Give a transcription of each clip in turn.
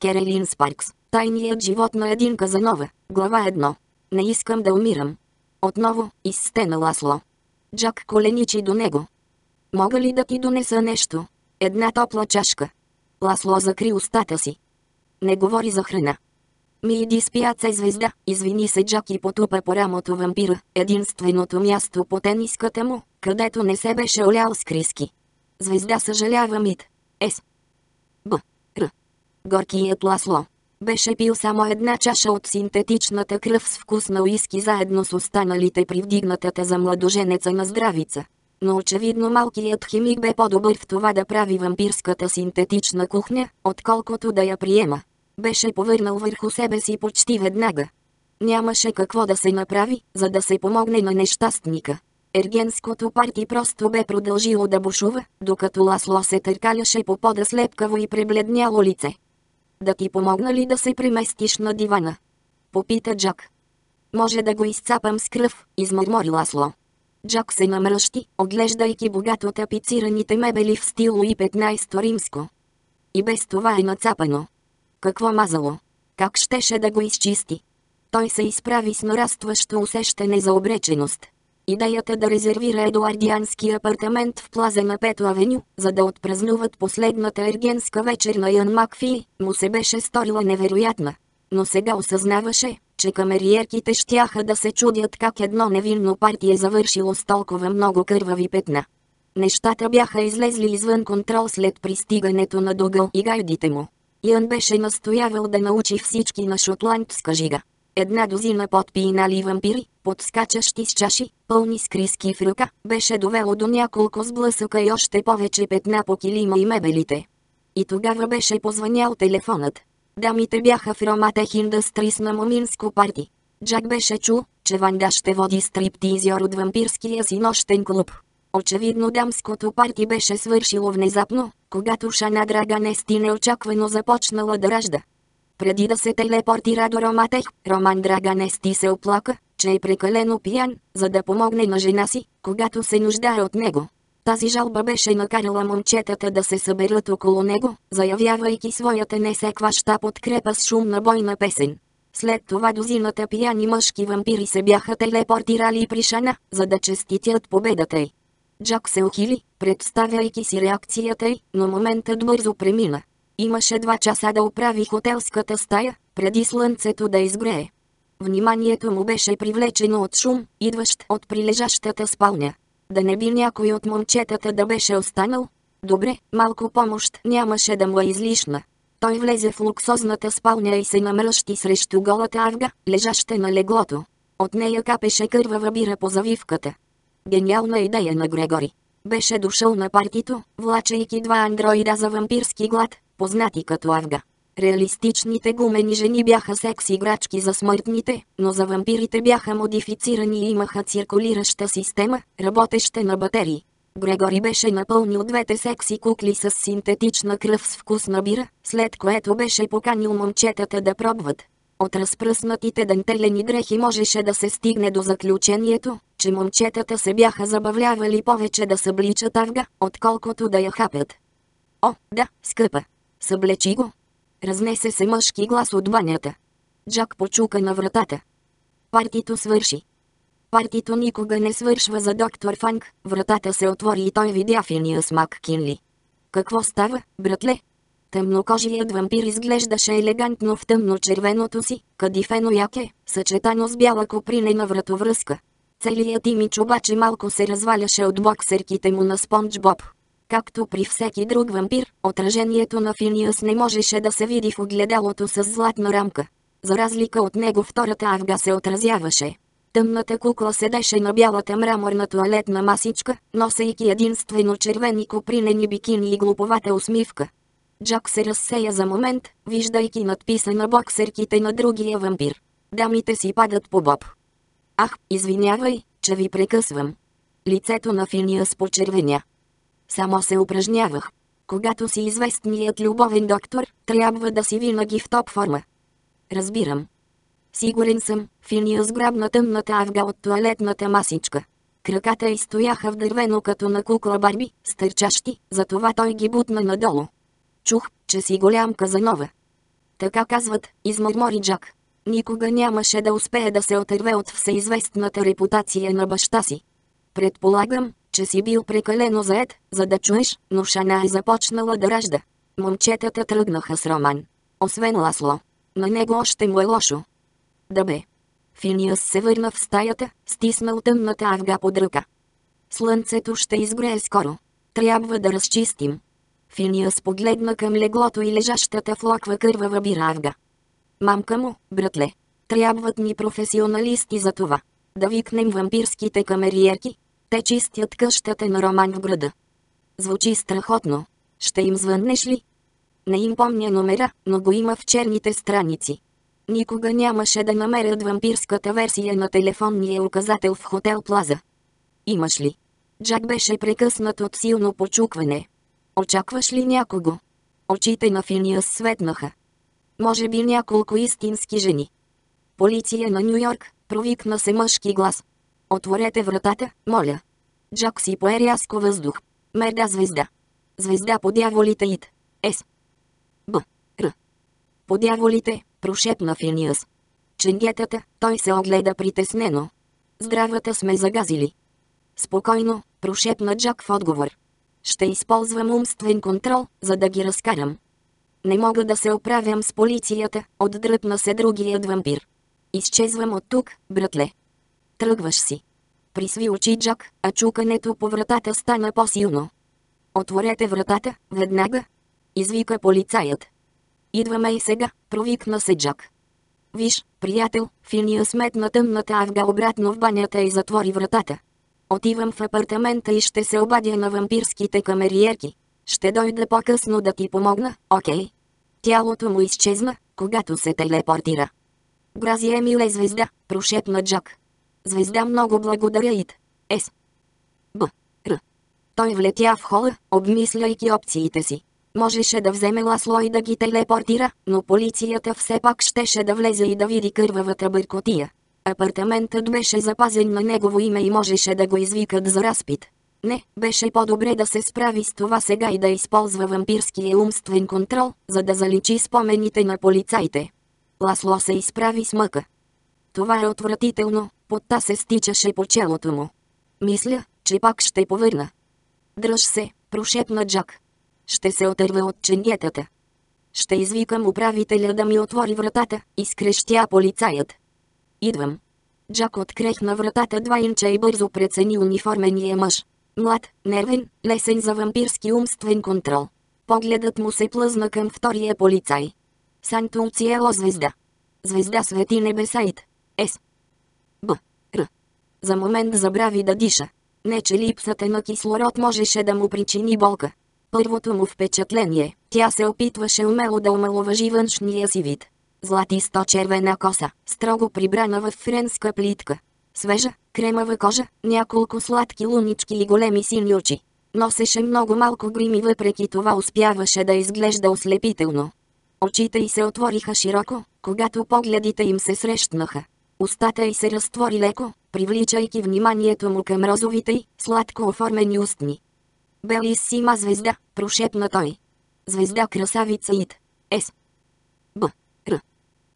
Керелин Спаркс, тайният живот на един Казанова, глава 1. Не искам да умирам. Отново, изстена Ласло. Джак коленичи до него. Мога ли да ти донеса нещо? Една топла чашка. Ласло закри устата си. Не говори за храна. Ми иди с пияца звезда, извини се Джак и потупа по рамото вампира, единственото място по тениската му, където не се беше олял с криски. Звезда съжалява мит. С. Горкият Ласло. Беше пил само една чаша от синтетичната кръв с вкус на уиски заедно с останалите при вдигнатата за младоженеца на здравица. Но очевидно малкият химик бе по-добър в това да прави вампирската синтетична кухня, отколкото да я приема. Беше повърнал върху себе си почти веднага. Нямаше какво да се направи, за да се помогне на нещастника. Ергенското парти просто бе продължило да бушува, докато Ласло се търкаляше по пода слепкаво и пребледняло лице. Да ти помогна ли да се преместиш на дивана? Попита Джак. Може да го изцапам с кръв, измърмори Ласло. Джак се намръщи, оглеждайки богато тапицираните мебели в стил и 15 римско. И без това е нацапано. Какво мазало? Как щеше да го изчисти? Той се изправи с нарастващо усещане за обреченост. Идеята да резервира едуардиански апартамент в плаза на Пето Авеню, за да отпразнуват последната ергенска вечер на Ян Макфи, му се беше сторила невероятна. Но сега осъзнаваше, че камериерките щяха да се чудят как едно невинно партие завършило с толкова много кървави петна. Нещата бяха излезли извън контрол след пристигането на Догъл и гайдите му. Ян беше настоявал да научи всички на шотландска жига. Една дозина подпинали вампири, подскачащи с чаши, пълни с криски в ръка, беше довело до няколко сблъсъка и още повече петна по килима и мебелите. И тогава беше позвънял телефонът. Дамите бяха в Роматех Индъстрис на Моминско парти. Джак беше чул, че Ванда ще води стриптизьор от вампирския си нощен клуб. Очевидно дамското парти беше свършило внезапно, когато Шана Драганести неочаквано започнала да ражда. Преди да се телепортира до Роматех, Роман Драганести се оплака, че е прекалено пиян, за да помогне на жена си, когато се нуждае от него. Тази жалба беше накарала момчетата да се съберат около него, заявявайки своята несекваща подкрепа с шумна бойна песен. След това дозината пияни мъжки вампири се бяха телепортирали при Шана, за да честитят победата й. Джак се ухили, представяйки си реакцията й, но моментът бързо премина. Имаше два часа да оправи хотелската стая, преди слънцето да изгрее. Вниманието му беше привлечено от шум, идващ от прилежащата спалня. Да не би някой от момчетата да беше останал? Добре, малко помощ нямаше да му е излишна. Той влезе в луксозната спалня и се намръщи срещу голата авга, лежаща на леглото. От нея капеше кървава бира по завивката. Гениална идея на Грегори. Беше дошъл на партито, влачайки два андроида за вампирски глад, познати като авга. Реалистичните гумени жени бяха секс играчки за смъртните, но за вампирите бяха модифицирани и имаха циркулираща система, работеща на батерии. Грегори беше напълнил двете секси кукли с синтетична кръв с вкус на бира, след което беше поканил момчетата да пробват. От разпръснатите дантелени дрехи можеше да се стигне до заключението, че момчетата се бяха забавлявали повече да събличат авга, отколкото да я хапят. О, да, скъпа. Съблечи го, Разнесе се мъжки глас от банята. Джак почука на вратата. Партито свърши. Партито никога не свършва за доктор Фанк, вратата се отвори и той видя Финиас Маккинли. Какво става, братле? Тъмнокожият вампир изглеждаше елегантно в тъмно-червеното си, кадифено яке, съчетано с бяла копринена вратовръзка. Целият имидж обаче малко се разваляше от боксерките му на Спонж Боб. Както при всеки друг вампир, отражението на Финиас не можеше да се види в огледалото с златна рамка. За разлика от него втората авга се отразяваше. Тъмната кукла седеше на бялата мраморна туалетна масичка, носейки единствено червени копринени бикини и глуповата усмивка. Джак се разсея за момент, виждайки надписа на боксерките на другия вампир. Дамите си падат по боб. Ах, извинявай, че ви прекъсвам. Лицето на Финиас почервеня. Само се упражнявах. Когато си известният любовен доктор, трябва да си винаги в топ форма. Разбирам. Сигурен съм, Финия сграбна тъмната авга от туалетната масичка. Краката й стояха в дървено като на кукла Барби, стърчащи, затова той ги бутна надолу. Чух, че си голям Казанова. Така казват, измърмори Джак. Никога нямаше да успее да се отърве от всеизвестната репутация на баща си. Предполагам, че си бил прекалено заед, за да чуеш, но Шана е започнала да ражда. Момчетата тръгнаха с Роман. Освен Ласло. На него още му е лошо. Да бе. Финиас се върна в стаята, стиснал тъмната авга под ръка. Слънцето ще изгрее скоро. Трябва да разчистим. Финиас погледна към леглото и лежащата в локва кървава биравга. Мамка му, братле. Трябват ни професионалисти за това. Да викнем вампирските камериерки. Те чистят къщата на Роман в града. Звучи страхотно. Ще им звъннеш ли? Не им помня номера, но го има в черните страници. Никога нямаше да намерят вампирската версия на телефонния указател в хотел Плаза. Имаш ли? Джак беше прекъснат от силно почукване. Очакваш ли някого? Очите на Финия светнаха. Може би няколко истински жени. Полиция на Нью Йорк, провикна се мъжки глас. Отворете вратата, моля. Джак си пое рязко въздух. Мерда звезда. Звезда по дяволите ит. С. Б. Р. По дяволите, прошепна Финиас. Ченгетата, той се огледа притеснено. Здравата сме загазили. Спокойно, прошепна Джак в отговор. Ще използвам умствен контрол, за да ги разкарам. Не мога да се оправям с полицията, отдръпна се другият вампир. Изчезвам от тук, братле. Тръгваш си. Присви очи Джак, а чукането по вратата стана по-силно. Отворете вратата, веднага. Извика полицаят. Идваме и сега, провикна се Джак. Виж, приятел, Финия сметна тъмната авга обратно в банята и затвори вратата. Отивам в апартамента и ще се обадя на вампирските камериерки. Ще дойда по-късно да ти помогна, окей? Тялото му изчезна, когато се телепортира. Грази е миле звезда, прошепна Джак. Звезда много благодаря Ит. С. Б. Р. Той влетя в хола, обмисляйки опциите си. Можеше да вземе Ласло и да ги телепортира, но полицията все пак щеше да влезе и да види кървавата бъркотия. Апартаментът беше запазен на негово име и можеше да го извикат за разпит. Не, беше по-добре да се справи с това сега и да използва вампирския умствен контрол, за да заличи спомените на полицаите. Ласло се изправи с мъка. Това е отвратително, потта се стичаше по челото му. Мисля, че пак ще повърна. Дръж се, прошепна Джак. Ще се отърва от ченгетата. Ще извикам управителя да ми отвори вратата, изкрещя полицаят. Идвам. Джак открехна вратата два инча и бързо прецени униформения мъж. Млад, нервен, лесен за вампирски умствен контрол. Погледът му се плъзна към втория полицай. Санто Циело звезда. Звезда свети небесаит. С. За момент забрави да диша. Не че липсата на кислород можеше да му причини болка. Първото му впечатление, тя се опитваше умело да омаловажи външния си вид. Златисто червена коса, строго прибрана в френска плитка. Свежа, кремава кожа, няколко сладки лунички и големи сини очи. Носеше много малко грим и въпреки това успяваше да изглежда ослепително. Очите й се отвориха широко, когато погледите им се срещнаха. Устата й се разтвори леко, привличайки вниманието му към розовите й, сладко оформени устни. Белисима звезда, прошепна той. Звезда красавица Ит. С. Б. Р.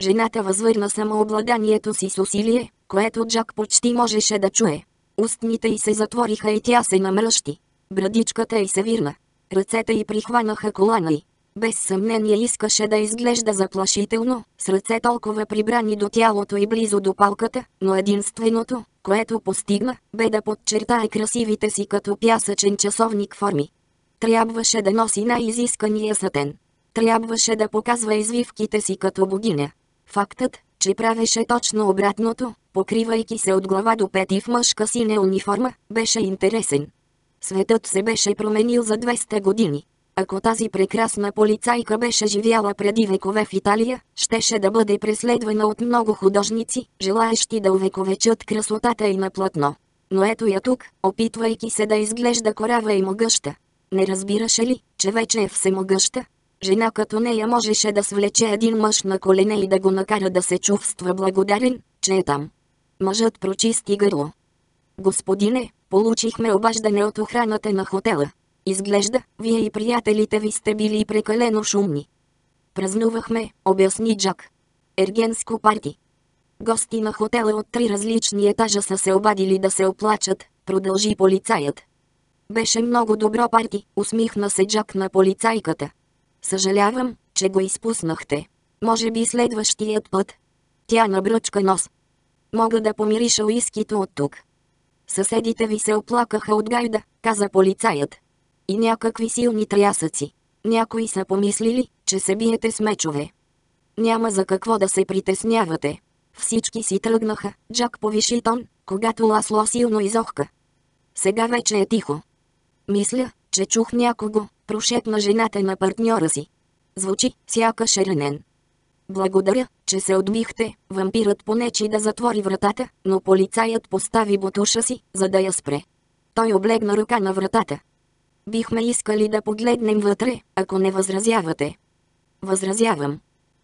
Жената възвърна самообладанието си с усилие, което Джак почти можеше да чуе. Устните й се затвориха и тя се намръщи. Брадичката й се вирна. Ръцете й прихванаха колана й. Без съмнение искаше да изглежда заплашително, с ръце толкова прибрани до тялото и близо до палката, но единственото, което постигна, бе да подчертае красивите си като пясъчен часовник форми. Трябваше да носи най-изискания сатен. Трябваше да показва извивките си като богиня. Фактът, че правеше точно обратното, покривайки се от глава до пети в мъжка синя униформа, беше интересен. Светът се беше променил за 200 години. Ако тази прекрасна полицайка беше живяла преди векове в Италия, щеше да бъде преследвана от много художници, желаещи да увековечат красотата й на платно. Но ето я тук, опитвайки се да изглежда корава и могъща. Не разбираше ли, че вече е всемогъща? Жена като нея можеше да свлече един мъж на колене и да го накара да се чувства благодарен, че е там. Мъжът прочисти гърло. Господине, получихме обаждане от охраната на хотела. Изглежда, вие и приятелите ви сте били прекалено шумни. Празнувахме, обясни Джак. Ергенско парти. Гости на хотела от три различни етажа са се обадили да се оплачат, продължи полицаят. Беше много добро парти, усмихна се Джак на полицайката. Съжалявам, че го изпуснахте. Може би следващият път. Тя набръчка нос. Мога да помириша уискито от тук. Съседите ви се оплакаха от гайда, каза полицаят. И някакви силни трясъци. Някои са помислили, че се биете с мечове. Няма за какво да се притеснявате. Всички си тръгнаха, Джак повиши тон, когато Ласло силно изохка. Сега вече е тихо. Мисля, че чух някого, прошепна жената на партньора си. Звучи, сякаш е ранен. Благодаря, че се отбихте, вампирът понечи да затвори вратата, но полицаят постави бутуша си, за да я спре. Той облегна ръка на вратата. Бихме искали да погледнем вътре, ако не възразявате. Възразявам.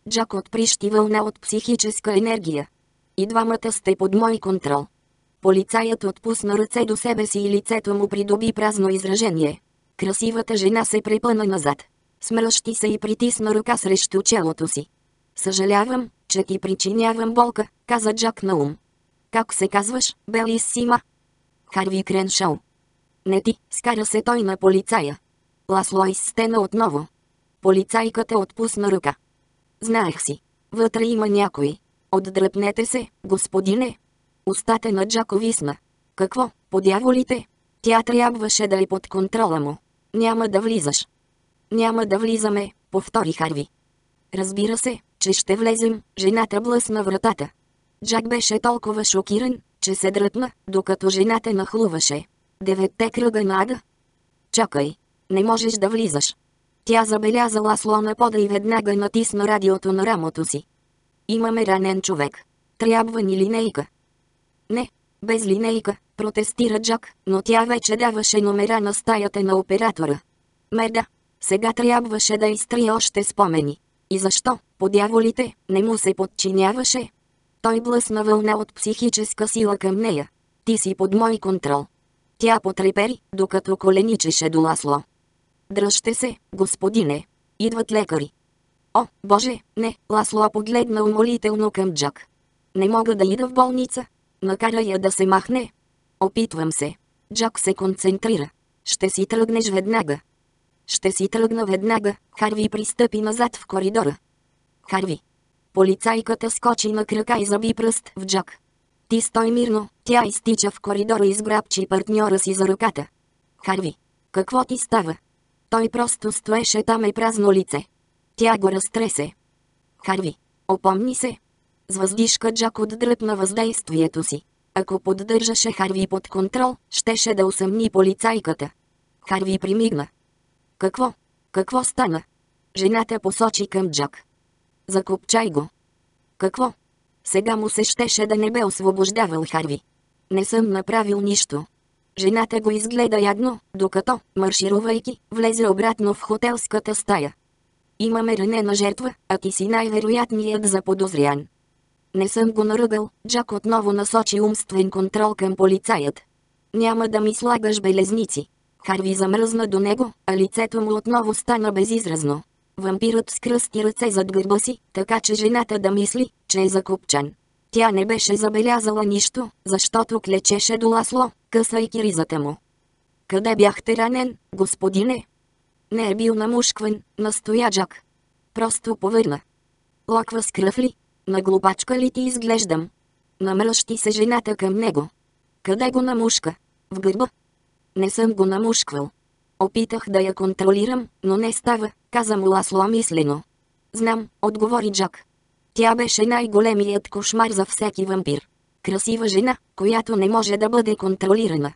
Джак отприщи вълна от психическа енергия. И двамата сте под мой контрол. Полицаят отпусна ръце до себе си и лицето му придоби празно изражение. Красивата жена се препъна назад. Смръщи се и притисна ръка срещу челото си. Съжалявам, че ти причинявам болка, каза Джак на ум. Как се казваш, Белис Сима? Харви Креншоу. Не ти, скара се той на полицая. Ласло изстена отново. Полицайката отпусна ръка. Знаех си. Вътре има някой. Отдръпнете се, господине. Устата на Джако висна. Какво, подяволите? Тя трябваше да е под контрола му. Няма да влизаш. Няма да влизаме, повтори Харви. Разбира се, че ще влезем, жената блъсна вратата. Джак беше толкова шокиран, че се дръпна, докато жената нахлуваше. Деветте кръга на ада. Чакай, не можеш да влизаш. Тя забеляза Ласло на пода и веднага натисна радиото на рамото си. Имаме ранен човек. Трябва ни линейка. Не, без линейка, протестира Джак, но тя вече даваше номера на стаята на оператора. Мерда, сега трябваше да изтрие още спомени. И защо, по дяволите, не му се подчиняваше? Той блъсна вълна от психическа сила към нея. Ти си под мой контрол. Тя потрепери, докато коленичеше до Ласло. Дръжте се, господине. Идват лекари. О, боже, не, Ласло погледна умолително към Джак. Не мога да ида в болница. Накара я да се махне. Опитвам се. Джак се концентрира. Ще си тръгнеш веднага. Ще си тръгна веднага, Харви пристъпи назад в коридора. Харви. Полицайката скочи на крака и заби пръст в Джак. Ти стой мирно, тя изтича в коридора и сграбчи партньора си за ръката. Харви. Какво ти става? Той просто стоеше там и празно лице. Тя го разтресе. Харви. Опомни се. С въздишка Джак отдръпна въздействието си. Ако поддържаше Харви под контрол, щеше да усъмни полицайката. Харви примигна. Какво? Какво стана? Жената посочи към Джак. Закопчай го. Какво? Сега му се щеше да не бе освобождавал Харви. Не съм направил нищо. Жената го изгледа ядно, докато, марширувайки, влезе обратно в хотелската стая. Имаме ранена жертва, а ти си най-вероятният заподозрян. Не съм го наръгал, Джак отново насочи умствен контрол към полицаят. Няма да ми слагаш белезници. Харви замръзна до него, а лицето му отново стана безизразно. Вампирът скръсти ръце зад гърба си, така че жената да мисли, че е закупчан. Тя не беше забелязала нищо, защото клечеше до Ласло, късайки ризата му. Къде бяхте ранен, господине? Не е бил намушкван, настоя Джак. Просто повърна. Лаква с кръв ли? На глупачка ли ти изглеждам? Намръщи се жената към него. Къде го намушка? В гърба. Не съм го намушквал. Опитах да я контролирам, но не става, каза му Ласло мислено. Знам, отговори Джак. Тя беше най-големият кошмар за всеки вампир. Красива жена, която не може да бъде контролирана.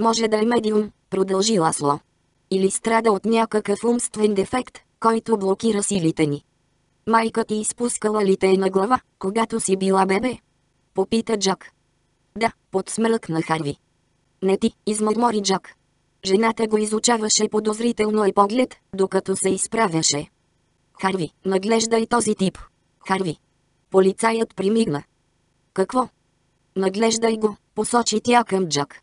Може да е медиум, продължи Ласло. Или страда от някакъв умствен дефект, който блокира силите ни. Майка ти изпускала ли те на глава, когато си била бебе? Попита Джак. Да, подсмръкна Харви. Не ти, измърмори Джак. Жената го изучаваше подозрително и поглед, докато се изправяше. Харви, наглеждай този тип. Харви. Полицаят примигна. Какво? Наглеждай го, посочи тя към Джак.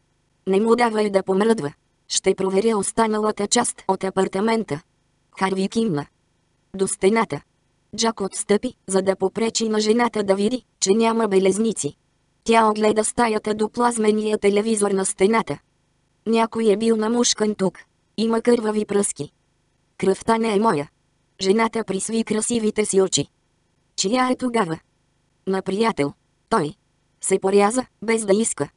Не му давай да помръдва. Ще проверя останалата част от апартамента. Харви кимна. До стената. Джак отстъпи, за да попречи на жената да види, че няма белезници. Тя огледа стаята до плазмения телевизор на стената. Някой е бил намушкан тук. Има кървави пръски. Кръвта не е моя. Жената присви красивите си очи. Чия е тогава? На приятел. Той. Се поряза, без да иска.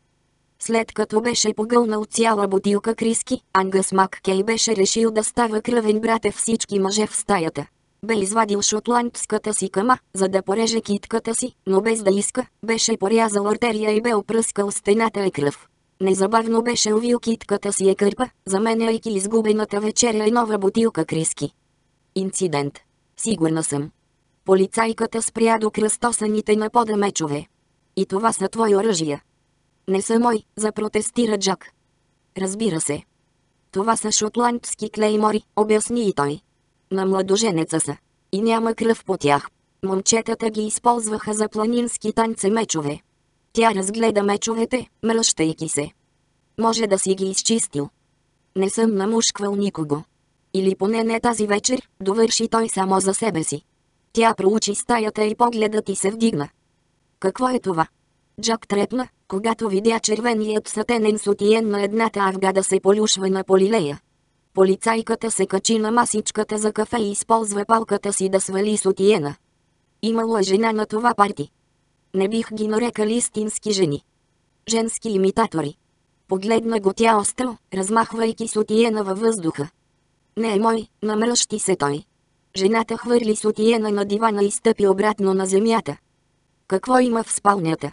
След като беше погълнал цяла бутилка криски, Ангъс Маккей беше решил да става кръвен братев всички мъже в стаята. Бе извадил шотландската си кама, за да пореже китката си, но без да иска, беше порязал артерия и бе опръскал стената и кръв. Незабавно беше увил китката си е кърпа, заменяйки изгубената вечеря и нова бутилка криски. Инцидент. Сигурна съм. Полицайката спря до кръстосаните на пода мечове. И това са твои оръжия. Не са мой, запротестира Джак. Разбира се. Това са шотландски клеймори, обясни и той. На младоженеца са. И няма кръв по тях. Момчетата ги използваха за планински танце мечове. Тя разгледа мечовете, мръщайки се. Може да си ги изчистил. Не съм намушквал никого. Или поне не тази вечер, довърши той само за себе си. Тя проучи стаята и погледът ти се вдигна. Какво е това? Джак трепна, когато видя червеният сатенен сутиен на едната авга да се полюшва на полилея. Полицайката се качи на масичката за кафе и използва палката си да свали сутиена. Имало е жена на това парти. Не бих ги нарекали истински жени. Женски имитатори. Погледна го тя остро, размахвайки сутиена във въздуха. Не е мой, намръщи се той. Жената хвърли сутиена на дивана и стъпи обратно на земята. Какво има в спалнята?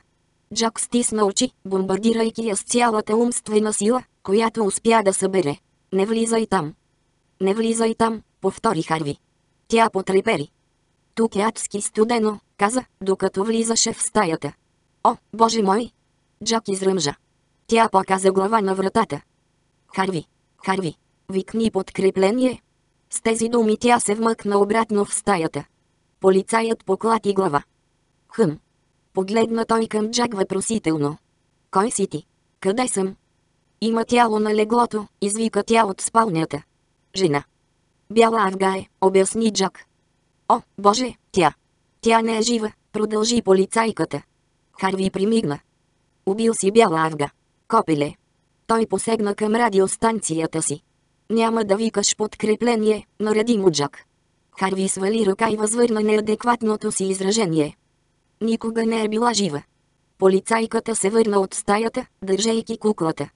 Джак стисна очи, бомбардирайки я с цялата умствена сила, която успя да събере. Не влизай там. Не влизай там, повтори Харви. Тя потрепери. Тук е адски студено, каза, докато влизаше в стаята. О, боже мой! Джак изръмжа. Тя показа глава на вратата. Харви, Харви, викни подкрепление. С тези думи тя се вмъкна обратно в стаята. Полицаят поклати глава. Хъм. Погледна той към Джак въпросително. Кой си ти? Къде съм? Има тяло на леглото, извика тя от спалнята. Жена. Бяла авга е, обясни Джак. О, боже, тя. Тя не е жива, продължи полицайката. Харви примигна. Убил си бяла авга. Копеле. Той посегна към радиостанцията си. Няма да викаш подкрепление, нареди му Джак. Харви свали ръка и възвърна неадекватното си изражение. Никога не е била жива. Полицайката се върна от стаята, държейки куклата.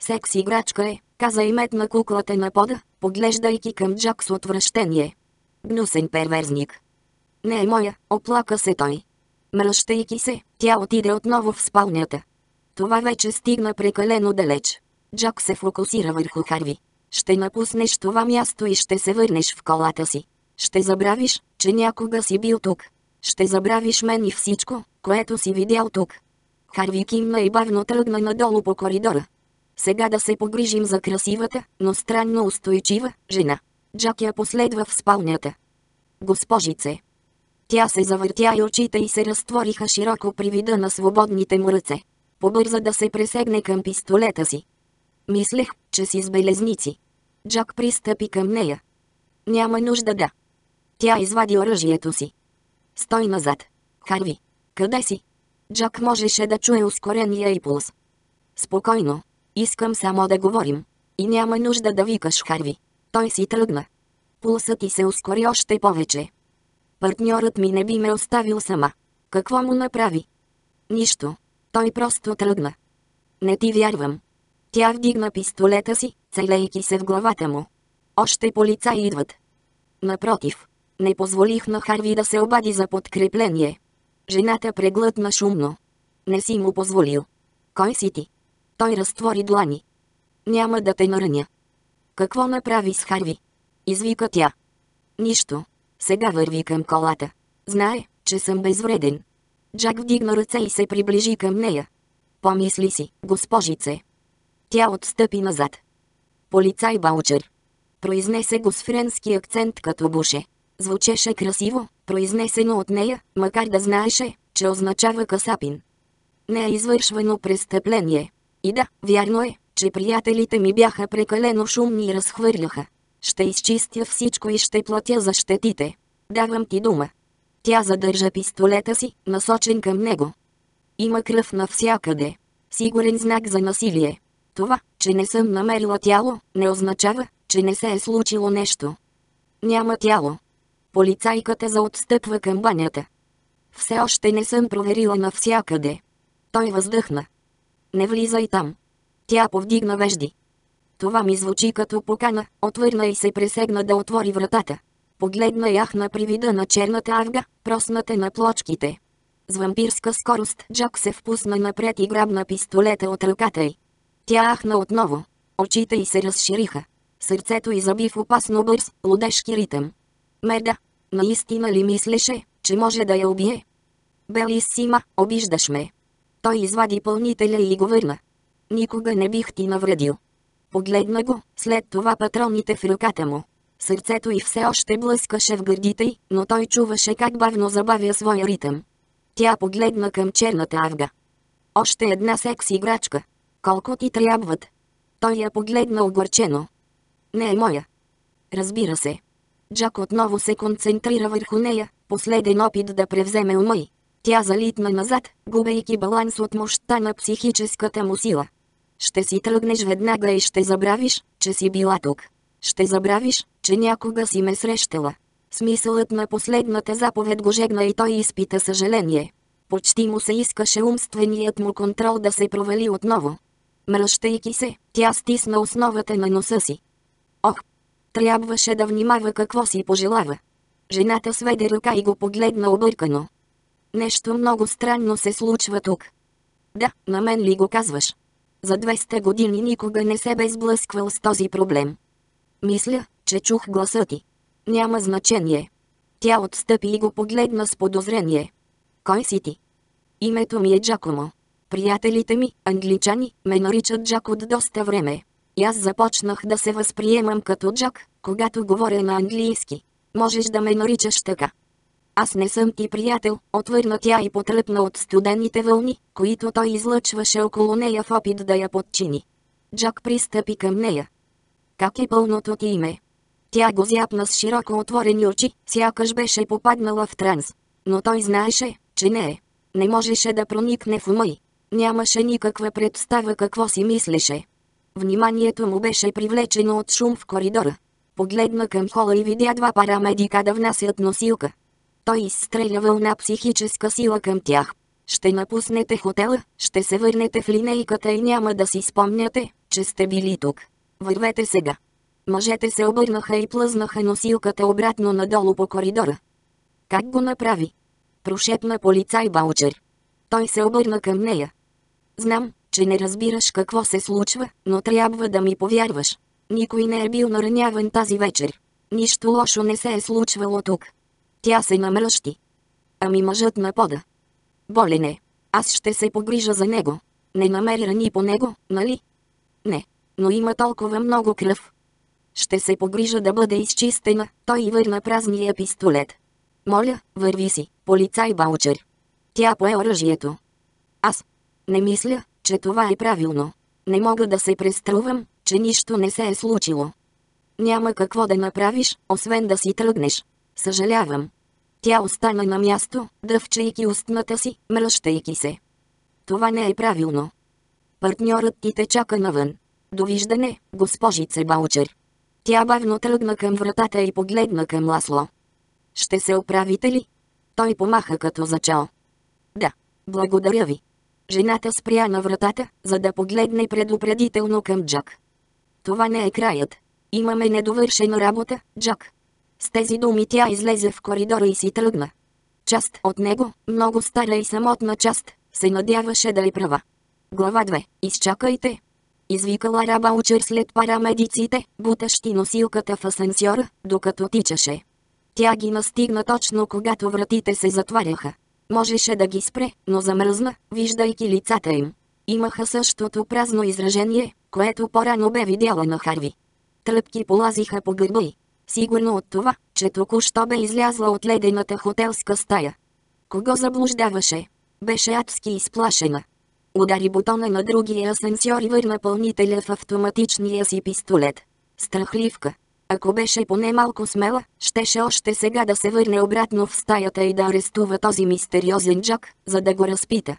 Секс играчка е, каза и метна куклата на пода, поглеждайки към Джак с отвращение. Гнусен перверзник. Не е моя, оплака се той. Мръщайки се, тя отиде отново в спалнята. Това вече стигна прекалено далеч. Джак се фокусира върху Харви. Ще напуснеш това място и ще се върнеш в колата си. Ще забравиш, че някога си бил тук. Ще забравиш мен и всичко, което си видял тук. Харви кимна и бавно тръгна надолу по коридора. Сега да се погрижим за красивата, но странно устойчива, жена. Джак я последва в спалнята. Госпожице. Тя се завъртя и очите й се разтвориха широко при вида на свободните му ръце. Побърза да се пресегне към пистолета си. Мислех, че си с белезници. Джак пристъпи към нея. Няма нужда да. Тя извади оръжието си. Стой назад. Харви. Къде си? Джак можеше да чуе ускорения и пулс. Спокойно. Искам само да говорим. И няма нужда да викаш Харви. Той си тръгна. Пулсът ти се ускори още повече. Партньорът ми не би ме оставил сама. Какво му направи? Нищо. Той просто тръгна. Не ти вярвам. Тя вдигна пистолета си, целейки се в главата му. Още полицаи идват. Напротив, не позволих на Харви да се обади за подкрепление. Жената преглътна шумно. Не си му позволил. Кой си ти? Той разтвори длани. Няма да те нараня. Какво направи с Харви? Извика тя. Нищо. Сега върви към колата. Знае, че съм безвреден. Джак вдигна ръце и се приближи към нея. Помисли си, госпожице. Тя отстъпи назад. Полицай Баучер. Произнесе го с френски акцент като буше. Звучеше красиво, произнесено от нея, макар да знаеше, че означава касапин. Не е извършвано престъпление. И да, вярно е, че приятелите ми бяха прекалено шумни и разхвърляха. Ще изчистя всичко и ще платя за щетите. Давам ти дума. Тя задържа пистолета си, насочен към него. Има кръв навсякъде. Сигурен знак за насилие. Това, че не съм намерила тяло, не означава, че не се е случило нещо. Няма тяло. Полицайката заотстъпва към банята. Все още не съм проверила навсякъде. Той въздъхна. Не влизай там. Тя повдигна вежди. Това ми звучи като покана, отвърна и се пресегна да отвори вратата. Погледна яхна при вида на черната авга, просната на плочките. С вампирска скорост Джак се впусна напред и грабна пистолета от ръката й. Тя ахна отново. Очите й се разшириха. Сърцето й заби в опасно бърз, лудешки ритъм. Мерда, наистина ли мислеше, че може да я убие? Белисима, обиждаш ме. Той извади пълнителя и го върна. Никога не бих ти навредил. Погледна го, след това патроните в ръката му. Сърцето й все още блъскаше в гърдите й, но той чуваше как бавно забавя своя ритъм. Тя погледна към черната авга. Още една секс играчка. Колко ти трябват? Той я погледна огорчено. Не е моя. Разбира се. Джак отново се концентрира върху нея, последен опит да превземе ума й. Тя залитна назад, губейки баланс от мощта на психическата му сила. Ще си тръгнеш веднага и ще забравиш, че си била тук. Ще забравиш, че някога си ме срещала. Смисълът на последната заповед го жегна и той изпита съжаление. Почти му се искаше умственият му контрол да се провали отново. Мръщайки се, тя стисна основата на носа си. Ох! Трябваше да внимава какво си пожелава. Жената сведе ръка и го погледна объркано. Нещо много странно се случва тук. Да, на мен ли го казваш? За 200 години никога не се бе сблъсквал с този проблем. Мисля, че чух гласа ти. Няма значение. Тя отстъпи и го погледна с подозрение. Кой си ти? Името ми е Джакомо. Приятелите ми, англичани, ме наричат Джак от доста време. И аз започнах да се възприемам като Джак, когато говоря на английски. Можеш да ме наричаш така. Аз не съм ти приятел, отвърна тя и потръпна от студените вълни, които той излъчваше около нея в опит да я подчини. Джак пристъпи към нея. Как е пълното ти име? Тя го зяпна с широко отворени очи, сякаш беше попаднала в транс. Но той знаеше, че не е. Не можеше да проникне в ума й. Нямаше никаква представа какво си мислеше. Вниманието му беше привлечено от шум в коридора. Погледна към хола и видя два парамедика да внасят носилка. Той изстреля вълна психическа сила към тях. Ще напуснете хотела, ще се върнете в линейката и няма да си спомняте, че сте били тук. Вървете сега. Мъжете се обърнаха и плъзнаха носилката обратно надолу по коридора. Как го направи? Прошепна полицай Баучер. Той се обърна към нея. Знам, че не разбираш какво се случва, но трябва да ми повярваш. Никой не е бил нараняван тази вечер. Нищо лошо не се е случвало тук. Тя се намръщи. Ами мъжът на пода. Болен е. Аз ще се погрижа за него. Не намери рани по него, нали? Не. Но има толкова много кръв. Ще се погрижа да бъде изчистена, той и върна празния пистолет. Моля, върви си, полицай Баучер. Тя пое оръжието. Аз. Не мисля, че това е правилно. Не мога да се преструвам, че нищо не се е случило. Няма какво да направиш, освен да си тръгнеш. Съжалявам. Тя остана на място, дъвчайки устната си, мръщайки се. Това не е правилно. Партньорът ти те чака навън. Довиждане, госпожице Баучер. Тя бавно тръгна към вратата и погледна към Ласло. Ще се оправите ли? Той помаха като зачал. Да, благодаря ви. Жената спря на вратата, за да погледне предупредително към Джак. Това не е краят. Имаме недовършена работа, Джак. С тези думи тя излезе в коридора и си тръгна. Част от него, много стара и самотна част, се надяваше да е права. Глава 2. Изчакайте. Извикала раба учер след парамедиците, бутащи носилката в асансьора, докато тичаше. Тя ги настигна точно когато вратите се затваряха. Можеше да ги спре, но замръзна, виждайки лицата им. Имаха същото празно изражение, което по-рано бе видяла на Харви. Тръпки полазиха по гърба й. Сигурно от това, че току-що бе излязла от ледената хотелска стая. Кого заблуждаваше? Беше адски изплашена. Удари бутона на другия асансьор и върна пълнителя в автоматичния си пистолет. Страхливка. Ако беше поне малко смела, щеше още сега да се върне обратно в стаята и да арестува този мистериозен Джак, за да го разпита.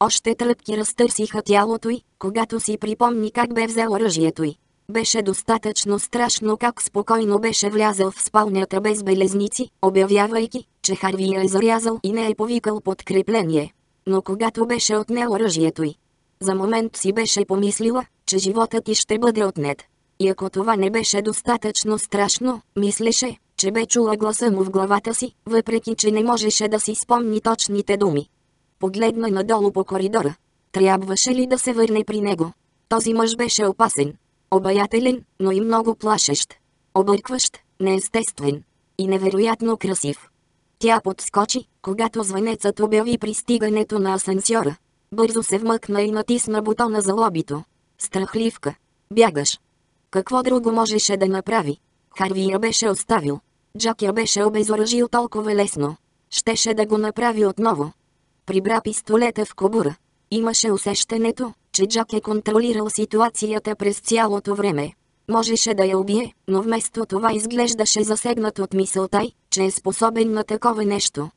Още тръпки разтърсиха тялото й, когато си припомни как бе взел оръжието й. Беше достатъчно страшно как спокойно беше влязъл в спалнята без белезници, обявявайки, че Харви я е зарязал и не е повикал подкрепление. Но когато беше отнел оръжието й, за момент си беше помислила, че животът ти ще бъде отнет. И ако това не беше достатъчно страшно, мислеше, че бе чула гласа му в главата си, въпреки че не можеше да си спомни точните думи. Погледна надолу по коридора. Трябваше ли да се върне при него? Този мъж беше опасен. Обаятелен, но и много плашещ. Объркващ, неестествен. И невероятно красив. Тя подскочи, когато звънецът обяви пристигането на асансьора. Бързо се вмъкна и натисна бутона за лобито. Страхливка. Бягаш. Какво друго можеше да направи? Харви я беше оставил. Джак я беше обезоръжил толкова лесно. Щеше да го направи отново. Прибра пистолета в кобура. Имаше усещането, че Джак е контролирал ситуацията през цялото време. Можеше да я убие, но вместо това изглеждаше засегнат от мисълта й, че е способен на такова нещо.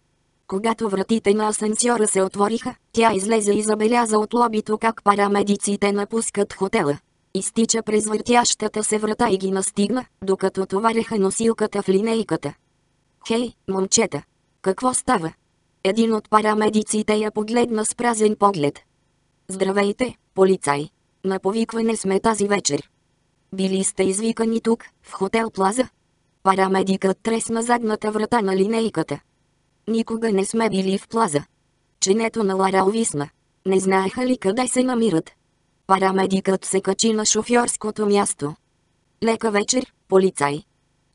Когато вратите на асансьора се отвориха, тя излезе и забеляза от лобито как парамедиците напускат хотела. Изтича през въртящата се врата и ги настигна, докато товареха носилката в линейката. Хей, момчета! Какво става? Един от парамедиците я погледна с празен поглед. Здравейте, полицай! На повикване сме тази вечер. Били сте извикани тук, в хотел Плаза? Парамедикът тресна задната врата на линейката. Никога не сме били в Плаза. Ченето на Лара увисна. Не знаеха ли къде се намират? Парамедикът се качи на шофьорското място. Лека вечер, полицай.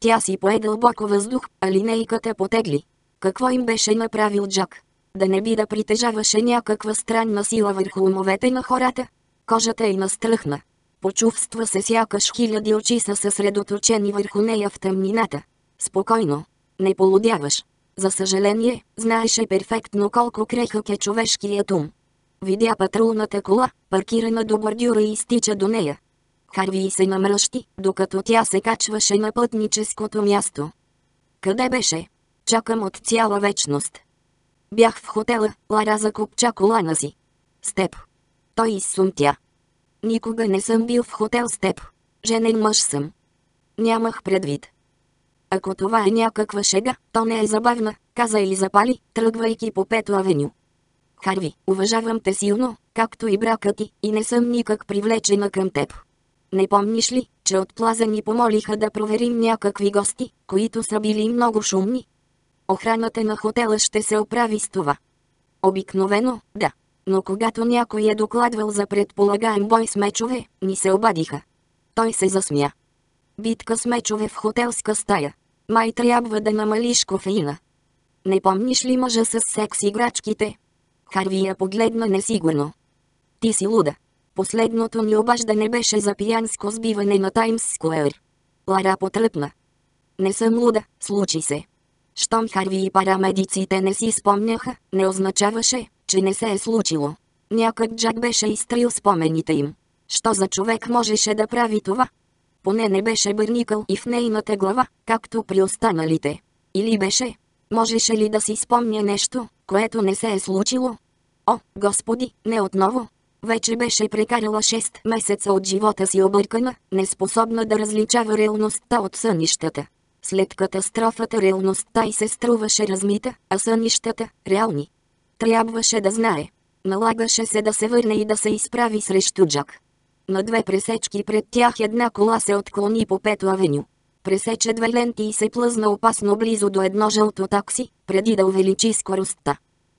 Тя си пое дълбоко въздух, а линейката потегли. Какво им беше направил Джак? Да не би да притежаваше някаква странна сила върху умовете на хората? Кожата й настръхна. Почувства се сякаш хиляди очи са съсредоточени върху нея в тъмнината. Спокойно. Не полудяваш. За съжаление, знаеше перфектно колко крехък е човешкият ум. Видя патрулната кола, паркирана до бордюра и изтича до нея. Харви се намръщи, докато тя се качваше на пътническото място. Къде беше? Чакам от цяла вечност. Бях в хотела, Лара закупча колана си. С теб. Той изсумтя. Никога не съм бил в хотел с теб. Женен мъж съм. Нямах предвид. Ако това е някаква шега, то не е забавна, каза и запали, тръгвайки по Пето авеню. Харви, уважавам те силно, както и брака ти, и не съм никак привлечена към теб. Не помниш ли, че от плаза ни помолиха да проверим някакви гости, които са били много шумни? Охраната на хотела ще се оправи с това. Обикновено, да. Но когато някой е докладвал за предполагаем бой с мечове, ни се обадиха. Той се засмя. Битка с мечове в хотелска стая. Май трябва да намалиш кофеина. Не помниш ли мъжа с секс играчките, Харви я погледна несигурно. Ти си луда. Последното ни обаждане беше за пиянско сбиване на Таймс Скуер. Лара потръпна. Не съм луда, случи се. Щом Харви и парамедиците не си спомняха, не означаваше, че не се е случило. Някак Джак беше изтрил спомените им. Що за човек можеше да прави това? Поне не беше бърникал и в нейната глава, както при останалите. Или беше, Можеше ли да си спомня нещо, което не се е случило? О, Господи, не отново! Вече беше прекарала 6 месеца от живота си объркана, неспособна да различава реалността от сънищата. След катастрофата реалността й се струваше размита, а сънищата – реални. Трябваше да знае. Налагаше се да се върне и да се изправи срещу Джак. На две пресечки пред тях една кола се отклони по Пето авеню пресече две ленти и се плъзна опасно близо до едно жълто такси, преди да увеличи скоростта.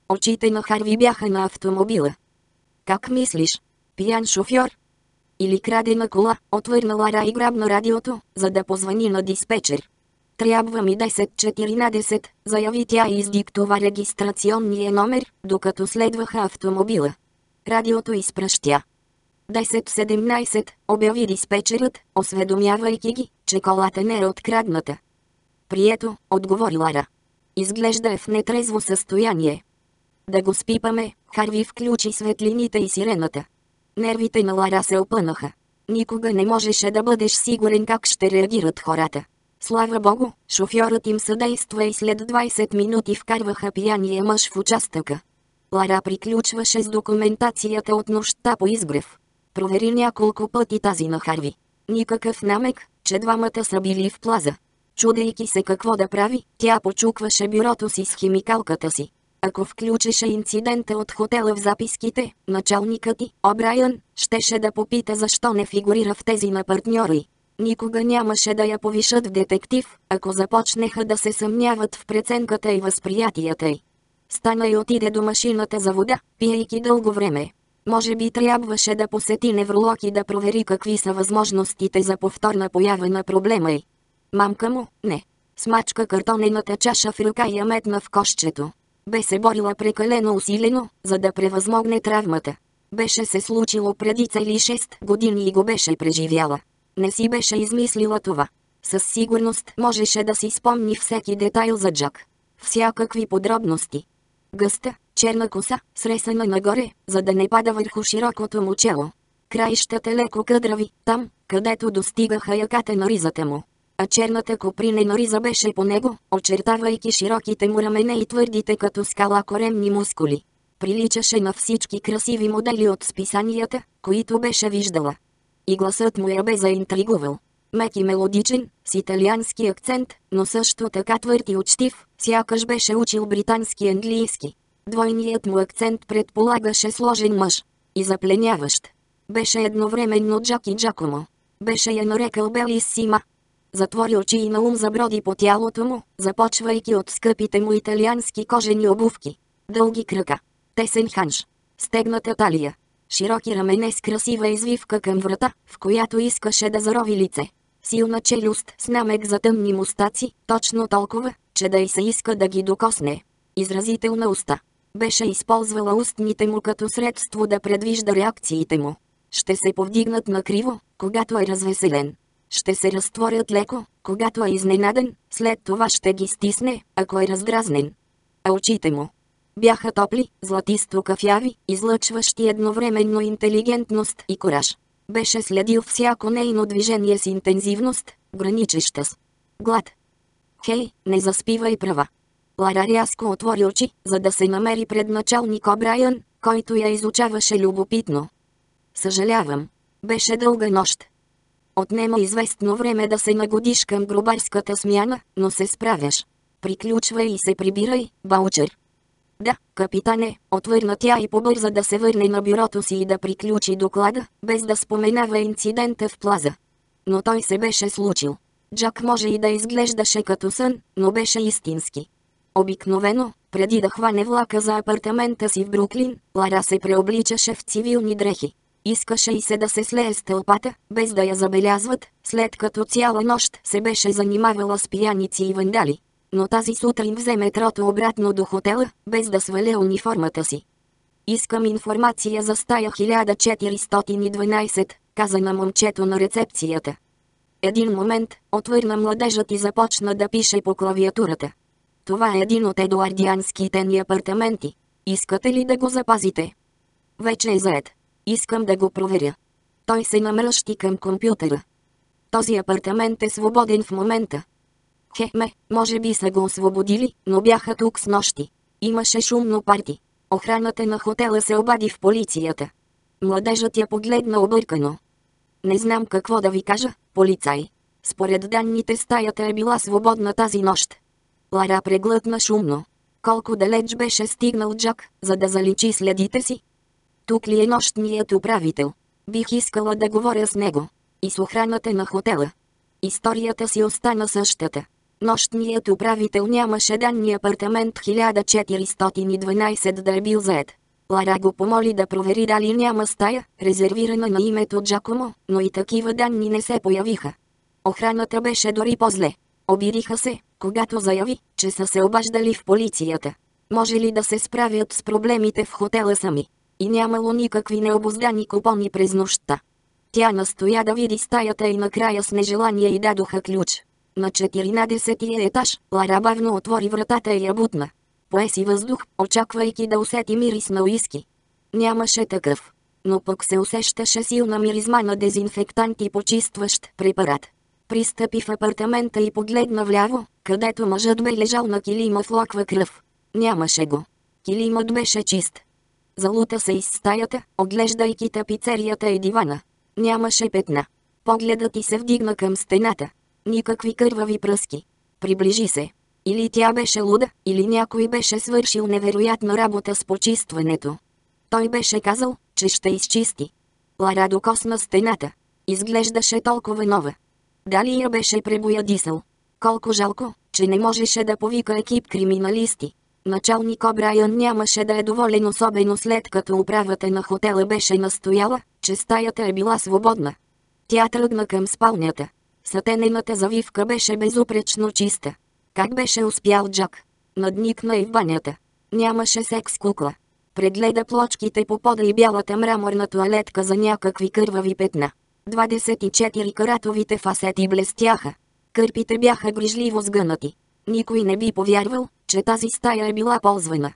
Очите на Харви бяха на автомобила. Как мислиш? Пиян шофьор? Или крадена кола, отвърна Лара и грабна радиото, за да позвани на диспетчер. Трябва ми 10-14, заяви тя и издиктова регистрационния номер, докато следваха автомобила. Радиото изпръщя. 10-17, обяви диспетчерът, осведомявайки ги, че колата не е открадната. Прието, отговори Лара. Изглежда е в нетрезво състояние. Да го спипаме, Харви включи светлините и сирената. Нервите на Лара се опънаха. Никога не можеше да бъдеш сигурен как ще реагират хората. Слава богу, шофьорът им съдейства и след 20 минути вкарваха пияния мъж в участъка. Лара приключваше с документацията от нощта по изгрев. Провери няколко пъти тази на Харви. Никакъв намек, че двамата са били в плаза. Чудейки се какво да прави, тя почукваше бюрото си с химикалката си. Ако включеше инцидента от хотела в записките, началникът ти, Обрайън, щеше да попита защо не фигурира в тези на партньори. Никога нямаше да я повишат в детектив, ако започнеха да се съмняват в преценката и възприятията й. Стана и отиде до машината за вода, пиейки дълго време. Може би трябваше да посети невролог и да провери какви са възможностите за повторна поява на проблема й. Мамка му, не. Смачка картонената чаша в ръка и я метна в кошчето. Бе се борила прекалено усилено, за да превъзмогне травмата. Беше се случило преди цели 6 години и го беше преживяла. Не си беше измислила това. Със сигурност можеше да си спомни всеки детайл за Джак. Всякакви подробности. Гъста, черна коса, сресана нагоре, за да не пада върху широкото му чело. Краищата леко къдрави, там, където достигаха яката на ризата му. А черната копринена риза беше по него, очертавайки широките му рамене и твърдите като скала коремни мускули. Приличаше на всички красиви модели от списанията, които беше виждала. И гласът му я бе заинтригувал. Мек и мелодичен, с италиански акцент, но също така твърд и учтив, сякаш беше учил британски английски. Двойният му акцент предполагаше сложен мъж. И запленяващ. Беше едновременно Джак и Джакомо. Беше я нарекал Белиссима. Затвори очи и на ум заброди по тялото му, започвайки от скъпите му италиански кожени обувки. Дълги крака. Тесен ханш. Стегната талия. Широки рамене с красива извивка към врата, в която искаше да зарови лице. Силна челюст с намек за тъмни мустаци, точно толкова, че да й се иска да ги докосне. Изразителна уста. Беше използвала устните му като средство да предвижда реакциите му. Ще се повдигнат накриво, когато е развеселен. Ще се разтворят леко, когато е изненаден, след това ще ги стисне, ако е раздразнен. А очите му, бяха топли, златисто кафяви, излъчващи едновременно интелигентност и кораж. Беше следил всяко нейно движение с интензивност, граничеща с глад. Хей, не заспивай права. Лара рязко отвори очи, за да се намери пред началник Обрайън, който я изучаваше любопитно. Съжалявам. Беше дълга нощ. Отнема известно време да се нагодиш към гробарската смяна, но се справяш. Приключвай и се прибирай, Баучер. Да, капитане, отвърна тя и побърза да се върне на бюрото си и да приключи доклада, без да споменава инцидента в плаза. Но той се беше случил. Джак може и да изглеждаше като сън, но беше истински. Обикновено, преди да хване влака за апартамента си в Бруклин, Лара се преобличаше в цивилни дрехи. Искаше и се да се слее с тълпата, без да я забелязват, след като цяла нощ се беше занимавала с пияници и вандали но тази сутрин взе метрото обратно до хотела, без да сваля униформата си. Искам информация за стая 1412, каза на момчето на рецепцията. Един момент, отвърна младежът и започна да пише по клавиатурата. Това е един от едуардианските ни апартаменти. Искате ли да го запазите? Вече е заед. Искам да го проверя. Той се намръщи към компютъра. Този апартамент е свободен в момента. Хеме, може би са го освободили, но бяха тук с нощи. Имаше шумно парти. Охраната на хотела се обади в полицията. Младежът я погледна объркано. Не знам какво да ви кажа, полицай. Според данните стаята е била свободна тази нощ. Лара преглътна шумно. Колко далеч беше стигнал Джак, за да заличи следите си? Тук ли е нощният управител? Бих искала да говоря с него. И с охраната на хотела. Историята си остана същата. Нощният управител нямаше данни апартамент 1412 да е бил заед. Лара го помоли да провери дали няма стая, резервирана на името Джакомо, но и такива данни не се появиха. Охраната беше дори по-зле. Обириха се, когато заяви, че са се обаждали в полицията. Може ли да се справят с проблемите в хотела сами? И нямало никакви необоздани купони през нощта. Тя настоя да види стаята и накрая с нежелание и дадоха ключ. На 14-тия етаж, Лара бавно отвори вратата и я бутна. Пое си въздух, очаквайки да усети мирис на уиски. Нямаше такъв. Но пък се усещаше силна миризма на дезинфектант и почистващ препарат. Пристъпи в апартамента и погледна вляво, където мъжът бе лежал на килима в локва кръв. Нямаше го. Килимът беше чист. Залута се из стаята, оглеждайки тапицерията и дивана. Нямаше петна. Погледът ти се вдигна към стената. Никакви кървави пръски. Приближи се. Или тя беше луда, или някой беше свършил невероятна работа с почистването. Той беше казал, че ще изчисти. Лара докосна стената. Изглеждаше толкова нова. Дали я беше пребоядисал. Колко жалко, че не можеше да повика екип криминалисти. Началник Обрайан нямаше да е доволен особено след като управата на хотела беше настояла, че стаята е била свободна. Тя тръгна към спалнята. Сатенената завивка беше безупречно чиста. Как беше успял Джак? Надникна и в банята. Нямаше секс кукла. Прегледа плочките по пода и бялата мраморна туалетка за някакви кървави петна. 24 каратовите фасети блестяха. Кърпите бяха грижливо сгънати. Никой не би повярвал, че тази стая е била ползвана.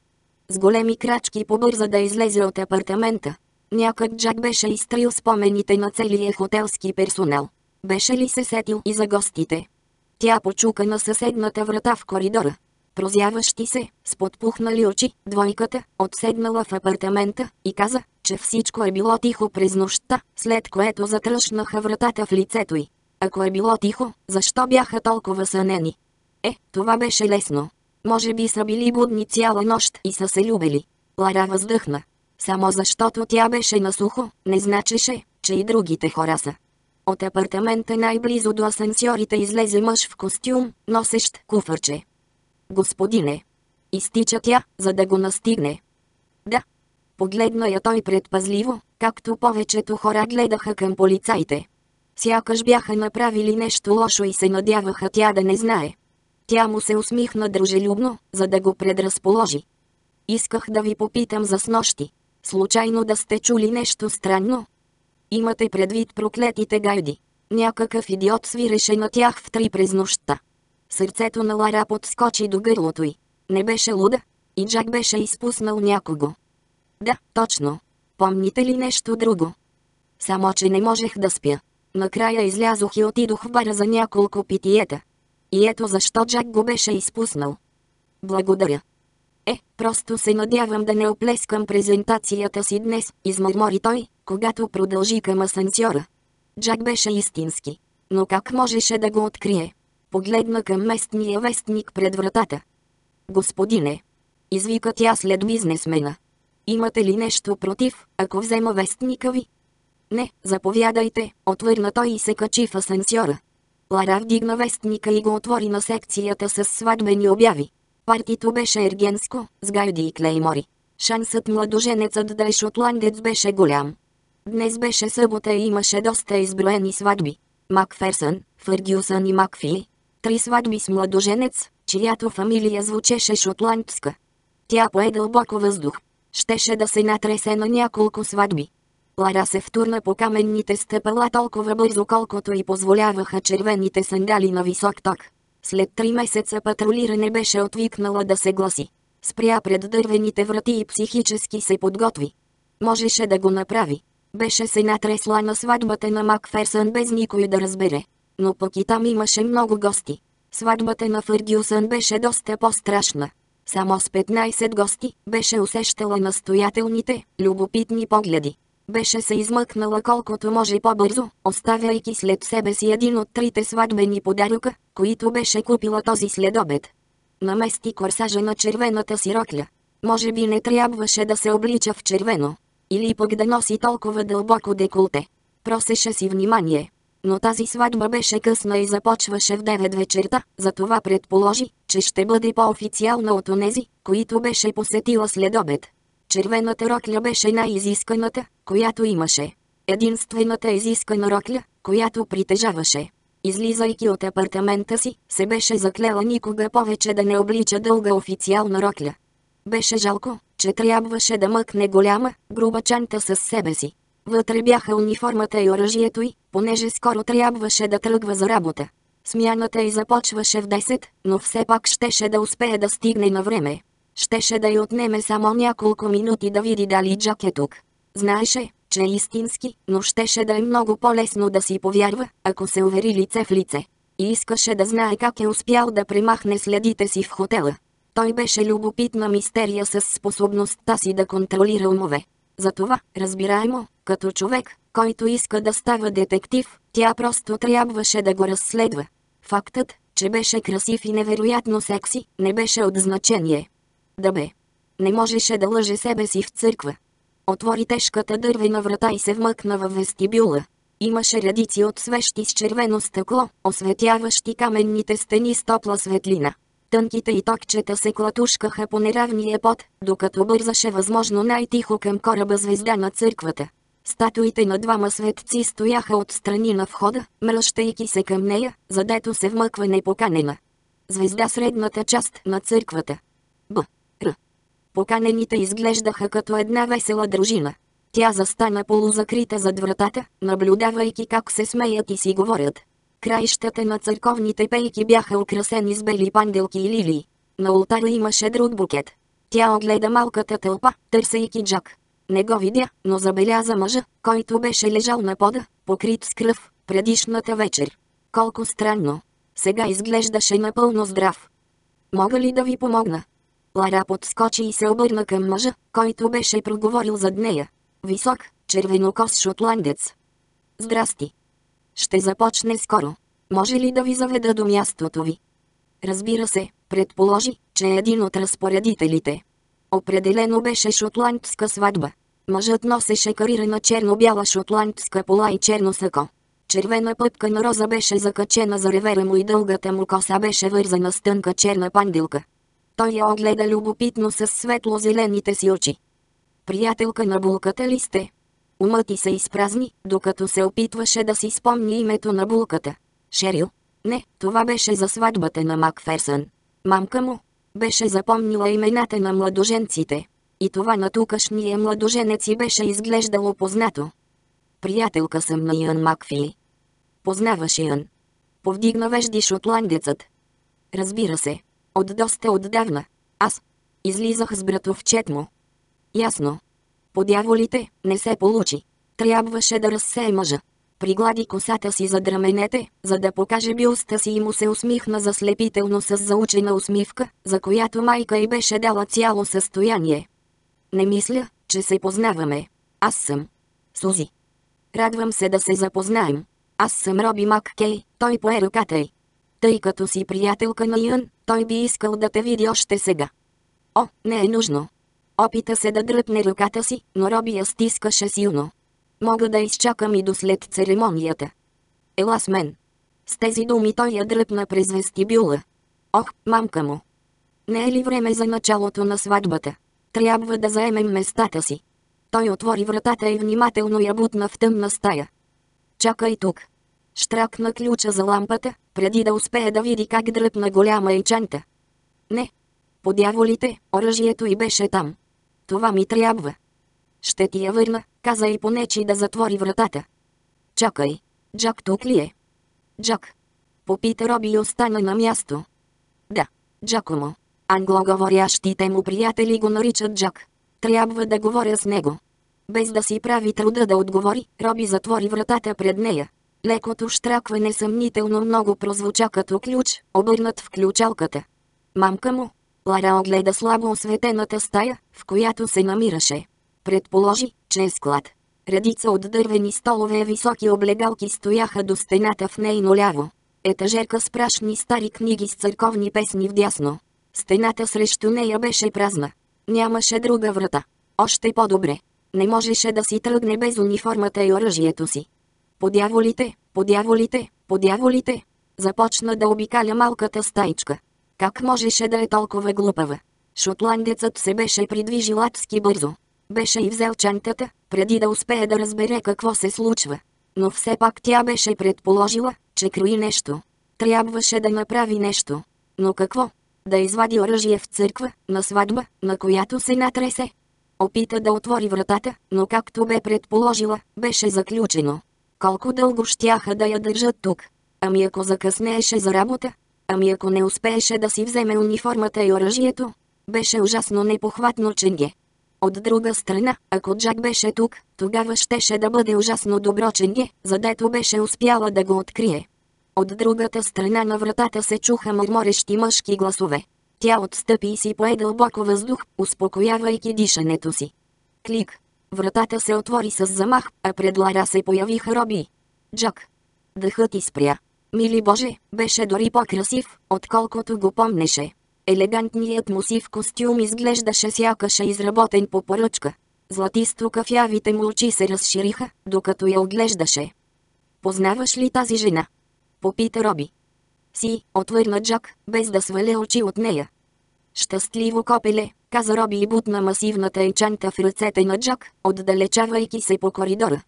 С големи крачки побърза да излезе от апартамента. Някак Джак беше изтрил спомените на целия хотелски персонал. Беше ли се сетил и за гостите? Тя почука на съседната врата в коридора. Прозяващи се, с подпухнали очи, двойката, отседнала в апартамента, и каза, че всичко е било тихо през нощта, след което затръшнаха вратата в лицето й. Ако е било тихо, защо бяха толкова сънени? Е, това беше лесно. Може би са били будни цяла нощ и са се любили. Лара въздъхна. Само защото тя беше насухо, не значеше, че и другите хора са. От апартамента най-близо до асансьорите излезе мъж в костюм, носещ куфърче. Господине! Изтича тя, за да го настигне. Да. Погледна я той предпазливо, както повечето хора гледаха към полицаите. Сякаш бяха направили нещо лошо и се надяваха тя да не знае. Тя му се усмихна дружелюбно, за да го предразположи. Исках да ви попитам за снощи. Случайно да сте чули нещо странно? Имате предвид проклетите гайди. Някакъв идиот свиреше на тях в три през нощта. Сърцето на Лара подскочи до гърлото й. Не беше луда. И Джак беше изпуснал някого. Да, точно. Помните ли нещо друго? Само, че не можех да спя. Накрая излязох и отидох в бара за няколко питиета. И ето защо Джак го беше изпуснал. Благодаря. Е, просто се надявам да не оплескам презентацията си днес, измърмори той, когато продължи към асансьора. Джак беше истински. Но как можеше да го открие? Погледна към местния вестник пред вратата. Господине! Извика тя след бизнесмена. Имате ли нещо против, ако взема вестника ви? Не, заповядайте, отвърна той и се качи в асансьора. Лара вдигна вестника и го отвори на секцията с сватбени обяви. Партито беше ергенско, с гайди и клеймори. Шансът младоженецът да е шотландец беше голям. Днес беше събота и имаше доста изброени сватби. Макферсън, Фъргюсън и Макфи. Три сватби с младоженец, чиято фамилия звучеше шотландска. Тя пое дълбоко въздух. Щеше да се натресе на няколко сватби. Лара се втурна по каменните стъпала толкова бързо колкото и позволяваха червените сандали на висок ток. След три месеца патрулиране беше отвикнала да се гласи. Спря пред дървените врати и психически се подготви. Можеше да го направи. Беше се натресла на сватбата на Макферсън без никой да разбере. Но пък и там имаше много гости. Сватбата на Фъргюсън беше доста по-страшна. Само с 15 гости беше усещала настоятелните, любопитни погледи. Беше се измъкнала колкото може по-бързо, оставяйки след себе си един от трите сватбени подаръка, които беше купила този следобед. Намести корсажа на червената си рокля. Може би не трябваше да се облича в червено. Или пък да носи толкова дълбоко деколте. Просеше си внимание. Но тази сватба беше късна и започваше в 9 вечерта, затова предположи, че ще бъде по-официална от онези, които беше посетила след обед. Червената рокля беше най-изисканата, която имаше. Единствената изискана рокля, която притежаваше. Излизайки от апартамента си, се беше заклела никога повече да не облича дълга официална рокля. Беше жалко, че трябваше да мъкне голяма, груба чанта с себе си. Вътре бяха униформата и оръжието й, понеже скоро трябваше да тръгва за работа. Смяната й започваше в 10, но все пак щеше да успее да стигне на време. Щеше да й отнеме само няколко минути да види дали Джак е тук. Знаеше, че е истински, но щеше да е много по-лесно да си повярва, ако се увери лице в лице. И искаше да знае как е успял да премахне следите си в хотела. Той беше любопитна мистерия с способността си да контролира умове. Затова, разбираемо, като човек, който иска да става детектив, тя просто трябваше да го разследва. Фактът, че беше красив и невероятно секси, не беше от значение. Да бе. Не можеше да лъже себе си в църква. Отвори тежката дървена врата и се вмъкна във вестибюла. Имаше редици от свещи с червено стъкло, осветяващи каменните стени с топла светлина. Тънките и токчета се клатушкаха по неравния пот, докато бързаше възможно най-тихо към кораба звезда на църквата. Статуите на двама светци стояха отстрани на входа, мръщайки се към нея, задето се вмъква непоканена. Звезда средната част на църквата. Б. Поканените изглеждаха като една весела дружина. Тя застана полузакрита зад вратата, наблюдавайки как се смеят и си говорят. Краищата на църковните пейки бяха украсени с бели панделки и лилии. На ултара имаше друг букет. Тя огледа малката тълпа, търсейки Джак. Не го видя, но забеляза мъжа, който беше лежал на пода, покрит с кръв, предишната вечер. Колко странно. Сега изглеждаше напълно здрав. Мога ли да ви помогна? Лара подскочи и се обърна към мъжа, който беше проговорил зад нея. Висок, червенокос шотландец. Здрасти. Ще започне скоро. Може ли да ви заведа до мястото ви? Разбира се, предположи, че е един от разпоредителите. Определено беше шотландска сватба. Мъжът носеше карирана черно-бяла шотландска пола и черно сако. Червена пъпка на роза беше закачена за ревера му и дългата му коса беше вързана с тънка черна пандилка. Той я огледа любопитно с светло-зелените си очи. Приятелка на булката ли сте? Умът ти се изпразни, докато се опитваше да си спомни името на булката. Шерил? Не, това беше за сватбата на Макферсън. Мамка му беше запомнила имената на младоженците. И това на тукашния младоженец и беше изглеждало познато. Приятелка съм на Ян Макфили. Познаваш Ян. Повдигна вежди шотландецът. Разбира се. От доста отдавна. Аз. Излизах с братовчет му. Ясно. Подяволите, не се получи. Трябваше да разсее мъжа. Приглади косата си за раменете, за да покаже бюста си и му се усмихна заслепително с заучена усмивка, за която майка й беше дала цяло състояние. Не мисля, че се познаваме. Аз съм. Сузи. Радвам се да се запознаем. Аз съм Роби Маккей, той пое ръката й. Тъй като си приятелка на Юн, той би искал да те види още сега. О, не е нужно. Опита се да дръпне ръката си, но Роби я стискаше силно. Мога да изчакам и до след церемонията. Ела с мен. С тези думи той я дръпна през вестибюла. Ох, мамка му. Не е ли време за началото на сватбата? Трябва да заемем местата си. Той отвори вратата и внимателно я бутна в тъмна стая. Чакай тук. Штракна ключа за лампата, преди да успее да види как дръпна голяма ечанта. Не. Подяволите, оръжието и беше там. Това ми трябва. Ще ти я върна, каза и понечи да затвори вратата. Чакай. Джак тук ли е? Джак. Попита Роби и остана на място. Да, Джакомо. Англоговорящите му приятели го наричат Джак. Трябва да говоря с него. Без да си прави труда да отговори, Роби затвори вратата пред нея. Лекото штракване съмнително много прозвуча като ключ, обърнат в ключалката. Мамка му. Лара огледа слабо осветената стая, в която се намираше. Предположи, че е склад. Редица от дървени столове високи облегалки стояха до стената в нейно ляво. Етажерка с прашни стари книги с църковни песни вдясно. Стената срещу нея беше празна. Нямаше друга врата. Още по-добре. Не можеше да си тръгне без униформата и оръжието си. Подяволите, подяволите, подяволите. Започна да обикаля малката стайчка. Как можеше да е толкова глупава? Шотландецът се беше придвижил адски бързо. Беше и взел чантата, преди да успее да разбере какво се случва. Но все пак тя беше предположила, че крои нещо. Трябваше да направи нещо. Но какво? Да извади оръжие в църква, на сватба, на която се натресе. Опита да отвори вратата, но както бе предположила, беше заключено. Колко дълго щяха да я държат тук? Ами ако закъснееше за работа? Ами ако не успееше да си вземе униформата и оръжието? Беше ужасно непохватно ченге. От друга страна, ако Джак беше тук, тогава щеше да бъде ужасно добро, че не, задето беше успяла да го открие. От другата страна на вратата се чуха мърморещи мъжки гласове. Тя отстъпи и си пое дълбоко въздух, успокоявайки дишането си. Клик. Вратата се отвори с замах, а пред Лара се появиха Роби. Джак. Дъхът изпря. Мили Боже, беше дори по-красив, отколкото го помнеше. Елегантният му сив костюм изглеждаше сякаш е изработен по поръчка. Златисто кафявите му очи се разшириха, докато я оглеждаше. Познаваш ли тази жена? Попита Роби. Си, отвърна Джак, без да сваля очи от нея. Щастливо копеле, каза Роби и бутна масивната енчанта в ръцете на Джак, отдалечавайки се по коридора.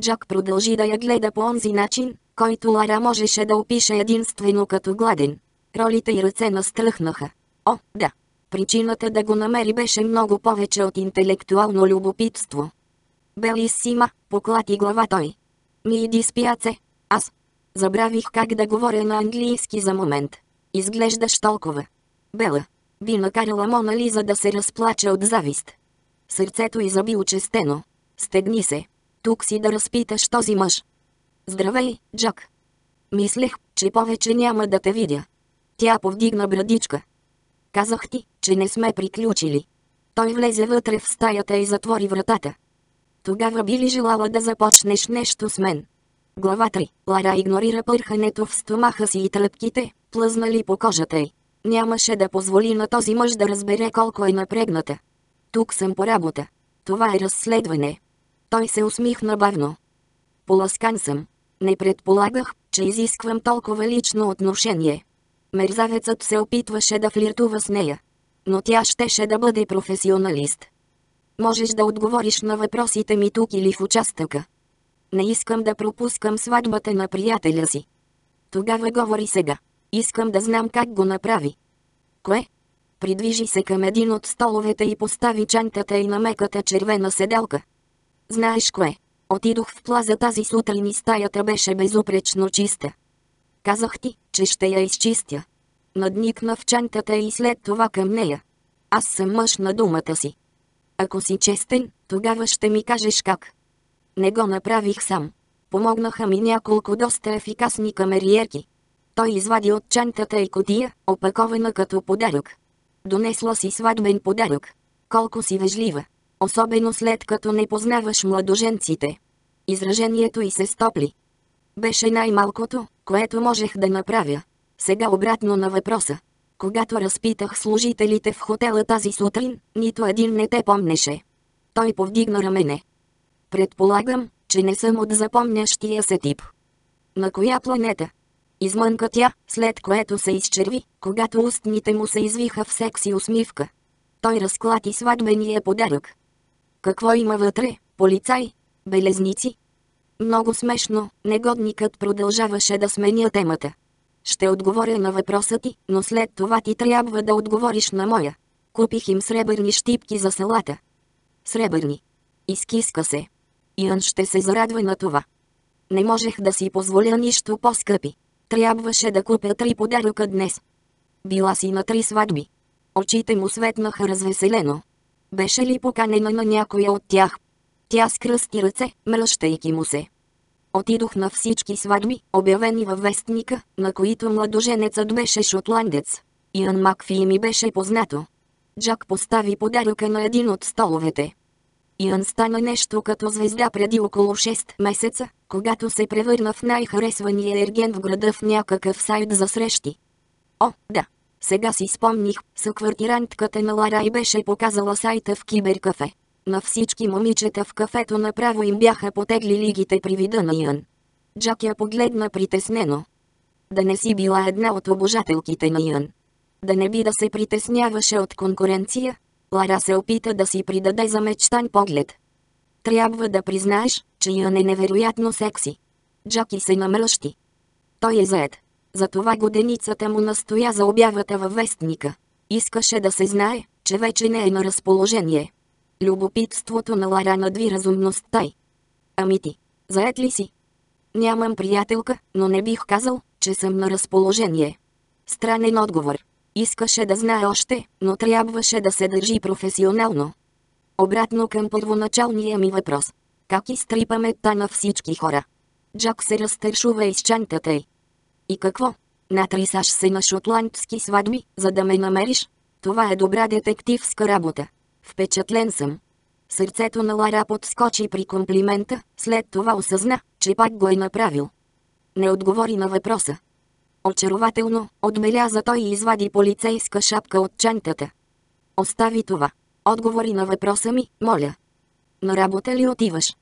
Джак продължи да я гледа по онзи начин, който Лара можеше да опише единствено като гладен. Ролите и ръце настръхнаха. О, да. Причината да го намери беше много повече от интелектуално любопитство. Белисима, поклати глава той. Ми иди спяце. Аз. Забравих как да говоря на английски за момент. Изглеждаш толкова. Бела. Би накарала Мона Лиза да се разплаче от завист. Сърцето й заби учестено. Стегни се. Тук си да разпиташ този мъж. Здравей, Джак. Мислех, че повече няма да те видя. Тя повдигна брадичка. Казах ти, че не сме приключили. Той влезе вътре в стаята и затвори вратата. Тогава би ли желала да започнеш нещо с мен? Глава 3. Лара игнорира пърхането в стомаха си и тръпките, плъзнали по кожата й. Нямаше да позволи на този мъж да разбере колко е напрегната. Тук съм по работа. Това е разследване. Той се усмихна бавно. Поласкан съм. Не предполагах, че изисквам толкова лично отношение. Мерзавецът се опитваше да флиртува с нея. Но тя щеше да бъде професионалист. Можеш да отговориш на въпросите ми тук или в участъка. Не искам да пропускам сватбата на приятеля си. Тогава говори сега. Искам да знам как го направи. Кое? Придвижи се към един от столовете и постави чантата и на меката червена седелка. Знаеш кое? Отидох в плаза тази сутрин и стаята беше безупречно чиста. Казах ти, че ще я изчистя. Надникна в чантата и след това към нея. Аз съм мъж на думата си. Ако си честен, тогава ще ми кажеш как. Не го направих сам. Помогнаха ми няколко доста ефикасни камериерки. Той извади от чантата и котия, опакована като подарък. Донесла си сватбен подарък. Колко си вежлива. Особено след като не познаваш младоженците. Изражението й се стопли. Беше най-малкото, което можех да направя. Сега обратно на въпроса. Когато разпитах служителите в хотела тази сутрин, нито един не те помнеше. Той повдигна рамене. Предполагам, че не съм от запомнящия се тип. На коя планета? Измънка тя, след което се изчерви, когато устните му се извиха в секси усмивка. Той разклати сватбения подарък. Какво има вътре, полицай? Белезници? Много смешно, негодникът продължаваше да сменя темата. Ще отговоря на въпроса ти, но след това ти трябва да отговориш на моя. Купих им сребърни щипки за салата. Сребърни. Изкиска се. Иан ще се зарадва на това. Не можех да си позволя нищо по-скъпи. Трябваше да купя три подаръка днес. Била си на три сватби. Очите му светнаха развеселено. Беше ли поканена на някоя от тях? Тя скръсти ръце, мръщайки му се. Отидох на всички сватби, обявени във вестника, на които младоженецът беше шотландец. Иан Макфи ми беше познато. Джак постави подаръка на един от столовете. Иан стана нещо като звезда преди около 6 месеца, когато се превърна в най-харесвания ерген в града в някакъв сайт за срещи. О, да. Сега си спомних, съквартирантката на Ларай беше показала сайта в киберкафе. На всички момичета в кафето направо им бяха потегли лигите при вида на Иан. Джак я погледна притеснено. Да не си била една от обожателките на Иан. Да не би да се притесняваше от конкуренция, Лара се опита да си придаде за мечтан поглед. Трябва да признаеш, че Иан е невероятно секси. Джаки се намръщи. Той е заед. Затова годеницата му настоя за обявата във вестника. Искаше да се знае, че вече не е на разположение. Любопитството на Лара надви разумността й. Ами ти, заед ли си? Нямам приятелка, но не бих казал, че съм на разположение. Странен отговор. Искаше да знае още, но трябваше да се държи професионално. Обратно към първоначалния ми въпрос. Как изтри паметта на всички хора? Джак се разтършува из чантата й. И какво? Натрисаш се на шотландски сватби, за да ме намериш? Това е добра детективска работа. Впечатлен съм. Сърцето на Лара подскочи при комплимента, след това осъзна, че пак го е направил. Не отговори на въпроса. Очарователно, отбеляза той и извади полицейска шапка от чантата. Остави това. Отговори на въпроса ми, моля. На работа ли отиваш?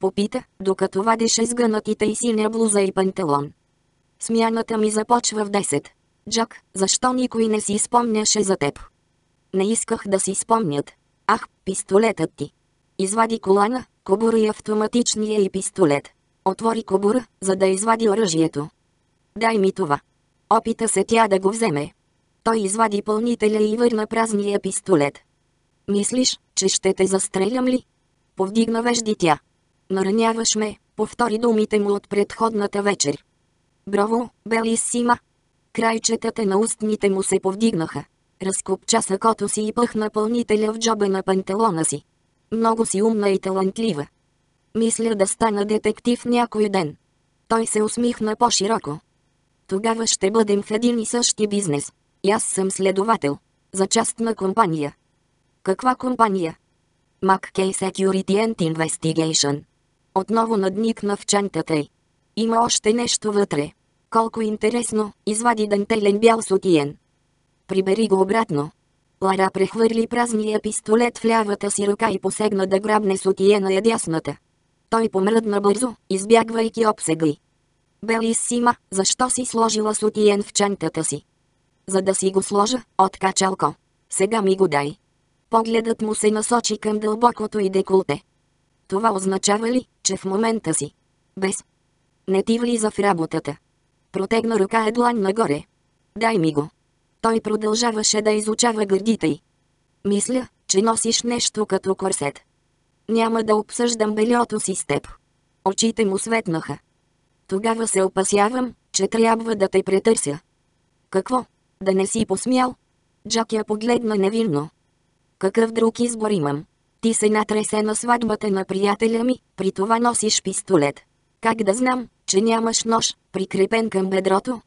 Попита, докато вадеше сгънатите и синя блуза и панталон. Смяната ми започва в 10. Джак, защо никой не си спомняше за теб? Не исках да си спомнят. Ах, пистолетът ти. Извади колана, кобура и автоматичния и пистолет. Отвори кобура, за да извади оръжието. Дай ми това. Опита се тя да го вземе. Той извади пълнителя и върна празния пистолет. Мислиш, че ще те застрелям ли? Повдигна вежди тя. Нараняваш ме, повтори думите му от предходната вечер. Браво, Белисима! Крайчетата на устните му се повдигнаха. Разкопча сакото си и пъхна пълнителя в джоба на панталона си. Много си умна и талантлива. Мисля да стана детектив някой ден. Той се усмихна по-широко. Тогава ще бъдем в един и същи бизнес. И аз съм следовател. За частна компания. Каква компания? McKay Security and Investigation. Отново надникна в чантата й. Има още нещо вътре. Колко интересно, извади дантелен бял сутиен. Прибери го обратно. Лара прехвърли празния пистолет в лявата си ръка и посегна да грабне сутиена я дясната. Той помръдна бързо, избягвайки обсега й. Белисима, защо си сложила сутиен в чантата си? За да си го сложа, откачалко. Сега ми го дай. Погледът му се насочи към дълбокото и деколте. Това означава ли, че в момента си? Без. Не ти влиза в работата. Протегна ръка е длань нагоре. Дай ми го. Той продължаваше да изучава гърдите й. Мисля, че носиш нещо като корсет. Няма да обсъждам бельото си с теб. Очите му светнаха. Тогава се опасявам, че трябва да те претърся. Какво? Да не си посмял? Джак я погледна невинно. Какъв друг избор имам? Ти се натресе на сватбата на приятеля ми, при това носиш пистолет. Как да знам, че нямаш нож, прикрепен към бедрото?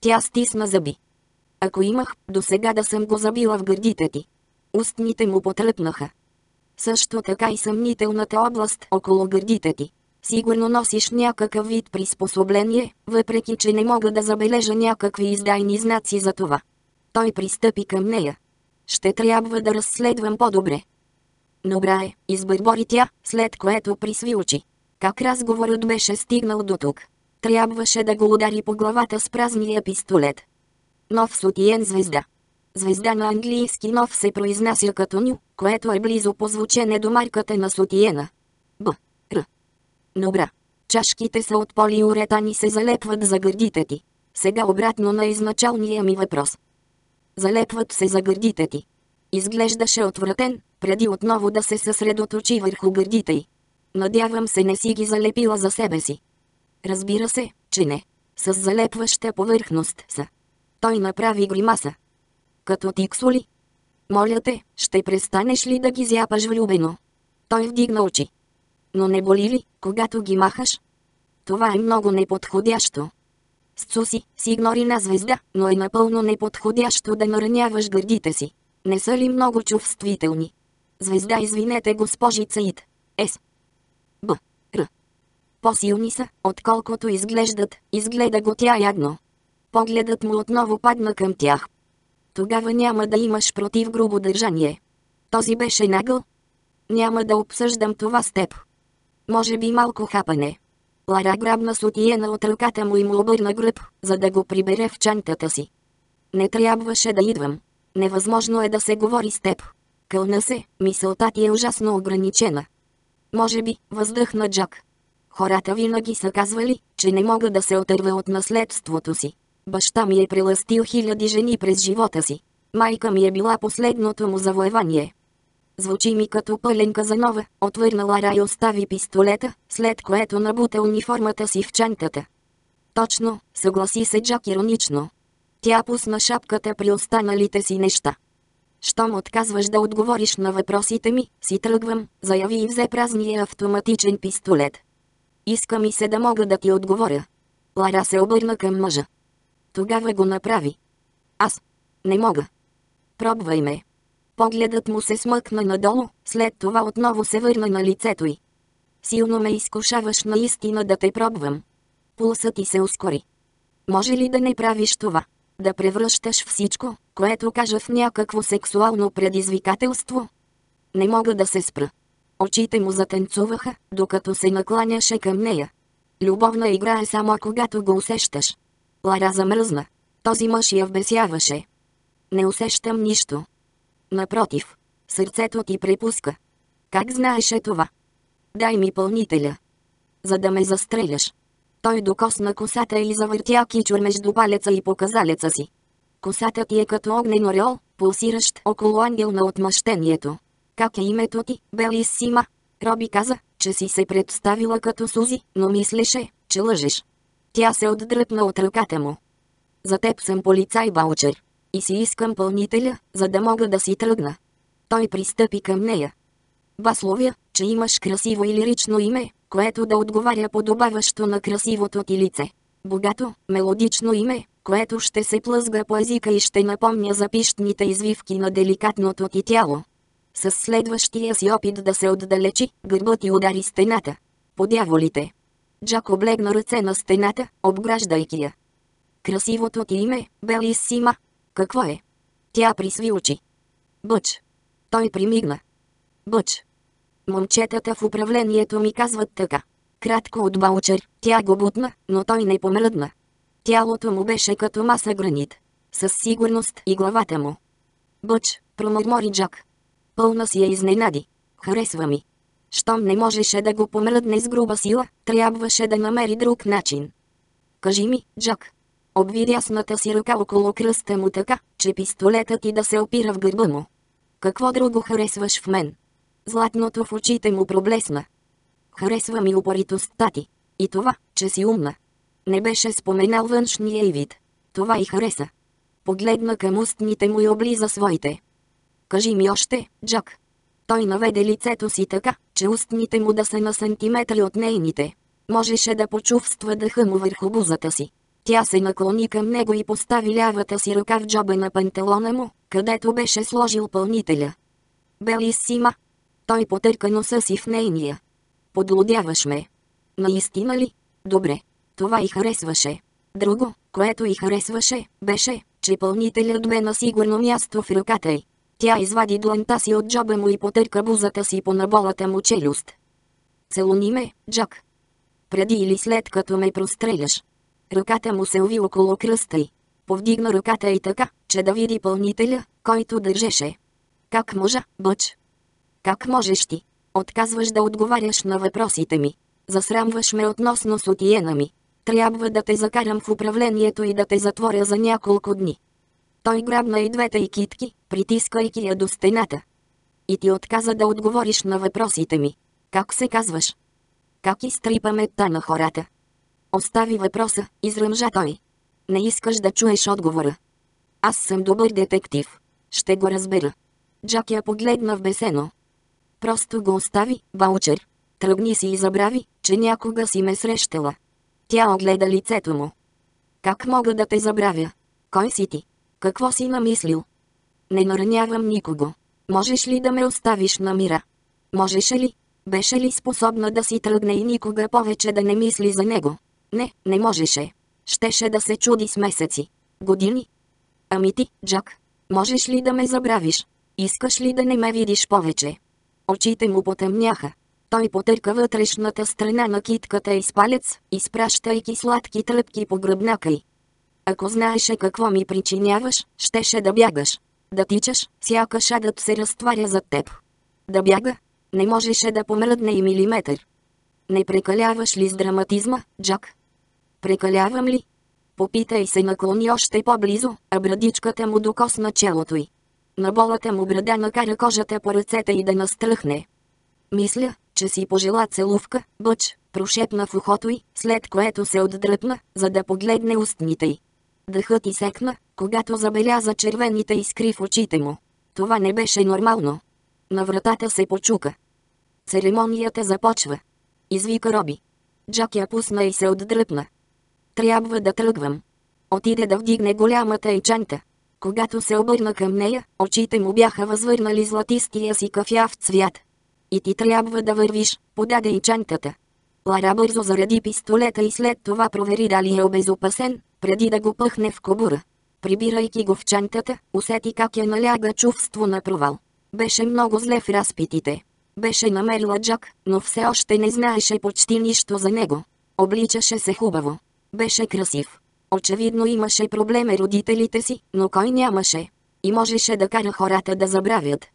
Тя стисна зъби. Ако имах, до сега да съм го забила в гърдите ти. Устните му потръпнаха. Също така и съмнителната област около гърдите ти. Сигурно носиш някакъв вид приспособление, въпреки че не мога да забележа някакви издайни знаци за това. Той пристъпи към нея. Ще трябва да разследвам по-добре. Добре, избърбори тя, след което присви очи. Как разговорът беше стигнал до тук? Трябваше да го удари по главата с празния пистолет. Нов сутиен звезда. Звезда на английски нов се произнася като ню, което е близо по звучене до марката на сутиена. Б. Добра. Чашките са от полиуретан и се залепват за гърдите ти. Сега обратно на изначалния ми въпрос. Залепват се за гърдите ти. Изглеждаше отвратен, преди отново да се съсредоточи върху гърдите й. Надявам се не си ги залепила за себе си. Разбира се, че не. С залепваща повърхност са. Той направи гримаса. Като тиксули. Моля те, ще престанеш ли да ги зяпаш влюбено? Той вдигна очи. Но не боли ли, когато ги махаш? Това е много неподходящо. С Цуси, си игнорина звезда, но е напълно неподходящо да нараняваш гърдите си. Не са ли много чувствителни? Звезда извинете госпожица Ит. С. Б. Р. По-силни са, отколкото изглеждат, изгледа го тя ядно. Погледът му отново падна към тях. Тогава няма да имаш против грубо държание. Този беше нагъл. Няма да обсъждам това с теб. Може би малко хапане. Лара грабна сутиена от ръката му и му обърна гръб, за да го прибере в чантата си. Не трябваше да идвам. Невъзможно е да се говори с теб. Кълна се, мисълта ти е ужасно ограничена. Може би, въздъхна Джак. Хората винаги са казвали, че не мога да се отърва от наследството си. Баща ми е преластил хиляди жени през живота си. Майка ми е била последното му завоевание. Звучи ми като пълен казанова, отвърна Лара и остави пистолета, след което набута униформата си в чантата. Точно, съгласи се Джак иронично. Тя пусна шапката при останалите си неща. Щом отказваш да отговориш на въпросите ми, си тръгвам, заяви и взе празния автоматичен пистолет. Иска ми се да мога да ти отговоря. Лара се обърна към мъжа. Тогава го направи. Аз. Не мога. Пробвай ме. Погледът му се смъкна надолу, след това отново се върна на лицето й. Силно ме изкушаваш наистина да те пробвам. Пулсът ти се ускори. Може ли да не правиш това? Да превръщаш всичко, което кажа в някакво сексуално предизвикателство? Не мога да се спра. Очите му затанцуваха, докато се накланяше към нея. Любовна игра е само когато го усещаш. Лара замръзна. Този мъж я вбесяваше. Не усещам нищо. Напротив, сърцето ти препуска. Как знаеше това? Дай ми пълнителя. За да ме застреляш. Той докосна косата и завъртя кичур между палеца и показалеца си. Косата ти е като огнен орел, пулсиращ около ангел на отмъщението. Как е името ти, Белисима? Роби каза, че си се представила като Сузи, но мислеше, че лъжеш. Тя се отдръпна от ръката му. За теб съм полицай Баучер. И си искам пълнителя, за да мога да си тръгна. Той пристъпи към нея. Басловя, че имаш красиво и лирично име, което да отговаря подобаващо на красивото ти лице. Богато, мелодично име, което ще се плъзга по езика и ще напомня за пищните извивки на деликатното ти тяло. С следващия си опит да се отдалечи, гърбът ти удари стената. Подяволите. Джак облегна ръце на стената, обграждайки я. Красивото ти име, Белисима. Какво е? Тя присви очи. Бъч. Той примигна. Бъч. Момчетата в управлението ми казват така. Кратко от Баучер, тя го бутна, но той не помръдна. Тялото му беше като маса гранит. Със сигурност и главата му. Бъч, промърмори Джак. Пълна си я изненади. Харесва ми. Щом не можеше да го помръдне с груба сила, трябваше да намери друг начин. Кажи ми, Джак. Обви ясната си ръка около кръста му така, че пистолетът ти да се опира в гърба му. Какво друго харесваш в мен? Златното в очите му проблесна. Харесва ми упоритостта ти. И това, че си умна. Не беше споменал външния и вид. Това и хареса. Погледна към устните му и облиза своите. Кажи ми още, Джак. Той наведе лицето си така, че устните му да са на сантиметри от нейните. Можеше да почувства дъха му върху бузата си. Тя се наклони към него и постави лявата си ръка в джоба на панталона му, където беше сложил пълнителя. Белисима. Той потърка носа си в нейния. Подлодяваш ме. Наистина ли? Добре. Това и харесваше. Друго, което и харесваше, беше, че пълнителят бе на сигурно място в ръката й. Тя извади дланта си от джоба му и потърка бузата си по наболата му челюст. Целуни ме, Джак. Преди или след като ме простреляш. Ръката му се уви около кръста й. Повдигна ръката и така, че да види пълнителя, който държеше. Как можа, бъч? Как можеш ти? Отказваш да отговаряш на въпросите ми. Засрамваш ме относно сотиена ми. Трябва да те закарам в управлението и да те затворя за няколко дни. Той грабна и двете и китки, притискайки я до стената. И ти отказа да отговориш на въпросите ми. Как се казваш? Как изтри паметта на хората? Остави въпроса, изръмжа той. Не искаш да чуеш отговора. Аз съм добър детектив. Ще го разбера. Джак я погледна в бесено. Просто го остави, Баучер. Тръгни си и забрави, че някога си ме срещала. Тя огледа лицето му. Как мога да те забравя? Кой си ти? Какво си намислил? Не наранявам никого. Можеш ли да ме оставиш на мира? Можеше ли? Беше ли способна да си тръгне и никога повече да не мисли за него? Не, не можеше. Щеше да се чуди с месеци. Години. Ами ти, Джак, можеш ли да ме забравиш? Искаш ли да не ме видиш повече? Очите му потъмняха. Той потърка вътрешната страна на китката и с палец, изпращайки сладки тръпки по гръбнака й. Ако знаеше какво ми причиняваш, щеше да бягаш. Да тичаш, сякаш адът се разтваря зад теб. Да бяга? Не можеше да помръдне и милиметър. Не прекаляваш ли с драматизма, Джак? Прекалявам ли? Попита и се наклони още по-близо, а брадичката му докосна челото й. На болата му брада накара кожата по ръцете и да настръхне. Мисля, че си пожела целувка, бъч, прошепна в ухото й, след което се отдръпна, за да погледне устните й. Дъхът и секна, когато забеляза червените искри в очите му. Това не беше нормално. На вратата се почука. Церемонията започва. Извика Роби. Джак я пусна и се отдръпна. Трябва да тръгвам. Отиде да вдигне голямата ечанта. Когато се обърна към нея, очите му бяха възвърнали златистия си кафяв цвят. И ти трябва да вървиш, подаде и чантата. Лара бързо заради пистолета и след това провери дали е обезопасен, преди да го пъхне в кобура. Прибирайки го в чантата, усети как я наляга чувство на провал. Беше много зле в разпитите. Беше намерила Джак, но все още не знаеше почти нищо за него. Обличаше се хубаво. Беше красив. Очевидно имаше проблеми родителите си, но кой нямаше. И можеше да кара хората да забравят.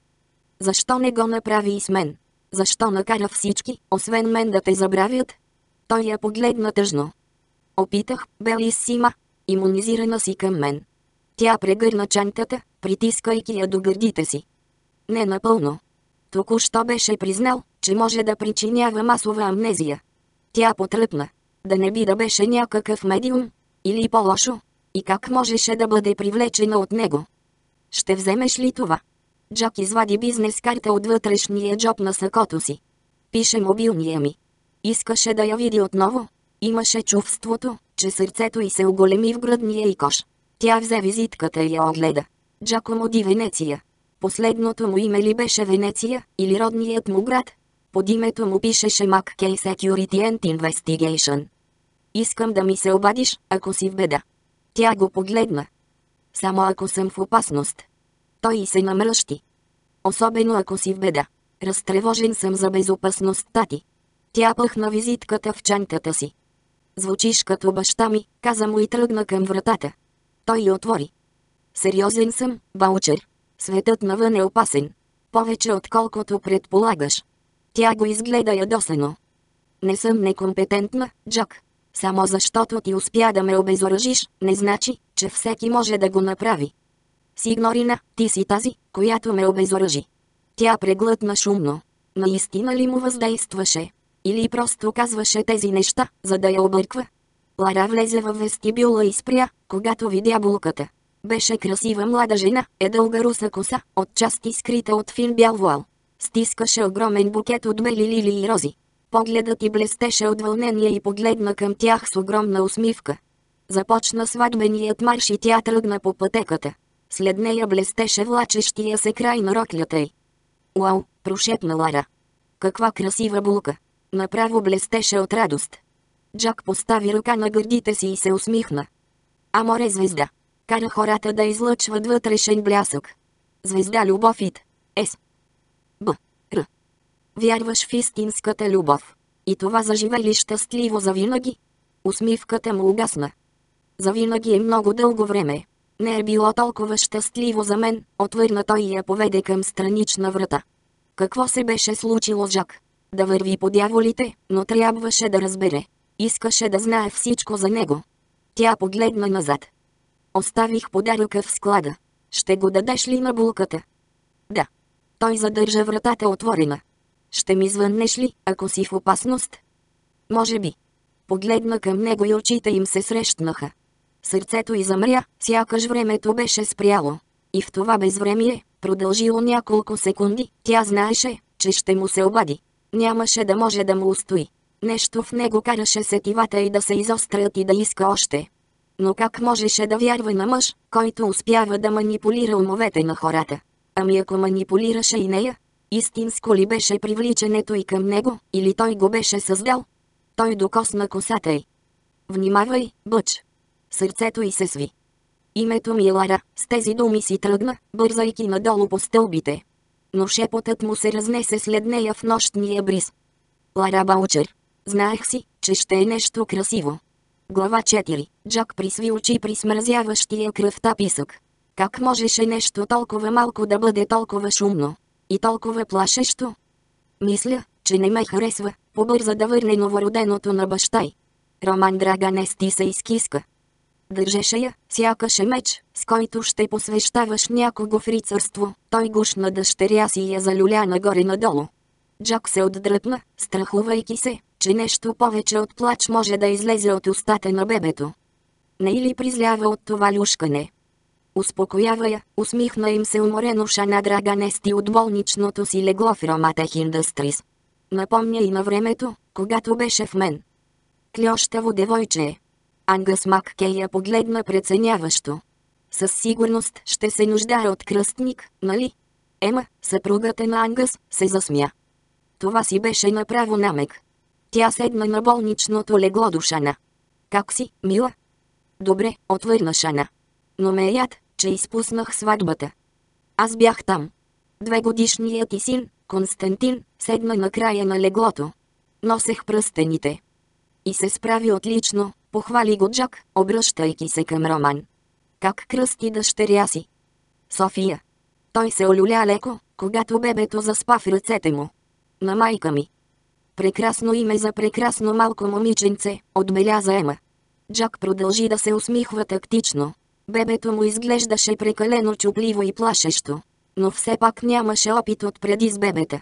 Защо не го направи и с мен? Защо накара всички, освен мен да те забравят? Той я погледна тъжно. Опитах, Белисима, имунизирана си към мен. Тя прегърна чантата, притискайки я до гърдите си. Не напълно. Току-що беше признал, че може да причинява масова амнезия. Тя потръпна. Да не би да беше някакъв медиум, или по-лошо? И как можеше да бъде привлечена от него? Ще вземеш ли това? Джак извади бизнес карта от вътрешния джоб на сакото си. Пише мобилния ми. Искаше да я види отново. Имаше чувството, че сърцето й се оголеми в гръдния и кош. Тя взе визитката и я огледа. Джакомо ди Венеция. Последното му име ли беше Венеция, или родният му град? Под името му пишеше MacKay Security and Investigation. Искам да ми се обадиш, ако си в беда. Тя го погледна. Само ако съм в опасност. Той и се намръщи. Особено ако си в беда. Разтревожен съм за безопасността ти. Тя пъхна визитката в чантата си. Звучиш като баща ми, каза му и тръгна към вратата. Той я отвори. Сериозен съм, Баучер. Светът навън е опасен. Повече отколкото предполагаш. Тя го изгледа ядосено. Не съм некомпетентна, Джак. Само защото ти успя да ме обезоръжиш, не значи, че всеки може да го направи. Сигнорина, ти си тази, която ме обезоръжи. Тя преглътна шумно. Наистина ли му въздействаше? Или просто казваше тези неща, за да я обърква? Лара влезе във вестибюла и спря, когато видя булката. Беше красива млада жена, е дълга руса коса, отчасти скрита от фин бял вуал. Стискаше огромен букет от бели лили и рози. Погледът ти блестеше от вълнение и погледна към тях с огромна усмивка. Започна сватбеният марш и тя тръгна по пътеката. След нея блестеше влачещия се край на роклята й. Уау, прошепна Лара. Каква красива булка. Направо блестеше от радост. Джак постави ръка на гърдите си и се усмихна. Аморе звезда. Кара хората да излъчват вътрешен блясък. Звезда любов ит. Вярваш в истинската любов. И това заживели щастливо завинаги. Усмивката му угасна. Завинаги е много дълго време. Не е било толкова щастливо за мен, отвърна той и я поведе към странична врата. Какво се беше случило Жак? Да върви по дяволите, но трябваше да разбере. Искаше да знае всичко за него. Тя погледна назад. Оставих подаръка в склада. Ще го дадеш ли на булката? Да. Той задържа вратата отворена. Ще ми звъннеш ли, ако си в опасност? Може би. Погледна към него и очите им се срещнаха. Сърцето й замря, сякаш времето беше спряло. И в това безвремие, продължило няколко секунди, тя знаеше, че ще му се обади. Нямаше да може да му устои. Нещо в него караше сетивата и да се изострят и да иска още. Но как можеше да вярва на мъж, който успява да манипулира умовете на хората? Ами ако манипулираше и нея? Истинско ли беше привличането и към него, или той го беше създал? Той докосна косата й. Внимавай, бъч! Сърцето й се сви. Името ми е Лара, с тези думи си тръгна, бързайки надолу по стълбите. Но шепотът му се разнесе след нея в нощния бриз. Лара Баучер. Знаех си, че ще е нещо красиво. Глава 4. Джак присви очи при смразяващия кръвта писък. Как можеше нещо толкова малко да бъде толкова шумно? И толкова плашещо? Мисля, че не ме харесва, побърза да върне новороденото на баща й. Роман Драганести се изкиска. Държеше я, сякаш е меч, с който ще посвещаваш някого в рицарство. Той гушна дъщеря си и я залюля нагоре-надолу. Джак се отдръпна, страхувайки се, че нещо повече от плач може да излезе от устата на бебето. Не или призлява от това люшкане. Успокоява я, усмихна им се уморено Шана Драганести от болничното си легло в Роматех Industries. Напомня и на времето, когато беше в мен. Клющаво девойче е. Ангас Маккей я погледна преценяващо. Със сигурност ще се нуждае от кръстник, нали? Ема, съпругата на Ангас, се засмя. Това си беше направо намек. Тя седна на болничното легло до Шана. Как си, мила? Добре, отвърна Шана. Но ме яд, че изпуснах сватбата. Аз бях там. Две годишният ти син, Константин, седна на края на леглото. Носех пръстените. И се справи отлично, похвали го Джак, обръщайки се към Роман. Как кръсти дъщеря си? София. Той се олюля леко, когато бебето заспа в ръцете му. На майка ми. Прекрасно име за прекрасно малко момиченце, отбеляза Ема. Джак продължи да се усмихва тактично. Бебето му изглеждаше прекалено чупливо и плашещо. Но все пак нямаше опит от преди с бебета.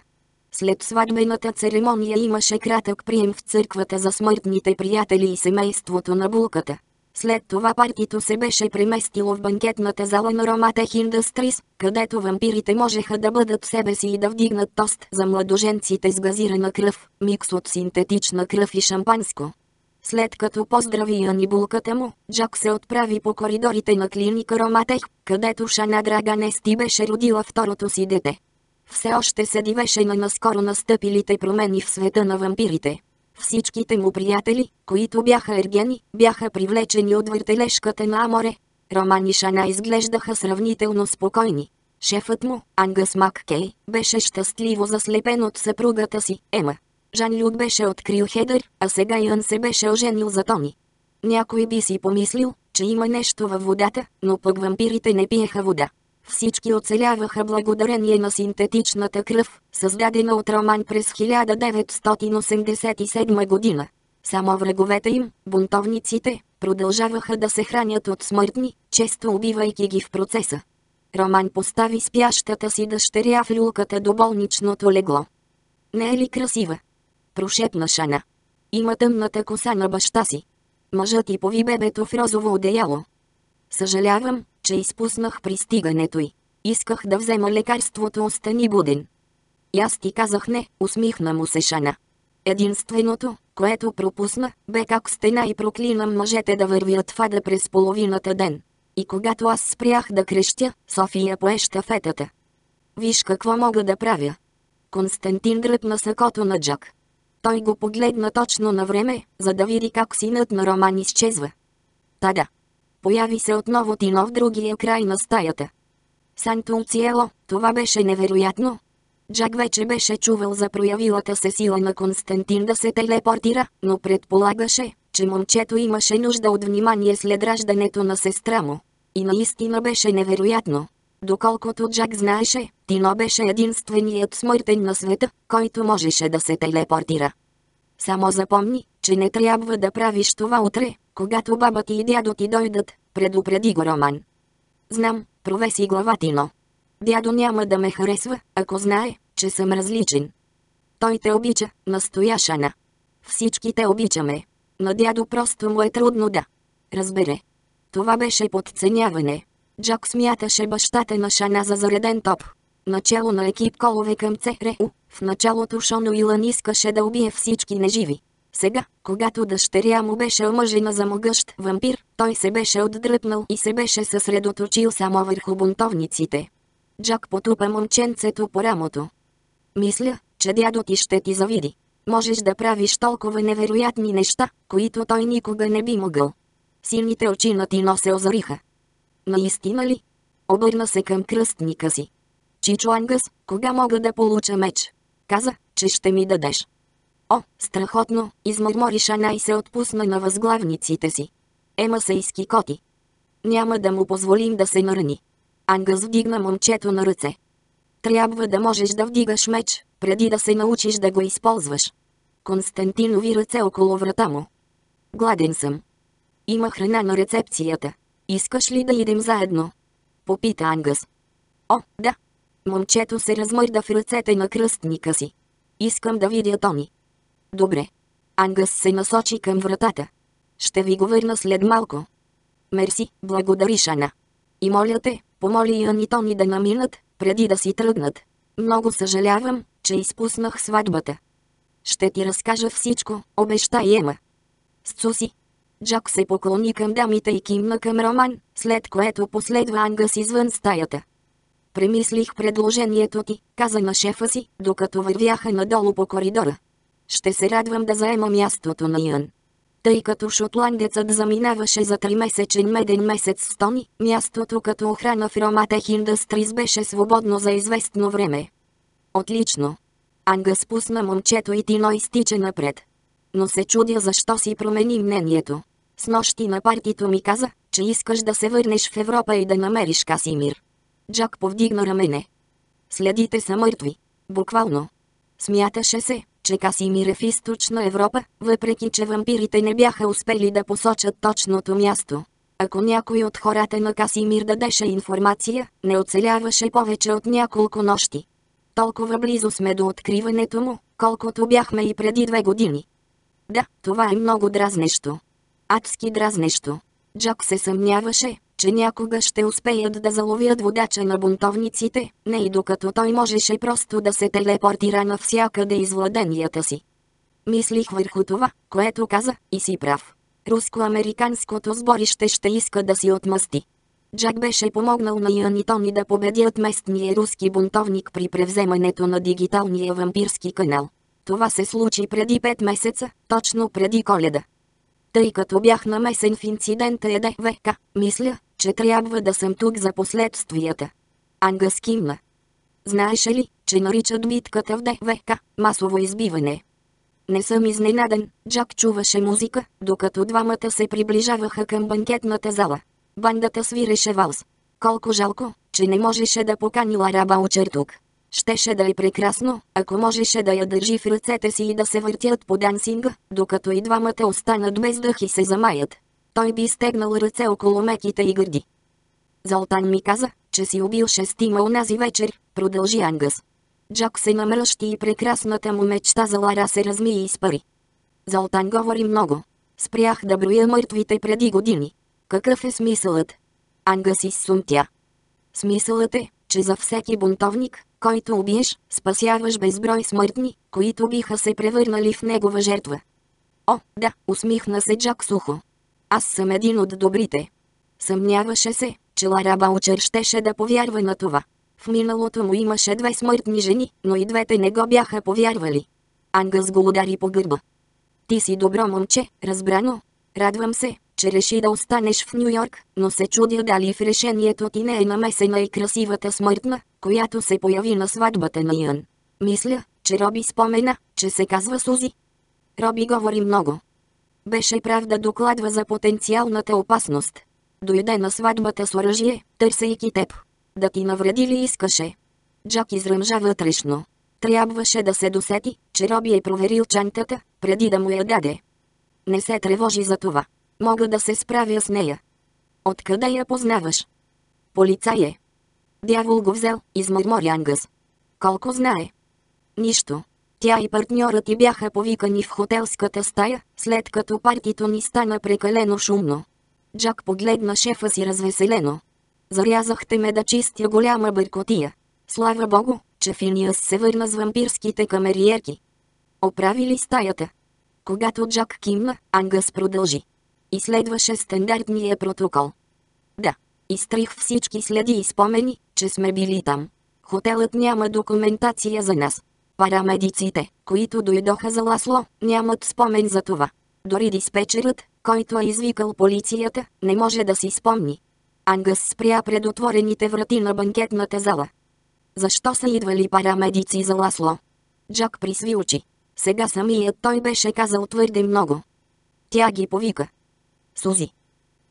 След сватбената церемония имаше кратък прием в църквата за смъртните приятели и семейството на булката. След това партито се беше преместило в банкетната зала на Роматех Industries, където вампирите можеха да бъдат себе си и да вдигнат тост за младоженците с газирана кръв, микс от синтетична кръв и шампанско. След като поздрави анибулката му, Джак се отправи по коридорите на клиника Роматех, където Шана Драганести беше родила второто си дете. Все още се дивеше на наскоро настъпилите промени в света на вампирите. Всичките му приятели, които бяха ергени, бяха привлечени от въртележката на Аморе. Роман и Шана изглеждаха сравнително спокойни. Шефът му, Ангас Маккей, беше щастливо заслепен от съпругата си, Ема. Жан Люк беше открил Хедър, а сега Ян се беше оженил за Тони. Някой би си помислил, че има нещо във водата, но пък вампирите не пиеха вода. Всички оцеляваха благодарение на синтетичната кръв, създадена от Роман през 1987 година. Само враговете им, бунтовниците, продължаваха да се хранят от смъртни, често убивайки ги в процеса. Роман постави спящата си дъщеря в люлката до болничното легло. Не е ли красива? Прошепна Шана. Има тъмната коса на баща си. Мъжът и пови бебето в розово одеяло. Съжалявам, че изпуснах пристигането й. Исках да взема лекарството остани буден. И аз ти казах не, усмихна му се Шана. Единственото, което пропусна, бе как стена и проклинам мъжете да вървят в ада през половината ден. И когато аз спрях да крещя, София пое щафетата. Виж какво мога да правя. Константин дръпна сакото на Джак. Той го погледна точно на време, за да види как синът на Роман изчезва. Тада. Появи се отново Тино в другия край на стаята. Санто Циело, това беше невероятно. Джак вече беше чувал за проявилата се сила на Константин да се телепортира, но предполагаше, че момчето имаше нужда от внимание след раждането на сестра му. И наистина беше невероятно. Доколкото Джак знаеше, Тино беше единственият смъртен на света, който можеше да се телепортира. Само запомни, че не трябва да правиш това утре, когато баба ти и дядо ти дойдат, предупреди го Роман. Знам, провеси глава Тино. Дядо няма да ме харесва, ако знае, че съм различен. Той те обича, настоя Шана. Всички те обичаме. На дядо просто му е трудно да. Разбере. Това беше подценяване. Джак смяташе бащата на Шана за зареден топ. Начало на екип колове към ЦРУ, в началото Шон Уилън искаше да убие всички неживи. Сега, когато дъщеря му беше омъжена за могъщ вампир, той се беше отдръпнал и се беше съсредоточил само върху бунтовниците. Джак потупа момченцето по рамото. Мисля, че дядо ти ще ти завиди. Можеш да правиш толкова невероятни неща, които той никога не би могъл. Силните очи на Тино се озариха. Наистина ли? Обърна се към кръстника си. Чичо Ангас, кога мога да получа меч? Каза, че ще ми дадеш. О, страхотно, измърмори Шана и се отпусна на възглавниците си. Ема се изкикоти. Няма да му позволим да се нарани. Ангас вдигна момчето на ръце. Трябва да можеш да вдигаш меч, преди да се научиш да го използваш. Константинови ръце около врата му. Гладен съм. Има храна на рецепцията. Искаш ли да идем заедно? Попита Ангас. О, да. Момчето се размърда в ръцете на кръстника си. Искам да видя Тони. Добре. Ангас се насочи към вратата. Ще ви го върна след малко. Мерси, благодари Шана. И моля те, помоли и Анитони да наминат, преди да си тръгнат. Много съжалявам, че изпуснах сватбата. Ще ти разкажа всичко, обещай Ема. С Цуси. Джак се поклони към дамите и кимна към Роман, след което последва Ангас извън стаята. Премислих предложението ти, каза на шефа си, докато вървяха надолу по коридора. Ще се радвам да заема мястото на Ян. Тъй като шотландецът заминаваше за тримесечен меден месец в Стони, мястото като охрана в Роматех Industries беше свободно за известно време. Отлично. Анга спусна момчето и Тино изтича напред. Но се чудя защо си промени мнението. С нощи на партито ми каза, че искаш да се върнеш в Европа и да намериш Касимир. Джак повдигна рамене. Следите са мъртви. Буквално. Смяташе се, че Касимир е в източна Европа, въпреки че вампирите не бяха успели да посочат точното място. Ако някой от хората на Касимир дадеше информация, не оцеляваше повече от няколко нощи. Толкова близо сме до откриването му, колкото бяхме и преди две години. Да, това е много дразнещо. Адски дразнещо. Джак се съмняваше, че някога ще успеят да заловят водача на бунтовниците, не и докато той можеше просто да се телепортира навсякъде из владенията си. Мислих върху това, което каза, и си прав. Руско-американското сборище ще иска да си отмъсти. Джак беше помогнал на Ян и Тони да победят местния руски бунтовник при превземането на дигиталния вампирски канал. Това се случи преди 5 месеца, точно преди коледа. Тъй като бях намесен в инцидента ЕДВК, мисля, че трябва да съм тук за последствията. Ангас кимна. Знаеш ли, че наричат битката в ДВК масово избиване? Не съм изненадан, Джак чуваше музика, докато двамата се приближаваха към банкетната зала. Бандата свиреше валс. Колко жалко, че не можеше да покани Лара Баучер тук. Щеше да е прекрасно, ако можеше да я държи в ръцете си и да се въртят по дансинга, докато и двамата останат без дъх и се замаят. Той би стегнал ръце около меките и гърди. Золтан ми каза, че си убил шестима унази вечер, продължи Ангас. Джак се намръщи и прекрасната му мечта за Лара се разми и изпари. Золтан говори много. Спрях да броя мъртвите преди години. Какъв е смисълът? Ангас изсумтя. Смисълът е, че за всеки бунтовник, който убиеш, спасяваш безброй смъртни, които биха се превърнали в негова жертва. О, да, усмихна се Джак сухо. Аз съм един от добрите. Съмняваше се, че Лара Баучер щеше да повярва на това. В миналото му имаше две смъртни жени, но и двете не го бяха повярвали. Ангас го удари по гърба. Ти си добро момче, разбрано. Радвам се, че реши да останеш в Нью Йорк, но се чудя дали в решението ти не е намесена и красивата смъртна, която се появи на сватбата на Ян. Мисля, че Роби спомена, че се казва Сузи. Роби говори много. Беше прав да докладва за потенциалната опасност. Дойде на сватбата с оръжие, търсейки теб. Да ти навреди ли искаше? Джак изръмжа вътрешно. Трябваше да се досети, че Роби е проверил чантата, преди да му я даде. Не се тревожи за това. Мога да се справя с нея. Откъде я познаваш? Полицай е. Дявол го взел, измърмори Ангас. Колко знае? Нищо. Тя и партньорът ти бяха повикани в хотелската стая, след като партито ни стана прекалено шумно. Джак погледна шефа си развеселено. Зарязахте ме да чистя голяма бъркотия. Слава богу, че Финиас се върна с вампирските камериерки. Оправи ли стаята? Когато Джак кимна, Ангас продължи. И следваше стандартния протокол. Да, изтрих всички следи и спомени, че сме били там. Хотелът няма документация за нас. Парамедиците, които дойдоха за Ласло, нямат спомен за това. Дори диспетчерът, който е извикал полицията, не може да си спомни. Ангас спря пред отворените врати на банкетната зала. Защо са идвали парамедици за Ласло? Джак присви очи. Сега самият той беше казал твърде много. Тя ги повика. Сузи.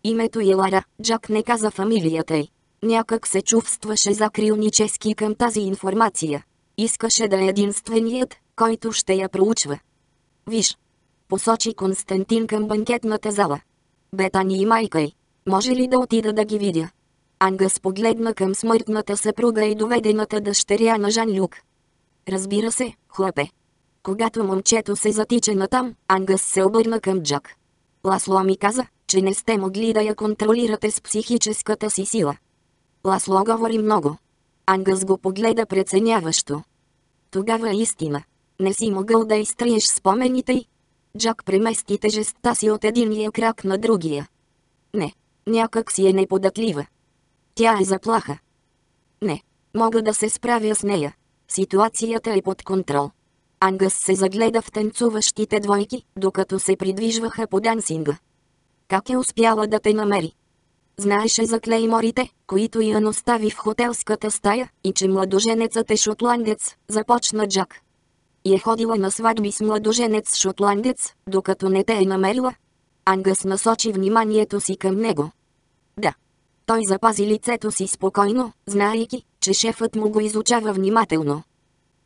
Името е Лара, Джак не каза фамилията й. Някак се чувстваше закрилнически към тази информация. Искаше да е единственият, който ще я проучва. Виж. Посочи Константин към банкетната зала. Бетани и майка й. Може ли да отида да ги видя? Ангас погледна към смъртната съпруга и доведената дъщеря на Жан Люк. Разбира се, хлапе. Когато момчето се затича натам, Ангас се обърна към Джак. Ласло ми каза, че не сте могли да я контролирате с психическата си сила. Ласло говори много. Ангъс го погледа преценяващо. Тогава истина. Не си могъл да изтриеш спомените й. Джак премести тежестта си от единия крак на другия. Не, някак си е неподатлива. Тя е заплаха. Не, мога да се справя с нея. Ситуацията е под контрол. Ангъс се загледа в танцуващите двойки, докато се придвижваха по дансинга. Как е успяла да те намери? Знаеше за клейморите, които Ян остави в хотелската стая, и че младоженецът е шотландец, започна Джак. И е ходила на сватби с младоженец шотландец, докато не те е намерила. Ангъс насочи вниманието си към него. Да. Той запази лицето си спокойно, знаейки, че шефът му го изучава внимателно.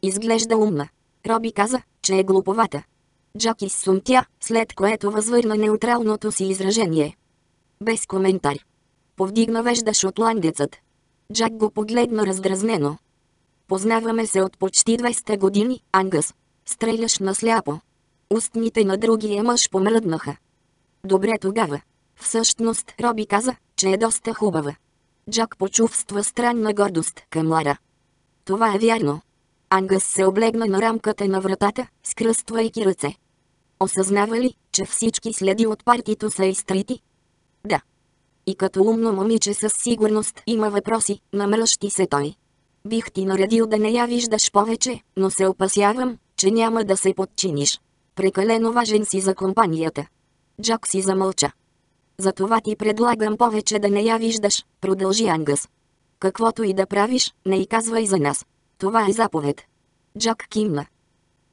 Изглежда умна. Роби каза, че е глуповата. Джак изсумтя, след което възвърна неутралното си изражение. Без коментар. Повдигна вежда шотландецът. Джак го погледна раздразнено. Познаваме се от почти 200 години, Ангъс. Стреляш насляпо. Устните на другия мъж помръднаха. Добре тогава. Всъщност Роби каза, че е доста хубава. Джак почувства странна гордост към Лара. Това е вярно. Ангъс се облегна на рамката на вратата, скръствайки ръце. Осъзнава ли, че всички следи от партито са изтрити? Да. И като умно момиче със сигурност има въпроси, намръщи се той. Бих ти наредил да не я виждаш повече, но се опасявам, че няма да се подчиниш. Прекалено важен си за компанията. Джак си замълча. Затова ти предлагам повече да не я виждаш, продължи Ангъс. Каквото и да правиш, не и казвай за нас. Това е заповед. Джак кимна.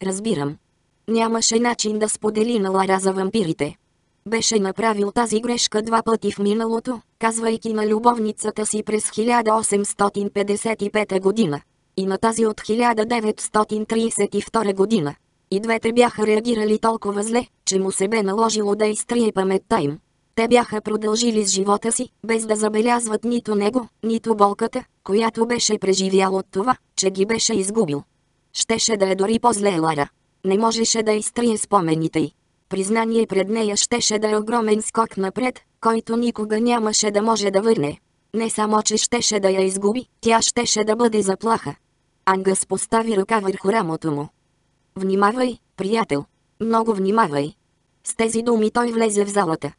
Разбирам. Нямаше начин да сподели на Лара за вампирите. Беше направил тази грешка два пъти в миналото, казвайки на любовницата си през 1855 година. И на тази от 1932 година. И двете бяха реагирали толкова зле, че му се бе наложило да изтрие паметта им. Те бяха продължили с живота си, без да забелязват нито него, нито болката, която беше преживял от това, че ги беше изгубил. Щеше да е дори по-зле Лара. Не можеше да изтрие спомените й. Признание пред нея щеше да е огромен скок напред, който никога нямаше да може да върне. Не само, че щеше да я изгуби, тя щеше да бъде заплаха. Ангъс постави ръка върху рамото му. Внимавай, приятел. Много внимавай. С тези думи той влезе в залата.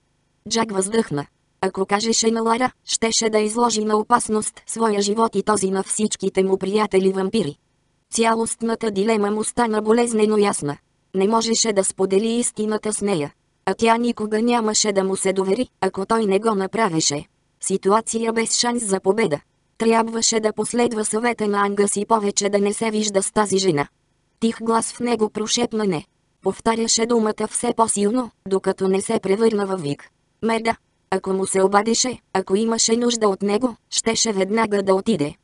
Джак въздъхна. Ако кажеше на Лара, щеше да изложи на опасност своя живот и този на всичките му приятели вампири. Цялостната дилема му стана болезнено ясна. Не можеше да сподели истината с нея. А тя никога нямаше да му се довери, ако той не го направеше. Ситуация без шанс за победа. Трябваше да последва съвета на Ангас и повече да не се вижда с тази жена. Тих глас в него прошепна не. Повтаряше думата все по-силно, докато не се превърна във вик. Мерда, ако му се обадеше, ако имаше нужда от него, щеше веднага да отиде.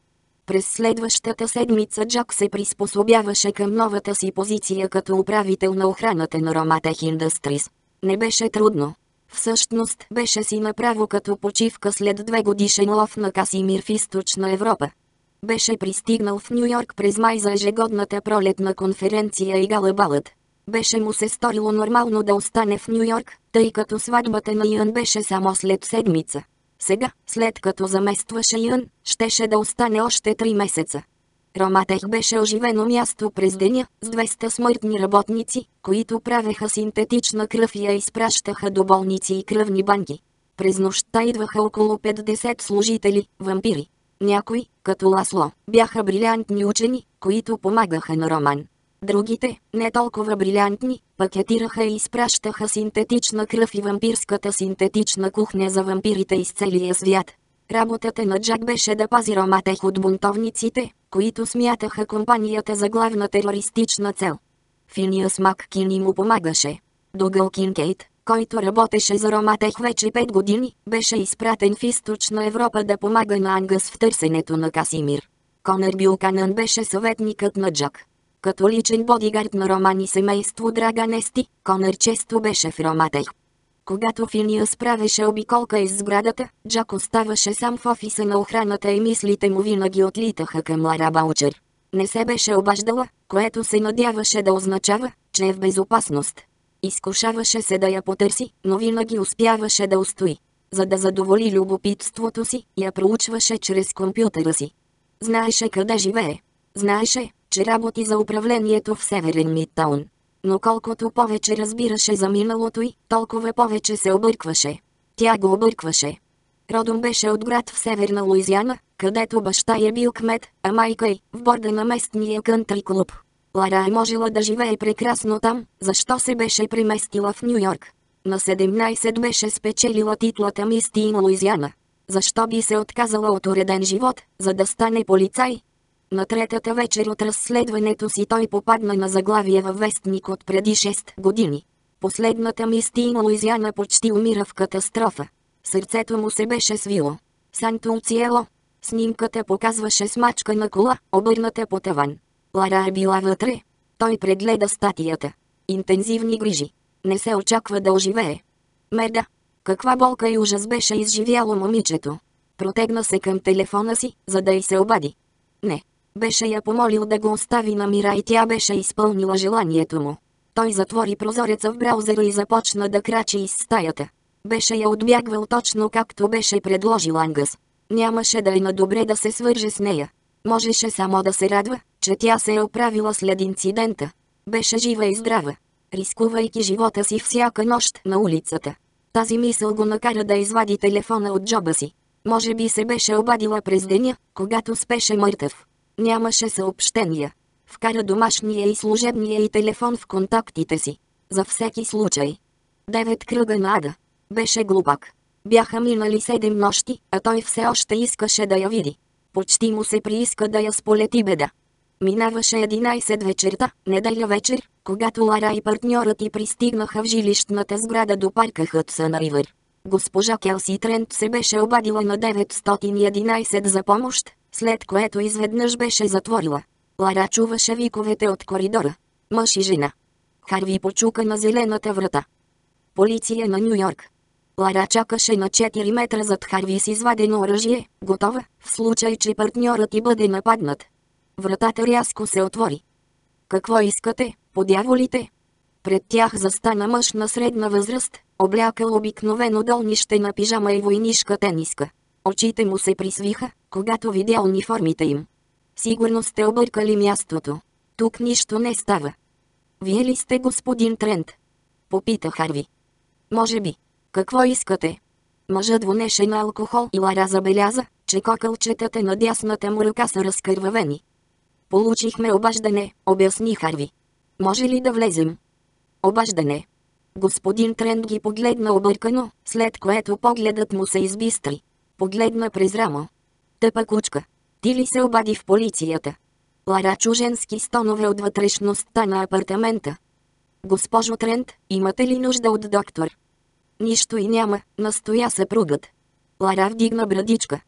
През следващата седмица Джак се приспособяваше към новата си позиция като управител на охраната на Роmatech Industries. Не беше трудно. Всъщност беше си направо като почивка след две годишен лов на Касимир в източна Европа. Беше пристигнал в Нью Йорк през май за ежегодната пролетна конференция и галабалът. Беше му се сторило нормално да остане в Нью Йорк, тъй като сватбата на Иан беше само след седмица. Сега, след като заместваше Юн, щеше да остане още три месеца. Роматех беше оживено място през деня, с 200 смъртни работници, които правеха синтетична кръв и я изпращаха до болници и кръвни банки. През нощта идваха около 50 служители, вампири. Някои, като Ласло, бяха брилянтни учени, които помагаха на Роман. Другите, не толкова брилянтни, пакетираха и изпращаха синтетична кръв и вампирската синтетична кухня за вампирите из целия свят. Работата на Джак беше да пази Роматех от бунтовниците, които смятаха компанията за главна терористична цел. Финиас Маккини му помагаше. Дугъл Кинкейт, който работеше за Роматех вече 5 години, беше изпратен в източна Европа да помага на Ангъс в търсенето на Касимир. Конър Бюканън беше съветникът на Джак. Като личен бодигард на Роман и семейство Драганести, Конър често беше в Роматех. Когато Финиас правеше обиколка из сградата, Джак оставаше сам в офиса на охраната и мислите му винаги отлитаха към Лара Баучер. Не се беше обаждала, което се надяваше да означава, че е в безопасност. Изкушаваше се да я потърси, но винаги успяваше да устои. За да задоволи любопитството си, я проучваше чрез компютъра си. Знаеше къде живее. Знаеше, че работи за управлението в Северен Мидтаун. Но колкото повече разбираше за миналото й, толкова повече се объркваше. Тя го объркваше. Родом беше от град в Северна Луизиана, където баща е бил кмет, а майка й в борда на местния кънтри клуб. Лара е можела да живее прекрасно там, защо се беше преместила в Нью Йорк. На 17 беше спечелила титлата Мисти на Луизиана. Защо би се отказала от уреден живот, за да стане полицай? На третата вечер от разследването си той попадна на заглавие във вестник от преди 6 години. Последната Мисти на Луизиана почти умира в катастрофа. Сърцето му се беше свило. Санто Циело. Снимката показваше смачка на кола, обърната по таван. Лара е била вътре. Той прегледа статията. Интензивни грижи. Не се очаква да оживее. Мерда. Каква болка и ужас беше изживяло момичето. Протегна се към телефона си, за да й се обади. Не. Беше я помолил да го остави на мира и тя беше изпълнила желанието му. Той затвори прозореца в браузъра и започна да крачи из стаята. Беше я отбягвал точно както беше предложил Ангъс. Нямаше да е на добре да се свърже с нея. Можеше само да се радва, че тя се е оправила след инцидента. Беше жива и здрава, рискувайки живота си всяка нощ на улицата. Тази мисъл го накара да извади телефона от джоба си. Може би се беше обадила през деня, когато спеше мъртъв. Нямаше съобщения. Вкара домашния и служебния и телефон в контактите си. За всеки случай. Девет кръга на ада. Беше глупак. Бяха минали седем нощи, а той все още искаше да я види. Почти му се прииска да я сполети беда. Минаваше 11 вечерта, неделя вечер, когато Лара и партньорът й пристигнаха в жилищната сграда до парка Хътсън Ривър. Госпожа Келси Трент се беше обадила на 911 за помощ, след което изведнъж беше затворила. Лара чуваше виковете от коридора. Мъж и жена. Харви почука на зелената врата. Полиция на Нью Йорк. Лара чакаше на 4 метра зад Харви с извадено оръжие, готова, в случай, че партньорът ти бъде нападнат. Вратата рязко се отвори. Какво искате, подяволите? Пред тях застана мъж на средна възраст, облякал обикновено долнище на пижама и войнишка тениска. Очите му се присвиха, когато видя униформите им. Сигурно сте объркали мястото. Тук нищо не става. Вие ли сте господин Трент? Попита Харви. Може би. Какво искате? Мъжът вонеше на алкохол и Лара забеляза, че кокълчетата на дясната му ръка са разкървавени. Получихме обаждане, обясни Харви. Може ли да влезем? Обаждане. Господин Трент ги погледна объркано, след което погледът му се избистри. Погледна през рамо. Тъпа кучка. Ти ли се обади в полицията? Лара чу женски стонове от вътрешността на апартамента. Госпожо Трент, имате ли нужда от доктор? Нищо и няма, настоя съпругът. Лара вдигна брадичка.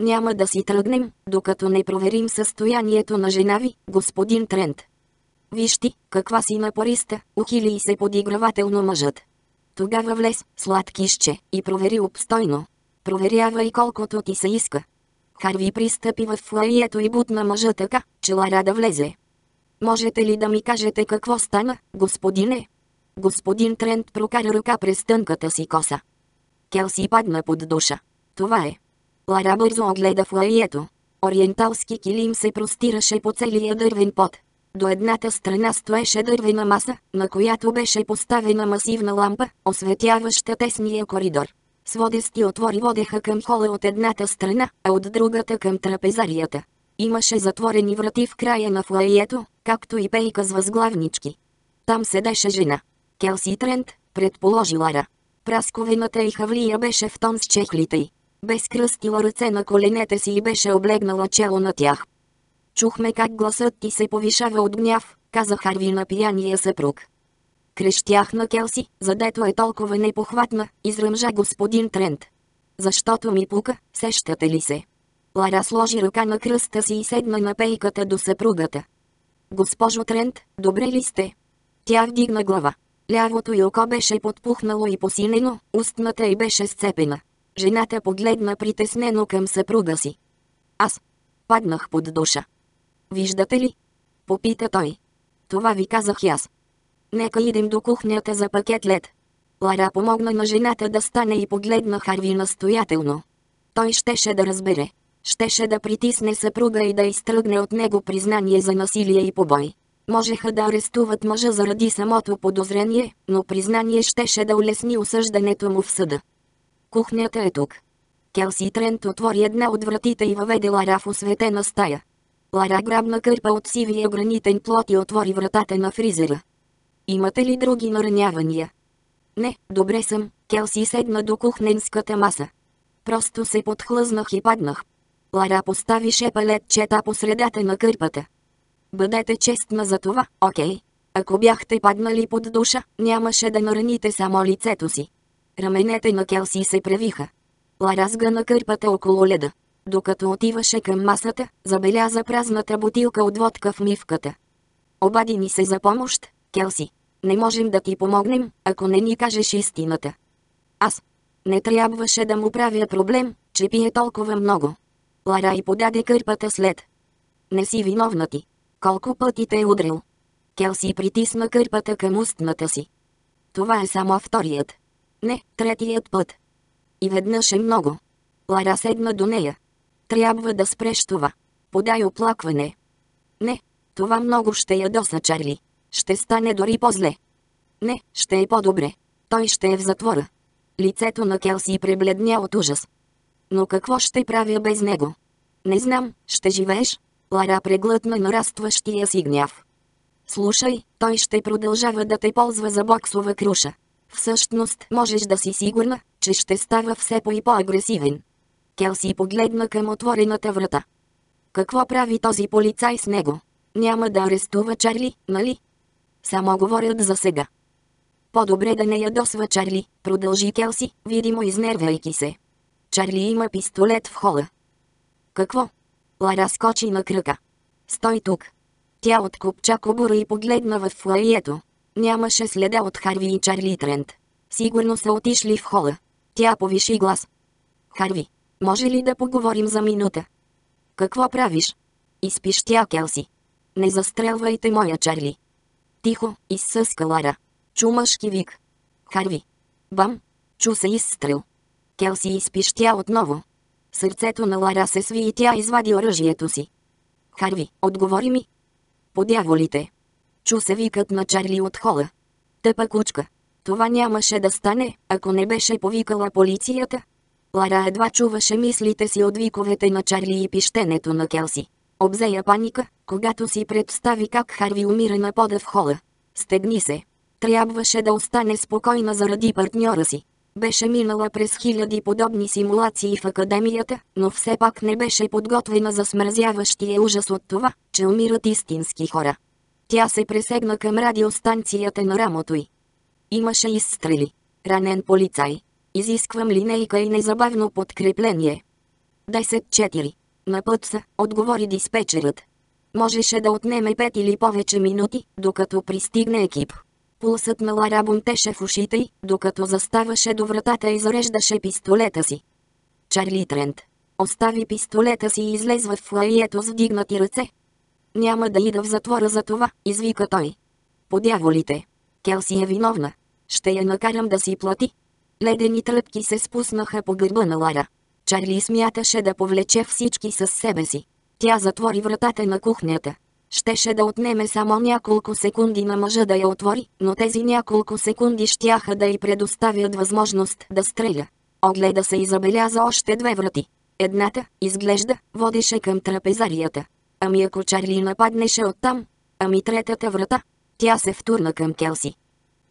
Няма да си тръгнем, докато не проверим състоянието на жена ви, господин Трент. Виж ти, каква си напориста, ухили и се подигравателно мъжът. Тогава влез, сладкишче, и провери обстойно. Проверявай колкото ти се иска. Харви пристъпи в флаието и бутна мъжа така, че Лара да влезе. Можете ли да ми кажете какво стана, господине? Господин Трент прокара ръка през тънката си коса. Келси падна под душа. Това е. Лара бързо огледа флаието. Ориенталски килим се простираше по целия дървен пот. До едната страна стоеше дървена маса, на която беше поставена масивна лампа, осветяваща тесния коридор. Сводести отвори водеха към хола от едната страна, а от другата към трапезарията. Имаше затворени врати в края на флаието, както и пейка с възглавнички. Там седеше жена. Келси Трент, предположи Лара. Прасковената и хавлия беше в тон с чехлите й. Без кръстила ръце на коленете си и беше облегнала чело на тях. Чухме как гласът ти се повишава от гняв, каза Харви на пияния съпруг. Крещях на Келси, задето е толкова непохватна, изръмжа господин Трент. Защото ми пука, сещате ли се? Лара сложи ръка на кръста си и седна на пейката до съпругата. Госпожо Трент, добре ли сте? Тя вдигна глава. Лявото й око беше подпухнало и посинено, устната й беше сцепена. Жената погледна притеснено към съпруга си. Аз паднах под душа. Виждате ли? Попита той. Това ви казах аз. Нека идем до кухнята за пакет лед. Лара помогна на жената да стане и погледна Харви настоятелно. Той щеше да разбере. Щеше да притисне съпруга и да изтръгне от него признание за насилие и побой. Можеха да арестуват мъжа заради самото подозрение, но признание щеше да улесни осъждането му в съда. Кухнята е тук. Келси Трент отвори една от вратите и въведе Лара в осветена стая. Лара грабна кърпа от сивия гранитен плот и отвори вратата на фризера. Имате ли други наранявания? Не, добре съм, Келси седна до кухненската маса. Просто се подхлъзнах и паднах. Лара постави шепалетчета по средата на кърпата. Бъдете честна за това, окей. Ако бяхте паднали под душа, нямаше да нараните само лицето си. Раменете на Келси се превиха. Лара сгъна кърпата около леда. Докато отиваше към масата, забеляза празната бутилка от водка в мивката. Обади ни се за помощ, Келси. Не можем да ти помогнем, ако не ни кажеш истината. Аз. Не трябваше да му правя проблем, че пие толкова много. Лара и подаде кърпата след. Не си виновна ти. Колко пъти те е удрил? Келси притисна кърпата към устната си. Това е само вторият. Не, третият път. И веднъж е много. Лара седна до нея. Трябва да спреш това. Подай оплакване. Не, това много ще ядоса Чарли. Ще стане дори по-зле. Не, ще е по-добре. Той ще е в затвора. Лицето на Келси пребледня от ужас. Но какво ще правя без него? Не знам, ще живееш? Лара преглътна нарастващия си гняв. Слушай, той ще продължава да те ползва за боксова круша. Всъщност можеш да си сигурна, че ще става все по- и по-агресивен. Келси погледна към отворената врата. Какво прави този полицай с него? Няма да арестува Чарли, нали? Само говорят за сега. По-добре да не ядосва Чарли, продължи Келси, видимо изнервяйки се. Чарли има пистолет в хола. Какво? Лара скочи на кръка. Стой тук. Тя откопча кобура и погледна в флаието. Нямаше следа от Харви и Чарли Трент. Сигурно са отишли в хола. Тя повиши глас. Харви, може ли да поговорим за минута? Какво правиш? Изпищя Келси. Не застрелвайте моя Чарли. Тихо, изсъска Лара. Чу мъжки вик. Харви. Бам. Чу се изстрел. Келси изпищя отново. Сърцето на Лара се сви и тя извади оръжието си. Харви, отговори ми. Подяволите. Чу се викът на Чарли от хола. Тъпа кучка. Това нямаше да стане, ако не беше повикала полицията. Лара едва чуваше мислите си от виковете на Чарли и пищенето на Келси. Обзея паника, когато си представи как Харви умира на пода в хола. Стегни се. Трябваше да остане спокойна заради партньора си. Беше минала през хиляди подобни симулации в академията, но все пак не беше подготвена за смразяващия ужас от това, че умират истински хора. Тя се пресегна към радиостанцията на рамото й. Имаше изстрели. Ранен полицай. Изисквам линейка и незабавно подкрепление. 10-4. На път са, отговори диспетчерът. Можеше да отнеме 5 или повече минути, докато пристигне екип. Пулсът на Лара бунтеше в ушите й, докато заставаше до вратата и зареждаше пистолета си. Чарли Трент. Остави пистолета си и излезва в флаието с вдигнати ръце. Няма да ида в затвора за това, извика той. Подяволите. Келси е виновна. Ще я накарам да си плати. Ледени тръпки се спуснаха по гърба на Лара. Чарли смяташе да повлече всички с себе си. Тя затвори вратата на кухнята. Щеше да отнеме само няколко секунди на мъжа да я отвори, но тези няколко секунди щяха да й предоставят възможност да стреля. Огледа се и забеляза още две врати. Едната, изглежда, водеше към трапезарията. Ами ако Чарли нападнеше оттам? Ами третата врата? Тя се втурна към Келси.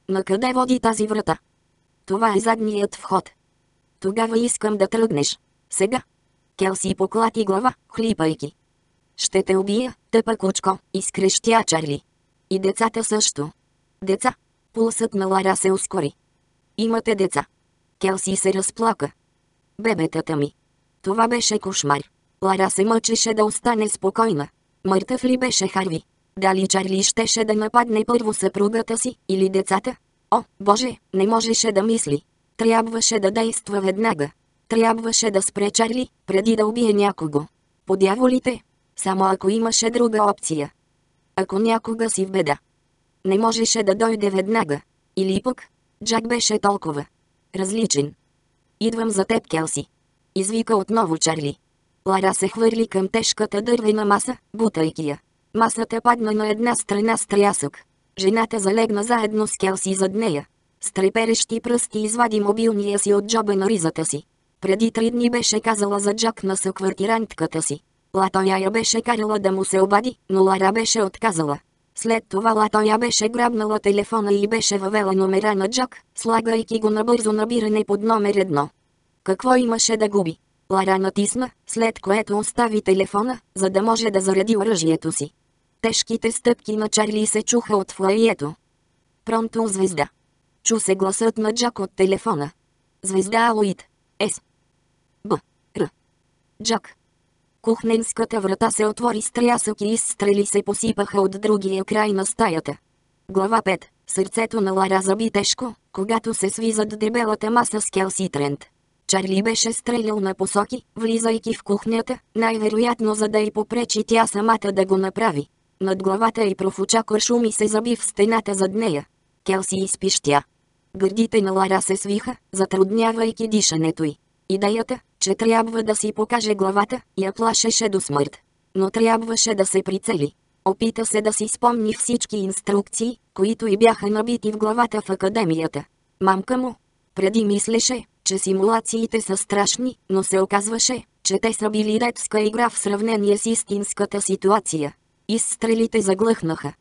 На къде води тази врата? Това е задният вход. Тогава искам да тръгнеш. Сега. Келси поклати глава, хлипайки. Ще те убия, тъпа кучко, изкрещя Чарли. И децата също. Деца. Пулсът на Лара се ускори. Имате деца. Келси се разплака. Бебетата ми. Това беше кошмар. Лара се мъчеше да остане спокойна. Мъртъв ли беше Харви? Дали Чарли щеше да нападне първо съпругата си или децата? О, Боже, не можеше да мисли. Трябваше да действа веднага. Трябваше да спре Чарли, преди да убие някого. Подяволите, само ако имаше друга опция. Ако някога си в беда. Не можеше да дойде веднага. Или пък, Джак беше толкова различен. Идвам за теб, Келси. Извика отново Чарли. Лара се хвърли към тежката дървена маса, бутайки я. Масата падна на една страна с трясък. Жената залегна заедно с Келси зад нея. С треперещи пръсти извади мобилния си от джоба на ризата си. Преди три дни беше казала за Джак на съквартирантката си. Латоя я беше карала да му се обади, но Лара беше отказала. След това Латоя беше грабнала телефона и беше въвела номера на Джак, слагайки го на бързо набиране под номер едно. Какво имаше да губи? Лара натисна, след което остави телефона, за да може да заради оръжието си. Тежките стъпки на Чарли се чуха от флаието. Пронто звезда. Чу се гласът на Джак от телефона. Звезда Алоид. С. Джак. Кухненската врата се отвори с трясък и изстрели се посипаха от другия край на стаята. Глава 5. Сърцето на Лара заби тежко, когато се сви зад дебелата маса с Келси Трент. Чарли беше стрелял на посоки, влизайки в кухнята, най-вероятно за да й попречи тя самата да го направи. Над главата й профуча куршум и се заби в стената зад нея. Келси изпищя. Гърдите на Лара се свиха, затруднявайки дишането й. Идеята, че трябва да си покаже главата, я плашеше до смърт. Но трябваше да се прицели. Опита се да си спомни всички инструкции, които й бяха набити в главата в академията. Мамка му. Преди мислеше, че симулациите са страшни, но се оказваше, че те са били детска игра в сравнение с истинската ситуация. Изстрелите заглъхнаха.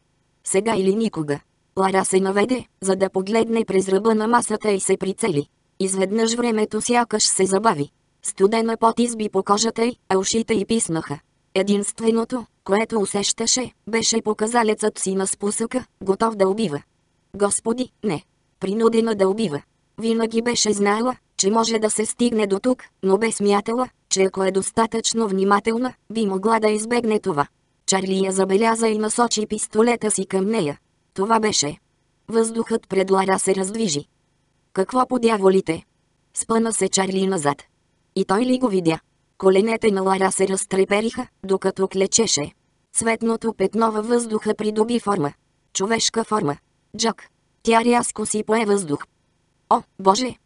Сега или никога. Лара се наведе, за да погледне през ръба на масата и се прицели. Изведнъж времето сякаш се забави. Студена пот изби по кожата й, а ушите й писнаха. Единственото, което усещаше, беше показалецът си на спусъка, готов да убива. Господи, не. Принудена да убива. Винаги беше знаела, че може да се стигне до тук, но бе смятала, че ако е достатъчно внимателна, би могла да избегне това. Чарли я забеляза и насочи пистолета си към нея. Това беше. Въздухът пред Лара се раздвижи. Какво по дяволите? Спъна се Чарли назад. И той ли го видя? Коленете на Лара се разтрепериха, докато клечеше. Цветното петно във въздуха придоби форма. Човешка форма. Джак. Тя рязко си пое въздух. О, Боже!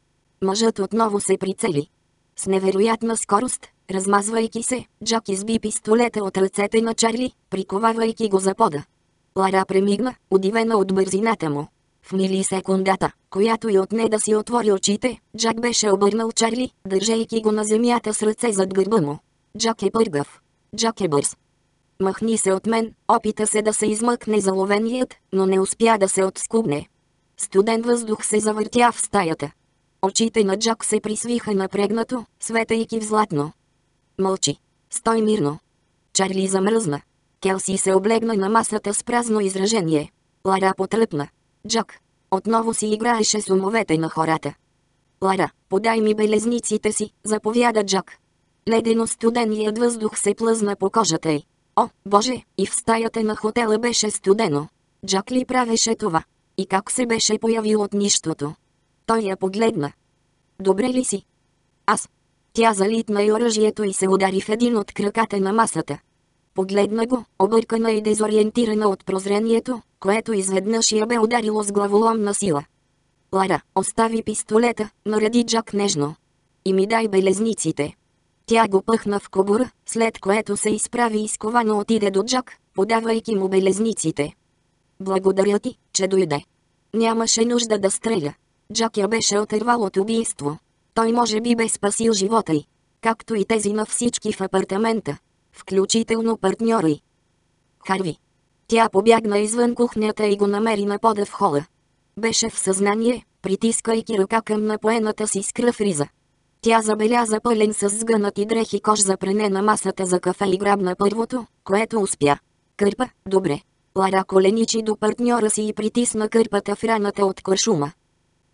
Мъжът отново се прицели. С невероятна скорост, размазвайки се, Джак изби пистолета от ръцете на Чарли, приковавайки го за пода. Лара премигна, удивена от бързината му. В милисекундата, която й отне да си отвори очите, Джак беше обърнал Чарли, държейки го на земята с ръце зад гърба му. Джак е пъргав. Джак е бърз. Махни се от мен, опита се да се измъкне заловеният, но не успя да се отскубне. Студен въздух се завъртя в стаята. Очите на Джак се присвиха напрегнато, светайки в златно. Мълчи. Стой мирно. Чарли замръзна. Келси се облегна на масата с празно изражение. Лара потръпна. Джак. Отново си играеше с умовете на хората. Лара, подай ми белезниците си, заповяда Джак. Ледено студеният въздух се плъзна по кожата й. О, боже, и в стаята на хотела беше студено. Джак ли правеше това? И как се беше появил от нищото? Той я погледна. Добре ли си? Аз. Тя залитна и оръжието и се удари в един от краката на масата. Погледна го, объркана и дезориентирана от прозрението, което изведнъж я бе ударило с главоломна сила. Лара, остави пистолета, нареди Джак нежно. И ми дай белезниците. Тя го пъхна в кобура, след което се изправи и сковано отиде до Джак, подавайки му белезниците. Благодаря ти, че дойде. Нямаше нужда да стреля. Джак я беше отървал от убийство. Той може би бе спасил живота й. Както и тези на всички в апартамента. Включително партньора й. Харви. Тя побягна извън кухнята и го намери на пода в хола. Беше в съзнание, притискайки ръка към напоената си с кръв риза. Тя забеляза пълен с сгънати дрехи кош запрене на масата за кафе и грабна първото, което успя. Кърпа, добре. Лара коленичи до партньора си и притисна кърпата в раната от куршума.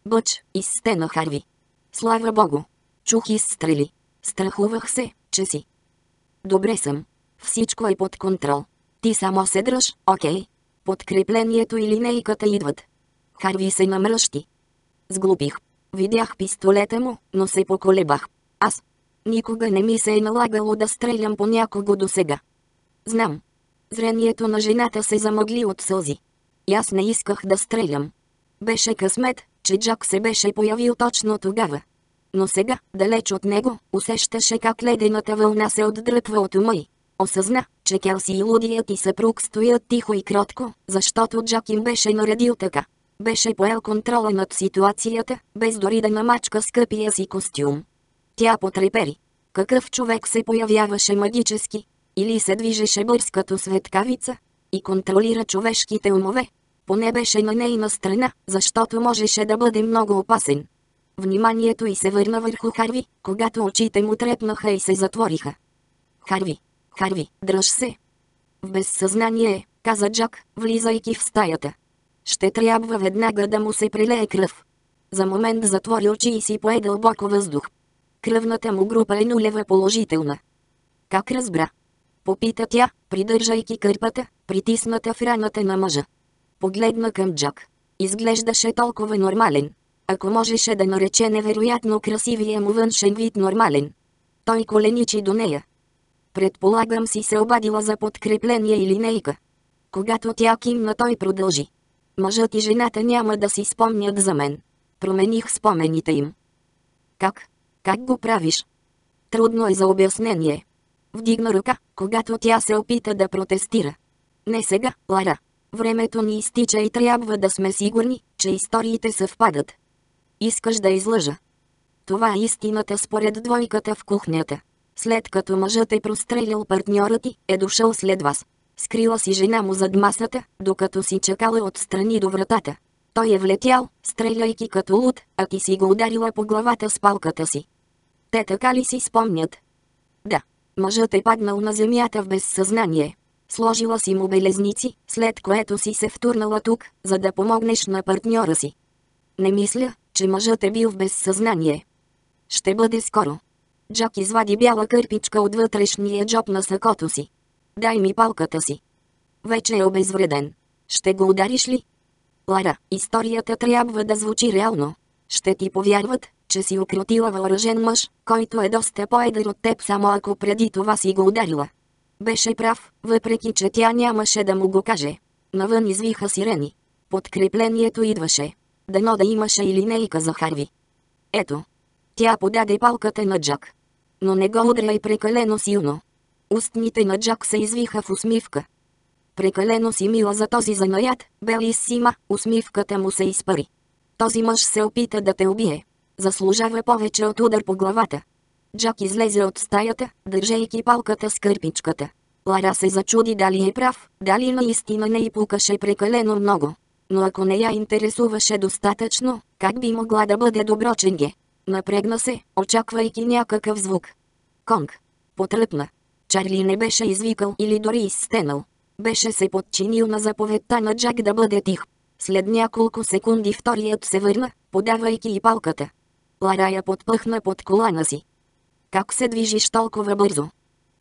Бъч, изстена Харви. Слава богу. Чух изстрели. Страхувах се, че си. Добре съм. Всичко е под контрол. Ти само се дръж, окей? Подкреплението и линейката идват. Харви се намръщи. Сглупих. Видях пистолета му, но се поколебах. Аз. Никога не ми се е налагало да стрелям по някого до сега. Знам. Зрението на жената се замъгли от сълзи. И аз не исках да стрелям. Беше късмет, че Джак се беше появил точно тогава. Но сега, далеч от него, усещаше как ледената вълна се отдръпва от ума й. Осъзна, че Келси и лудият и съпруг стоят тихо и кротко, защото Джак им беше наредил така. Беше поел контрола над ситуацията, без дори да намачка скъпия си костюм. Тя потрепери. Какъв човек се появяваше магически? Или се движеше бърз като светкавица? И контролира човешките умове? Поне беше на нейна страна, защото можеше да бъде много опасен. Вниманието й се върна върху Харви, когато очите му трепнаха и се затвориха. Харви, Харви, дръж се. В безсъзнание, каза Джак, влизайки в стаята. Ще трябва веднага да му се прилее кръв. За момент затвори очи и си пое дълбоко въздух. Кръвната му група е нулева положителна. Как разбра? Попита тя, придържайки кърпата, притисната в раната на мъжа. Погледна към Джак. Изглеждаше толкова нормален. Ако можеше да нарече невероятно красивия му външен вид нормален. Той коленичи до нея. Предполагам си се обадила за подкрепление или нейка. Когато тя кимна той продължи. Мъжът и жената няма да си спомнят за мен. Промених спомените им. Как? Как го правиш? Трудно е за обяснение. Вдигна ръка, когато тя се опита да протестира. Не сега, Лара. Времето ни изтича и трябва да сме сигурни, че историите съвпадат. Искаш да излъжа. Това е истината според двойката в кухнята. След като мъжът е прострелял партньора ти, е дошъл след вас. Скрила си жена му зад масата, докато си чакала отстрани до вратата. Той е влетял, стреляйки като луд, а ти си го ударила по главата с палката си. Те така ли си спомнят? Да. Мъжът е паднал на земята в безсъзнание. Сложила си му белезници, след което си се втурнала тук, за да помогнеш на партньора си. Не мисля, че мъжът е бил в безсъзнание. Ще бъде скоро. Джак извади бяла кърпичка от вътрешния джоб на сакото си. Дай ми палката си. Вече е обезвреден. Ще го удариш ли? Лара, историята трябва да звучи реално. Ще ти повярват, че си укротила въоръжен мъж, който е доста по-едър от теб само ако преди това си го ударила. Беше прав, въпреки че тя нямаше да му го каже. Навън извиха сирени. Подкреплението идваше. Дано да имаше или нейка за Харви. Ето. Тя подаде палката на Джак. Но не го удряй прекалено силно. Устните на Джак се извиха в усмивка. Прекалено си мила за този занаят, Белис Сима, усмивката му се изпари. Този мъж се опита да те убие. Заслужава повече от удар по главата. Джак излезе от стаята, държейки палката с кърпичката. Лара се зачуди дали е прав, дали наистина не й пукаше прекалено много. Но ако не я интересуваше достатъчно, как би могла да бъде добро ченге? Напрегна се, очаквайки някакъв звук. Конг. Потръпна. Чарли не беше извикал или дори изстенал. Беше се подчинил на заповедта на Джак да бъде тих. След няколко секунди вторият се върна, подавайки и палката. Лара я подпъхна под колана си. Как се движиш толкова бързо?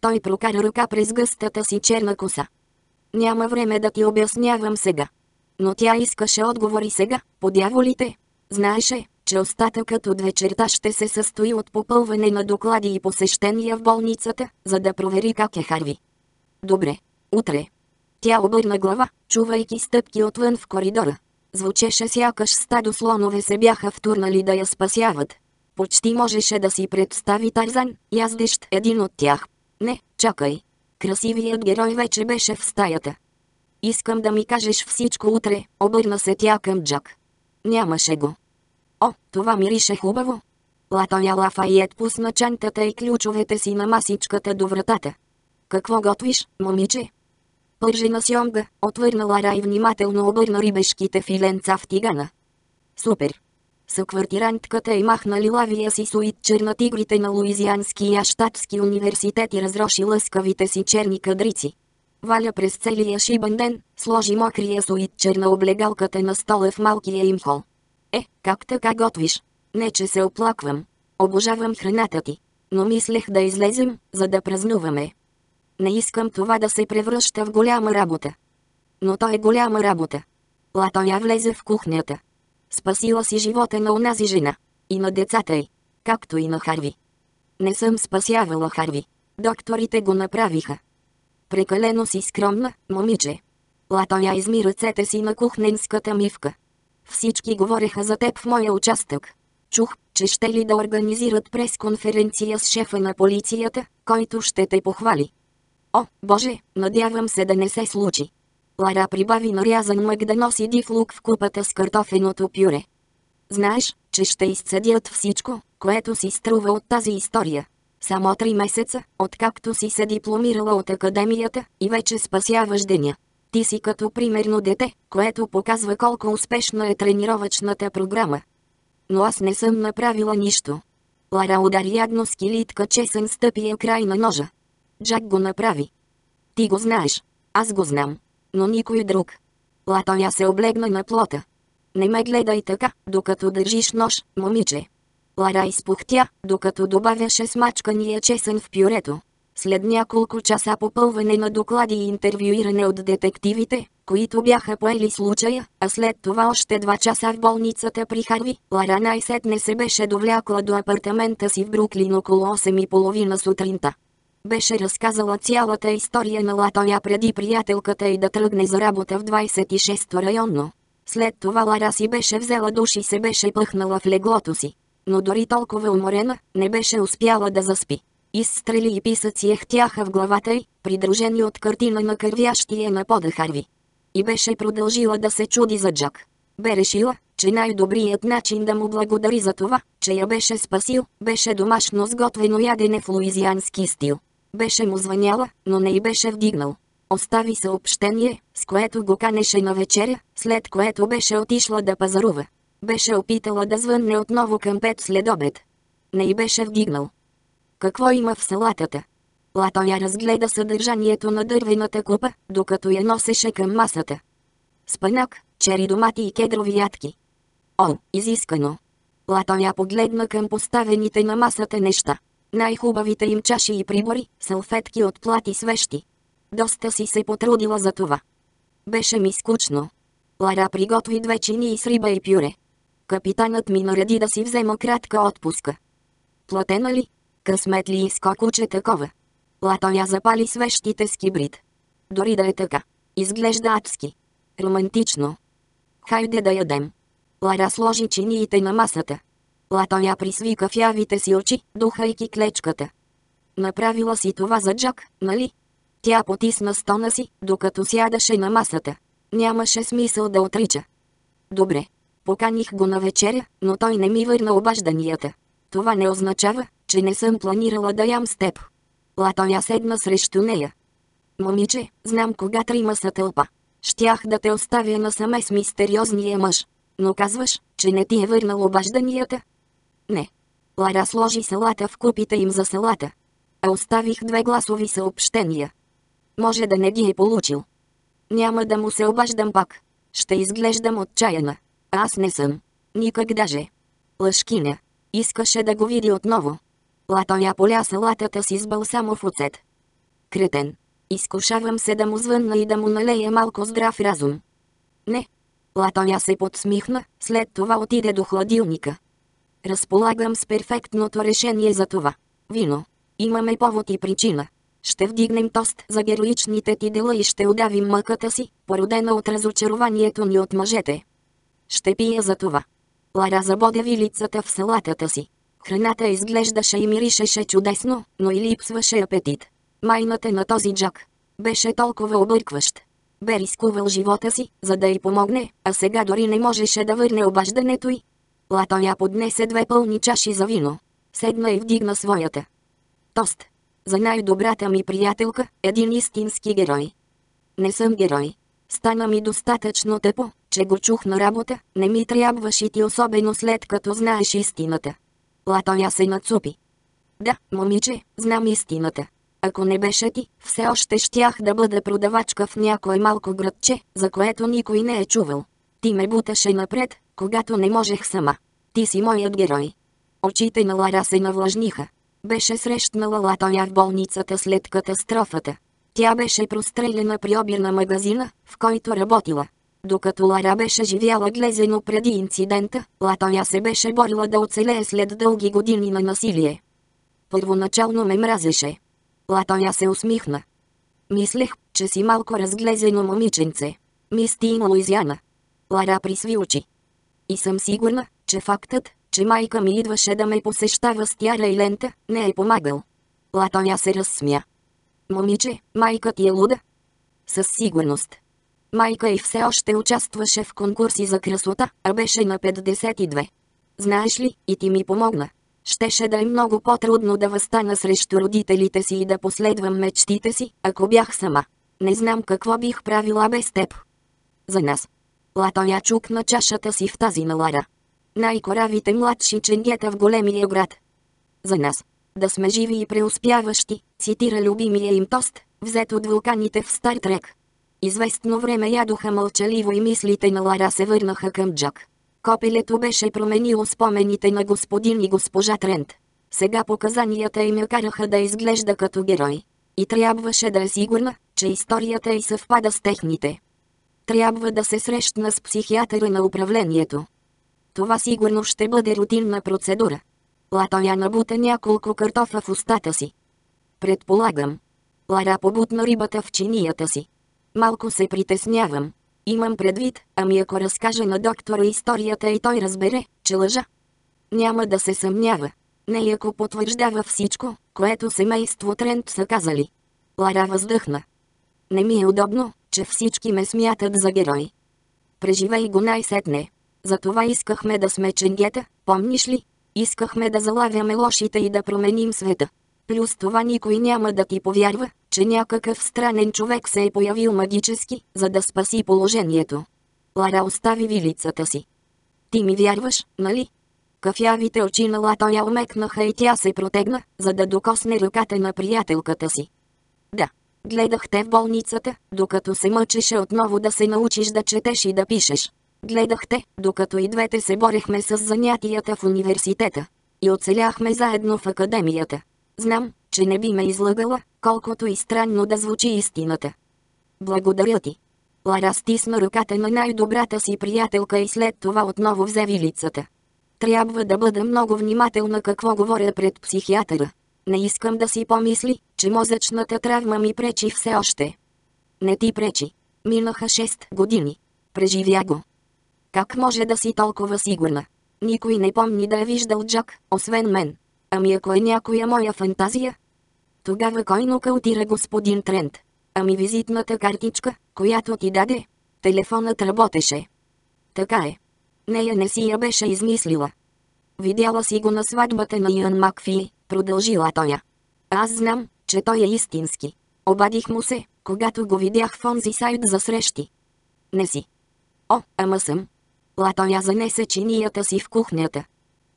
Той прокара ръка през гъстата си черна коса. Няма време да ти обяснявам сега. Но тя искаше отговори сега, по дяволите. Знаеше, че остатъкът от вечерта ще се състои от попълване на доклади и посещения в болницата, за да провери как е Харви. Добре, утре. Тя обърна глава, чувайки стъпки отвън в коридора. Звучеше сякаш стадо слонове се бяха втурнали да я спасяват. Почти можеше да си представи Тарзан, яздещ един от тях. Не, чакай. Красивият герой вече беше в стаята. Искам да ми кажеш всичко утре, обърна се тя към Джак. Нямаше го. О, това мирише хубаво. Латоя Лафайет пусна чантата и ключовете си на масичката до вратата. Какво готвиш, момиче? Пържена сьомга, отвърнала Рай внимателно обърна рибешките филенца в тигана. Супер! Съквартирантката е махнали лавия си суит черна тигрите на Луизианския щатски университет и разроши лъскавите си черни кадрици. Валя през целия шибан ден, сложи мокрия суит черна облегалката на стола в малкия им хол. Е, как така готвиш? Не, че се оплаквам. Обожавам храната ти. Но мислех да излезем, за да празнуваме. Не искам това да се превръща в голяма работа. Но то е голяма работа. Лато я влезе в кухнята. Спасила си живота на онази жена. И на децата й. Както и на Харви. Не съм спасявала Харви. Докторите го направиха. Прекалено си скромна, момиче. Лато я изми ръцете си на кухненската мивка. Всички говореха за теб в моя участък. Чух, че ще ли да организират пресконференция с шефа на полицията, който ще те похвали. О, Боже, надявам се да не се случи. Лара прибави нарязан мък да носи див лук в купата с картофеното пюре. Знаеш, че ще изцедят всичко, което си струва от тази история. Само три месеца, откакто си се дипломирала от академията и вече спасяваш деня. Ти си като примерно дете, което показва колко успешна е тренировъчната програма. Но аз не съм направила нищо. Лара удари ядно с килитка чесън стъпия край на ножа. Джак го направи. Ти го знаеш. Аз го знам. Но никой друг. Латоя се облегна на плота. Не ме гледай така, докато държиш нож, момиче. Лара изпухтя, докато добавяше смачкания чесън в пюрето. След няколко часа попълване на доклади и интервюиране от детективите, които бяха поели случая, а след това още два часа в болницата при Харви, Лара най-сетне се беше довлякла до апартамента си в Бруклин около 8.30 сутринта. Беше разказала цялата история на Латоя преди приятелката и да тръгне за работа в 26-то районно. След това Лара си беше взела душ и се беше пъхнала в леглото си. Но дори толкова уморена, не беше успяла да заспи. Изстрели и писъци ехтяха в главата й, придружени от картина на кървящия на пода Харви. И беше продължила да се чуди за Джак. Бе решила, че най-добрият начин да му благодари за това, че я беше спасил, беше домашно сготвено ядене в луизиански стил. Беше му звъняла, но не й беше вдигнал. Остави съобщение, с което го канеше на вечеря, след което беше отишла да пазарува. Беше опитала да звънне отново към пет след обед. Не й беше вдигнал. Какво има в салатата? Лато я разгледа съдържанието на дървената купа, докато я носеше към масата. Спанак, чери домати и кедрови ядки. О, изискано. Лато я погледна към поставените на масата неща. Най-хубавите им чаши и прибори, салфетки от плати свещи. Доста си се потрудила за това. Беше ми скучно. Лара приготви две чини с риба и пюре. Капитанът ми нареди да си взема кратка отпуска. Платена ли? Късмет ли изкокуче такова? Лато я запали свещите с кибрид. Дори да е така. Изглежда адски. Романтично. Хайде да ядем. Лара сложи чиниите на масата. Лато я присвика в явите си очи, духайки клечката. Направила си това за Джак, нали? Тя потисна стона си, докато сядаше на масата. Нямаше смисъл да отрича. Добре. Поканих го на вечеря, но той не ми върна обажданията. Това не означава, че не съм планирала да ям с теб. Латоя седна срещу нея. Момиче, знам кога трима са тълпа. Щях да те оставя насаме с мистериозния мъж. Но казваш, че не ти е върнал обажданията? Не. Лара сложи салата в купите им за салата. А оставих две гласови съобщения. Може да не ги е получил. Няма да му се обаждам пак. Ще изглеждам отчаяна. Аз не съм. Никак даже. Лъжкиня. Искаше да го види отново. Латоя поля салатата си с балсамов оцет. Кретен. Изкушавам се да му звънна и да му налея малко здрав разум. Не. Латоя се подсмихна, след това отиде до хладилника. Разполагам с перфектното решение за това. Вино. Имаме повод и причина. Ще вдигнем тост за героичните ти дела и ще удавим мъката си, породена от разочарованието ни от мъжете. Ще пия за това. Лара забоде вилицата в салатата си. Храната изглеждаше и миришеше чудесно, но и липсваше апетит. Майната на този Джак. Беше толкова объркващ. Бе рискувал живота си, за да й помогне, а сега дори не можеше да върне обаждането й. Лато я поднесе две пълни чаши за вино. Седна и вдигна своята. Тост. За най-добрата ми приятелка, един истински герой. Не съм герой. Стана ми достатъчно тъпо, че го чух на работа, не ми трябваш и ти особено след като знаеш истината. Латоя се нацупи. Да, момиче, знам истината. Ако не беше ти, все още щях да бъда продавачка в някое малко градче, за което никой не е чувал. Ти ме буташе напред, когато не можех сама. Ти си моят герой. Очите на Лара се навлажниха. Беше срещнала Латоя в болницата след катастрофата. Тя беше прострелена при обир на магазина, в който работила. Докато Лара беше живяла глезено преди инцидента, Латоя се беше борила да оцелее след дълги години на насилие. Първоначално ме мразеше. Латоя се усмихна. Мислех, че си малко разглезено момиченце. Мисти и Луизиана. Лара присви очи. И съм сигурна, че фактът, че майка ми идваше да ме посещава с тяра и лента, не е помагал. Латоя се разсмя. Момиче, майка ти е луда? Със сигурност. Майка и все още участваше в конкурси за красота, а беше на 52. Знаеш ли, и ти ми помогна. Щеше да е много по-трудно да възстана срещу родителите си и да последвам мечтите си, ако бях сама. Не знам какво бих правила без теб. За нас. Лато я чукна чашата си в тази на Лара. Най-коравите младши ченгета в големия град. За нас. Да сме живи и преуспяващи, цитира любимия им тост, взет от вулканите в Стар Трек. Известно време ядоха мълчаливо и мислите на Лара се върнаха към Джак. Копилето беше променило спомените на господин и госпожа Трент. Сега показанията им я караха да изглежда като герой. И трябваше да е сигурна, че историята й съвпада с техните. Трябва да се срещна с психиатъра на управлението. Това сигурно ще бъде рутинна процедура. Латоя набута няколко картофа в устата си. Предполагам. Лара побутна рибата в чинията си. Малко се притеснявам. Имам предвид, ами ако разкажа на доктора историята и той разбере, че лъжа. Няма да се съмнява. Не ако потвърждава всичко, което семейство Трент са казали. Лара въздъхна. Не ми е удобно, че всички ме смятат за герой. Преживей го най-сетне. Затова искахме да сме ченгета, помниш ли? Искахме да залавяме лошите и да променим света. Плюс това никой няма да ти повярва, че някакъв странен човек се е появил магически, за да спаси положението. Лара остави вилицата си. Ти ми вярваш, нали? Кафявите очи на Латоя омекнаха и тя се протегна, за да докосне ръката на приятелката си. Да, гледах те в болницата, докато се мъчеше отново да се научиш да четеш и да пишеш. Гледах те, докато и двете се борехме с занятията в университета. И оцеляхме заедно в академията. Знам, че не би ме излъгала, колкото и странно да звучи истината. Благодаря ти. Лара стисна ръката на най-добрата си приятелка и след това отново взе вилицата. Трябва да бъда много внимателна какво говоря пред психиатъра. Не искам да си помисли, че мозъчната травма ми пречи все още. Не ти пречи. Минаха 6 години. Преживя го. Как може да си толкова сигурна? Никой не помни да е виждал Джак, освен мен. Ами ако е някоя моя фантазия? Тогава кой нокаутира господин Трент? Ами визитната картичка, която ти даде? Телефонът работеше. Така е. Нея не си я беше измислила. Видяла си го на сватбата на Иан Макфи, продължила тоя. Аз знам, че той е истински. Обадих му се, когато го видях в онзи сайт за срещи. Не си. О, ама съм. Латоя занесе чинията си в кухнята.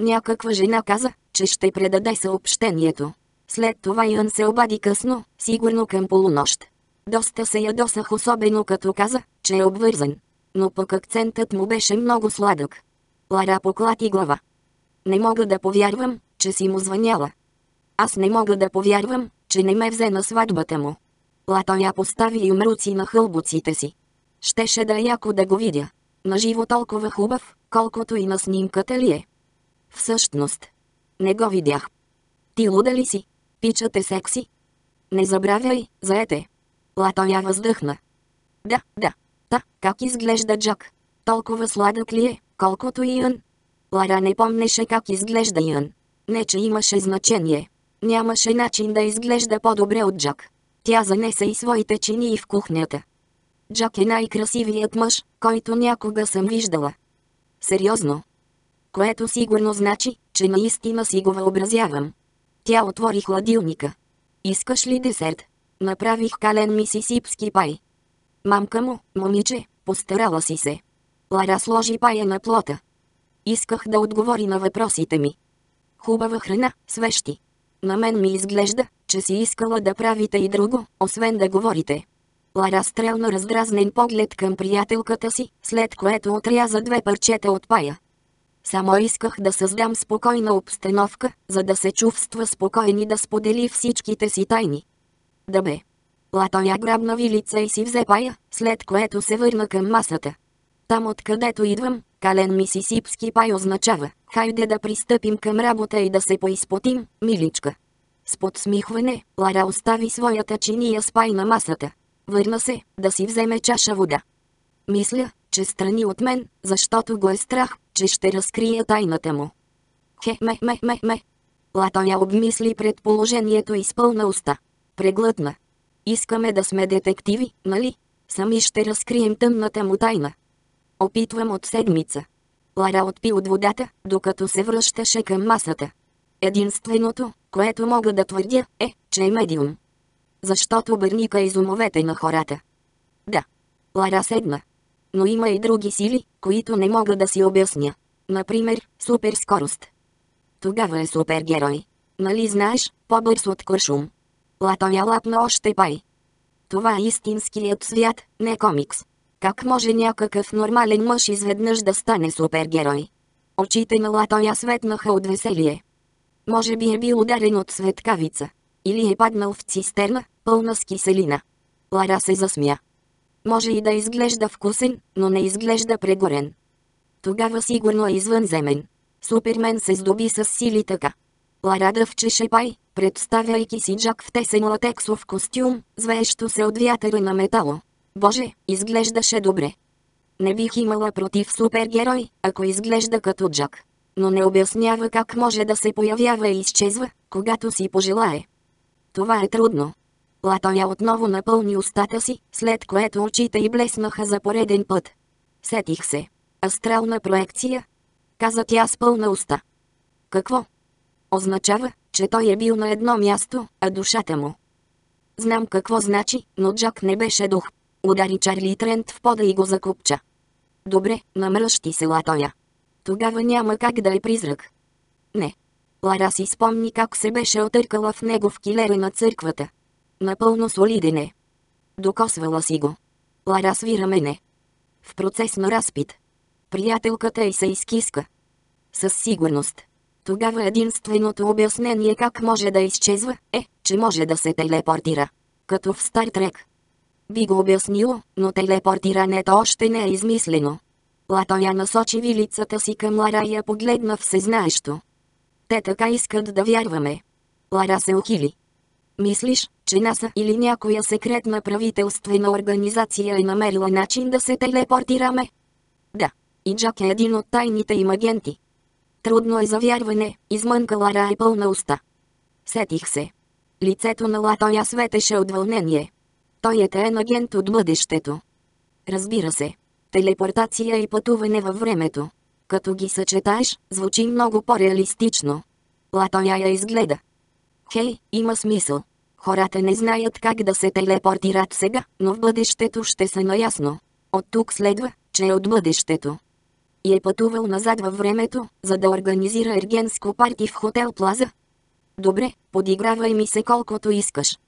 Някаква жена каза, че ще предаде съобщението. След това Ян се обади късно, сигурно към полунощ. Доста се ядосах особено като каза, че е обвързан. Но пък акцентът му беше много сладък. Лара поклати глава. Не мога да повярвам, че си му звъняла. Аз не мога да повярвам, че не ме взе на сватбата му. Лато я постави умруци на хълбоците си. Щеше да е яко да го видя. Наживо толкова хубав, колкото и на снимката ли е. Всъщност. Не го видях. Ти луда ли си? Пичът е секси. Не забравяй, заете. Лато я въздъхна. Да, да. Та, как изглежда Джак? Толкова сладък ли е, колкото и Иън? Лара не помнеше как изглежда Иън. Не, че имаше значение. Нямаше начин да изглежда по-добре от Джак. Тя занесе и своите чинии в кухнята. Джак е най-красивият мъж, който някога съм виждала. Сериозно. Което сигурно значи, че наистина си го въобразявам. Тя отвори хладилника. Искаш ли десерт? Направих кален мисисипски пай. Мамка му, момиче, постарала си се. Лара сложи пая на плота. Исках да отговори на въпросите ми. Хубава храна, свещи. На мен ми изглежда, че си искала да правите и друго, освен да говорите. Лара стрелна раздразнен поглед към приятелката си, след което отряза две парчета от пая. Само исках да създам спокойна обстановка, за да се чувства спокойни да сподели всичките си тайни. Да бе. Лато я грабна вилица и си взе пая, след което се върна към масата. Там откъдето идвам, кален мисисипски пай означава, хайде да пристъпим към работа и да се поизпотим, миличка. С подсмихване, Лара остави своята чиния с пай на масата. Върна се, да си вземе чаша вода. Мисля, че страни от мен, защото го е страх, че ще разкрия тайната му. Хе, ме, ме, ме, ме. Латоя обмисли предположението и спълна уста. Преглътна. Искаме да сме детективи, нали? Сами ще разкрием тъмната му тайна. Опитвам от седмица. Лара отпи от водата, докато се връщаше към масата. Единственото, което мога да твърдя, е, че е медиум. Защото бърника из умовете на хората. Да. Лара седна. Но има и други сили, които не мога да си обясня. Например, суперскорост. Тогава е супергерой. Нали знаеш, по-бърз от куршум. Латоя лапна още пай. Това е истинският свят, не комикс. Как може някакъв нормален мъж изведнъж да стане супергерой? Очите на Латоя светнаха от веселие. Може би е бил ударен от светкавица. Или е паднал в цистерна, пълна с киселина. Лара се засмя. Може и да изглежда вкусен, но не изглежда прегорен. Тогава сигурно е извънземен. Супермен се здоби с сили така. Лара дъвчеше пай, представяйки си Джак в тесен латексов костюм, звеещо се от вятъра на метало. Боже, изглеждаше добре. Не бих имала против супергерой, ако изглежда като Джак. Но не обяснява как може да се появява и изчезва, когато си пожелае. Това е трудно. Латоя отново напълни устата си, след което очите й блеснаха за пореден път. Сетих се. Астрална проекция? Каза тя с пълна уста. Какво? Означава, че той е бил на едно място, а душата му. Знам какво значи, но Джак не беше дух. Удари Чарли Трент в пода и го закупча. Добре, намръщи се Латоя. Тогава няма как да е призрак. Не. Лара си спомни как се беше отъркала в него в килера на църквата. Напълно солиден е. Докосвала си го. Лара свира мене. В процес на разпит. Приятелката й се изкиска. Със сигурност. Тогава единственото обяснение как може да изчезва е, че може да се телепортира. Като в Стар Трек. Би го обяснило, но телепортирането още не е измислено. Латоя насочи вилицата си към Лара и я погледна всезнаещо. Те така искат да вярваме. Лара се ухили. Мислиш, че НАСА или някоя секретна правителствена организация е намерила начин да се телепортираме? Да. И Джак е един от тайните им агенти. Трудно е за вярване, измънка Лара е пълна уста. Сетих се. Лицето на Латоя светеше от вълнение. Той е таен агент от бъдещето. Разбира се. Телепортация и пътуване във времето. Като ги съчетаеш, звучи много по-реалистично. Латоя я изгледа. Хей, има смисъл. Хората не знаят как да се телепортират сега, но в бъдещето ще са наясно. От тук следва, че е от бъдещето. И е пътувал назад във времето, за да организира ергенско парти в хотел Плаза. Добре, подигравай ми се колкото искаш.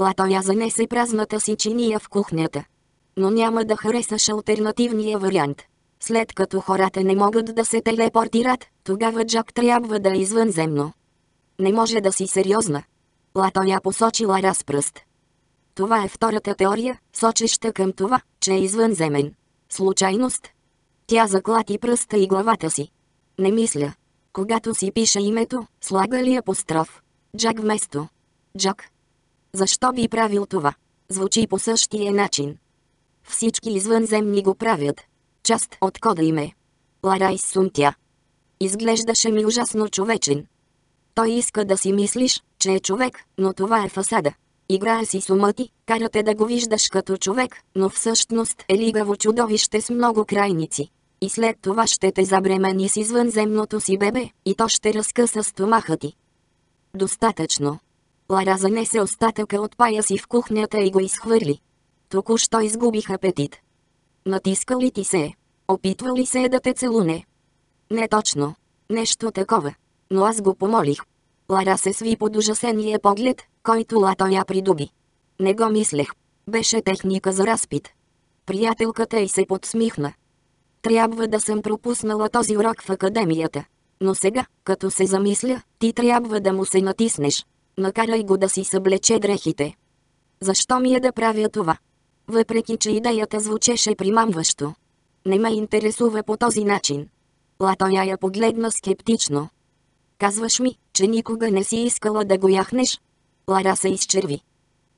Латоя занесе празната си чиния в кухнята. Но няма да харесаш альтернативния вариант. След като хората не могат да се телепортират, тогава Джак трябва да е извънземно. Не може да си сериозна. Латоя посочила разпръст. Това е втората теория, сочеща към това, че е извънземен. Случайност? Тя заклати пръста и главата си. Не мисля. Когато си пише името, слага ли апостроф? Джак вместо. Джак. Защо би правил това? Звучи по същия начин. Всички извънземни го правят. Част от кода им е. Лара изсумтя. Изглеждаше ми ужасно човечен. Той иска да си мислиш, че е човек, но това е фасада. Играе си с ума ти, карате да го виждаш като човек, но всъщност е лигаво чудовище с много крайници. И след това ще те забремени с извънземното си бебе, и то ще разкъса стомаха ти. Достатъчно. Лара занесе остатъка от пая си в кухнята и го изхвърли. Току-що изгубих апетит. Натиска ли ти се? Опитва ли се да те целуне? Не точно. Нещо такова. Но аз го помолих. Лара се сви под ужасения поглед, който Лато я придоби. Не го мислех. Беше техника за разпит. Приятелката й се подсмихна. Трябва да съм пропуснала този урок в академията. Но сега, като се замисля, ти трябва да му се натиснеш. Накарай го да си съблече дрехите. Защо ми е да правя това? Въпреки, че идеята звучеше примамващо. Не ме интересува по този начин. Латоя я погледна скептично. Казваш ми, че никога не си искала да го яхнеш? Лара се изчерви.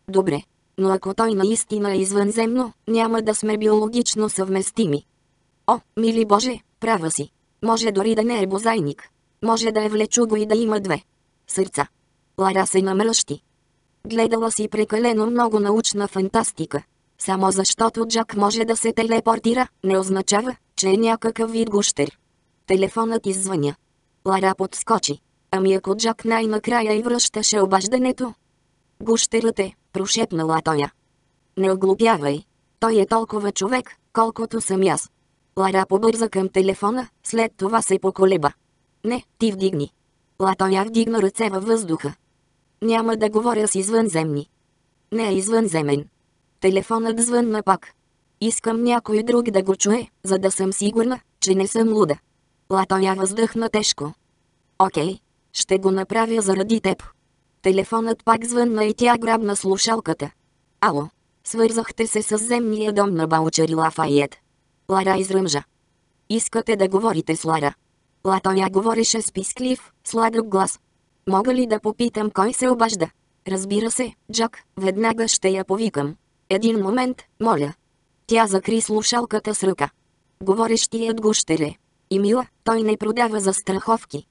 Добре, но ако той наистина е извънземно, няма да сме биологично съвместими. О, мили Боже, права си. Може дори да не е бозайник. Може да е влечуго и да има две. Сърца. Лара се намръщи. Гледала си прекалено много научна фантастика. Само защото Джак може да се телепортира, не означава, че е някакъв вид гущер. Телефонът иззвъня. Лара подскочи. Ами ако Джак най-накрая и връщаше обаждането? Гущерът е, прошепнала тоя. Не оглупявай. Той е толкова човек, колкото съм аз. Лара побърза към телефона, след това се поколеба. Не, ти вдигни. Латоя вдигна ръце във въздуха. Няма да говоря с извънземни. Не е извънземен. Телефонът звънна пак. Искам някой друг да го чуе, за да съм сигурна, че не съм луда. Латоя въздъхна тежко. Окей, ще го направя заради теб. Телефонът пак звънна и тя грабна слушалката. Ало, свързахте се с земния дом на Баучери Лафайет. Лара изръмжа. Искате да говорите с Лара. Латоя говореше с писклив, сладък глас. Мога ли да попитам кой се обажда? Разбира се, Джак, веднага ще я повикам. Един момент, моля. Тя закри слушалката с ръка. Говорещият гущере. И мила, той не продава за страховки.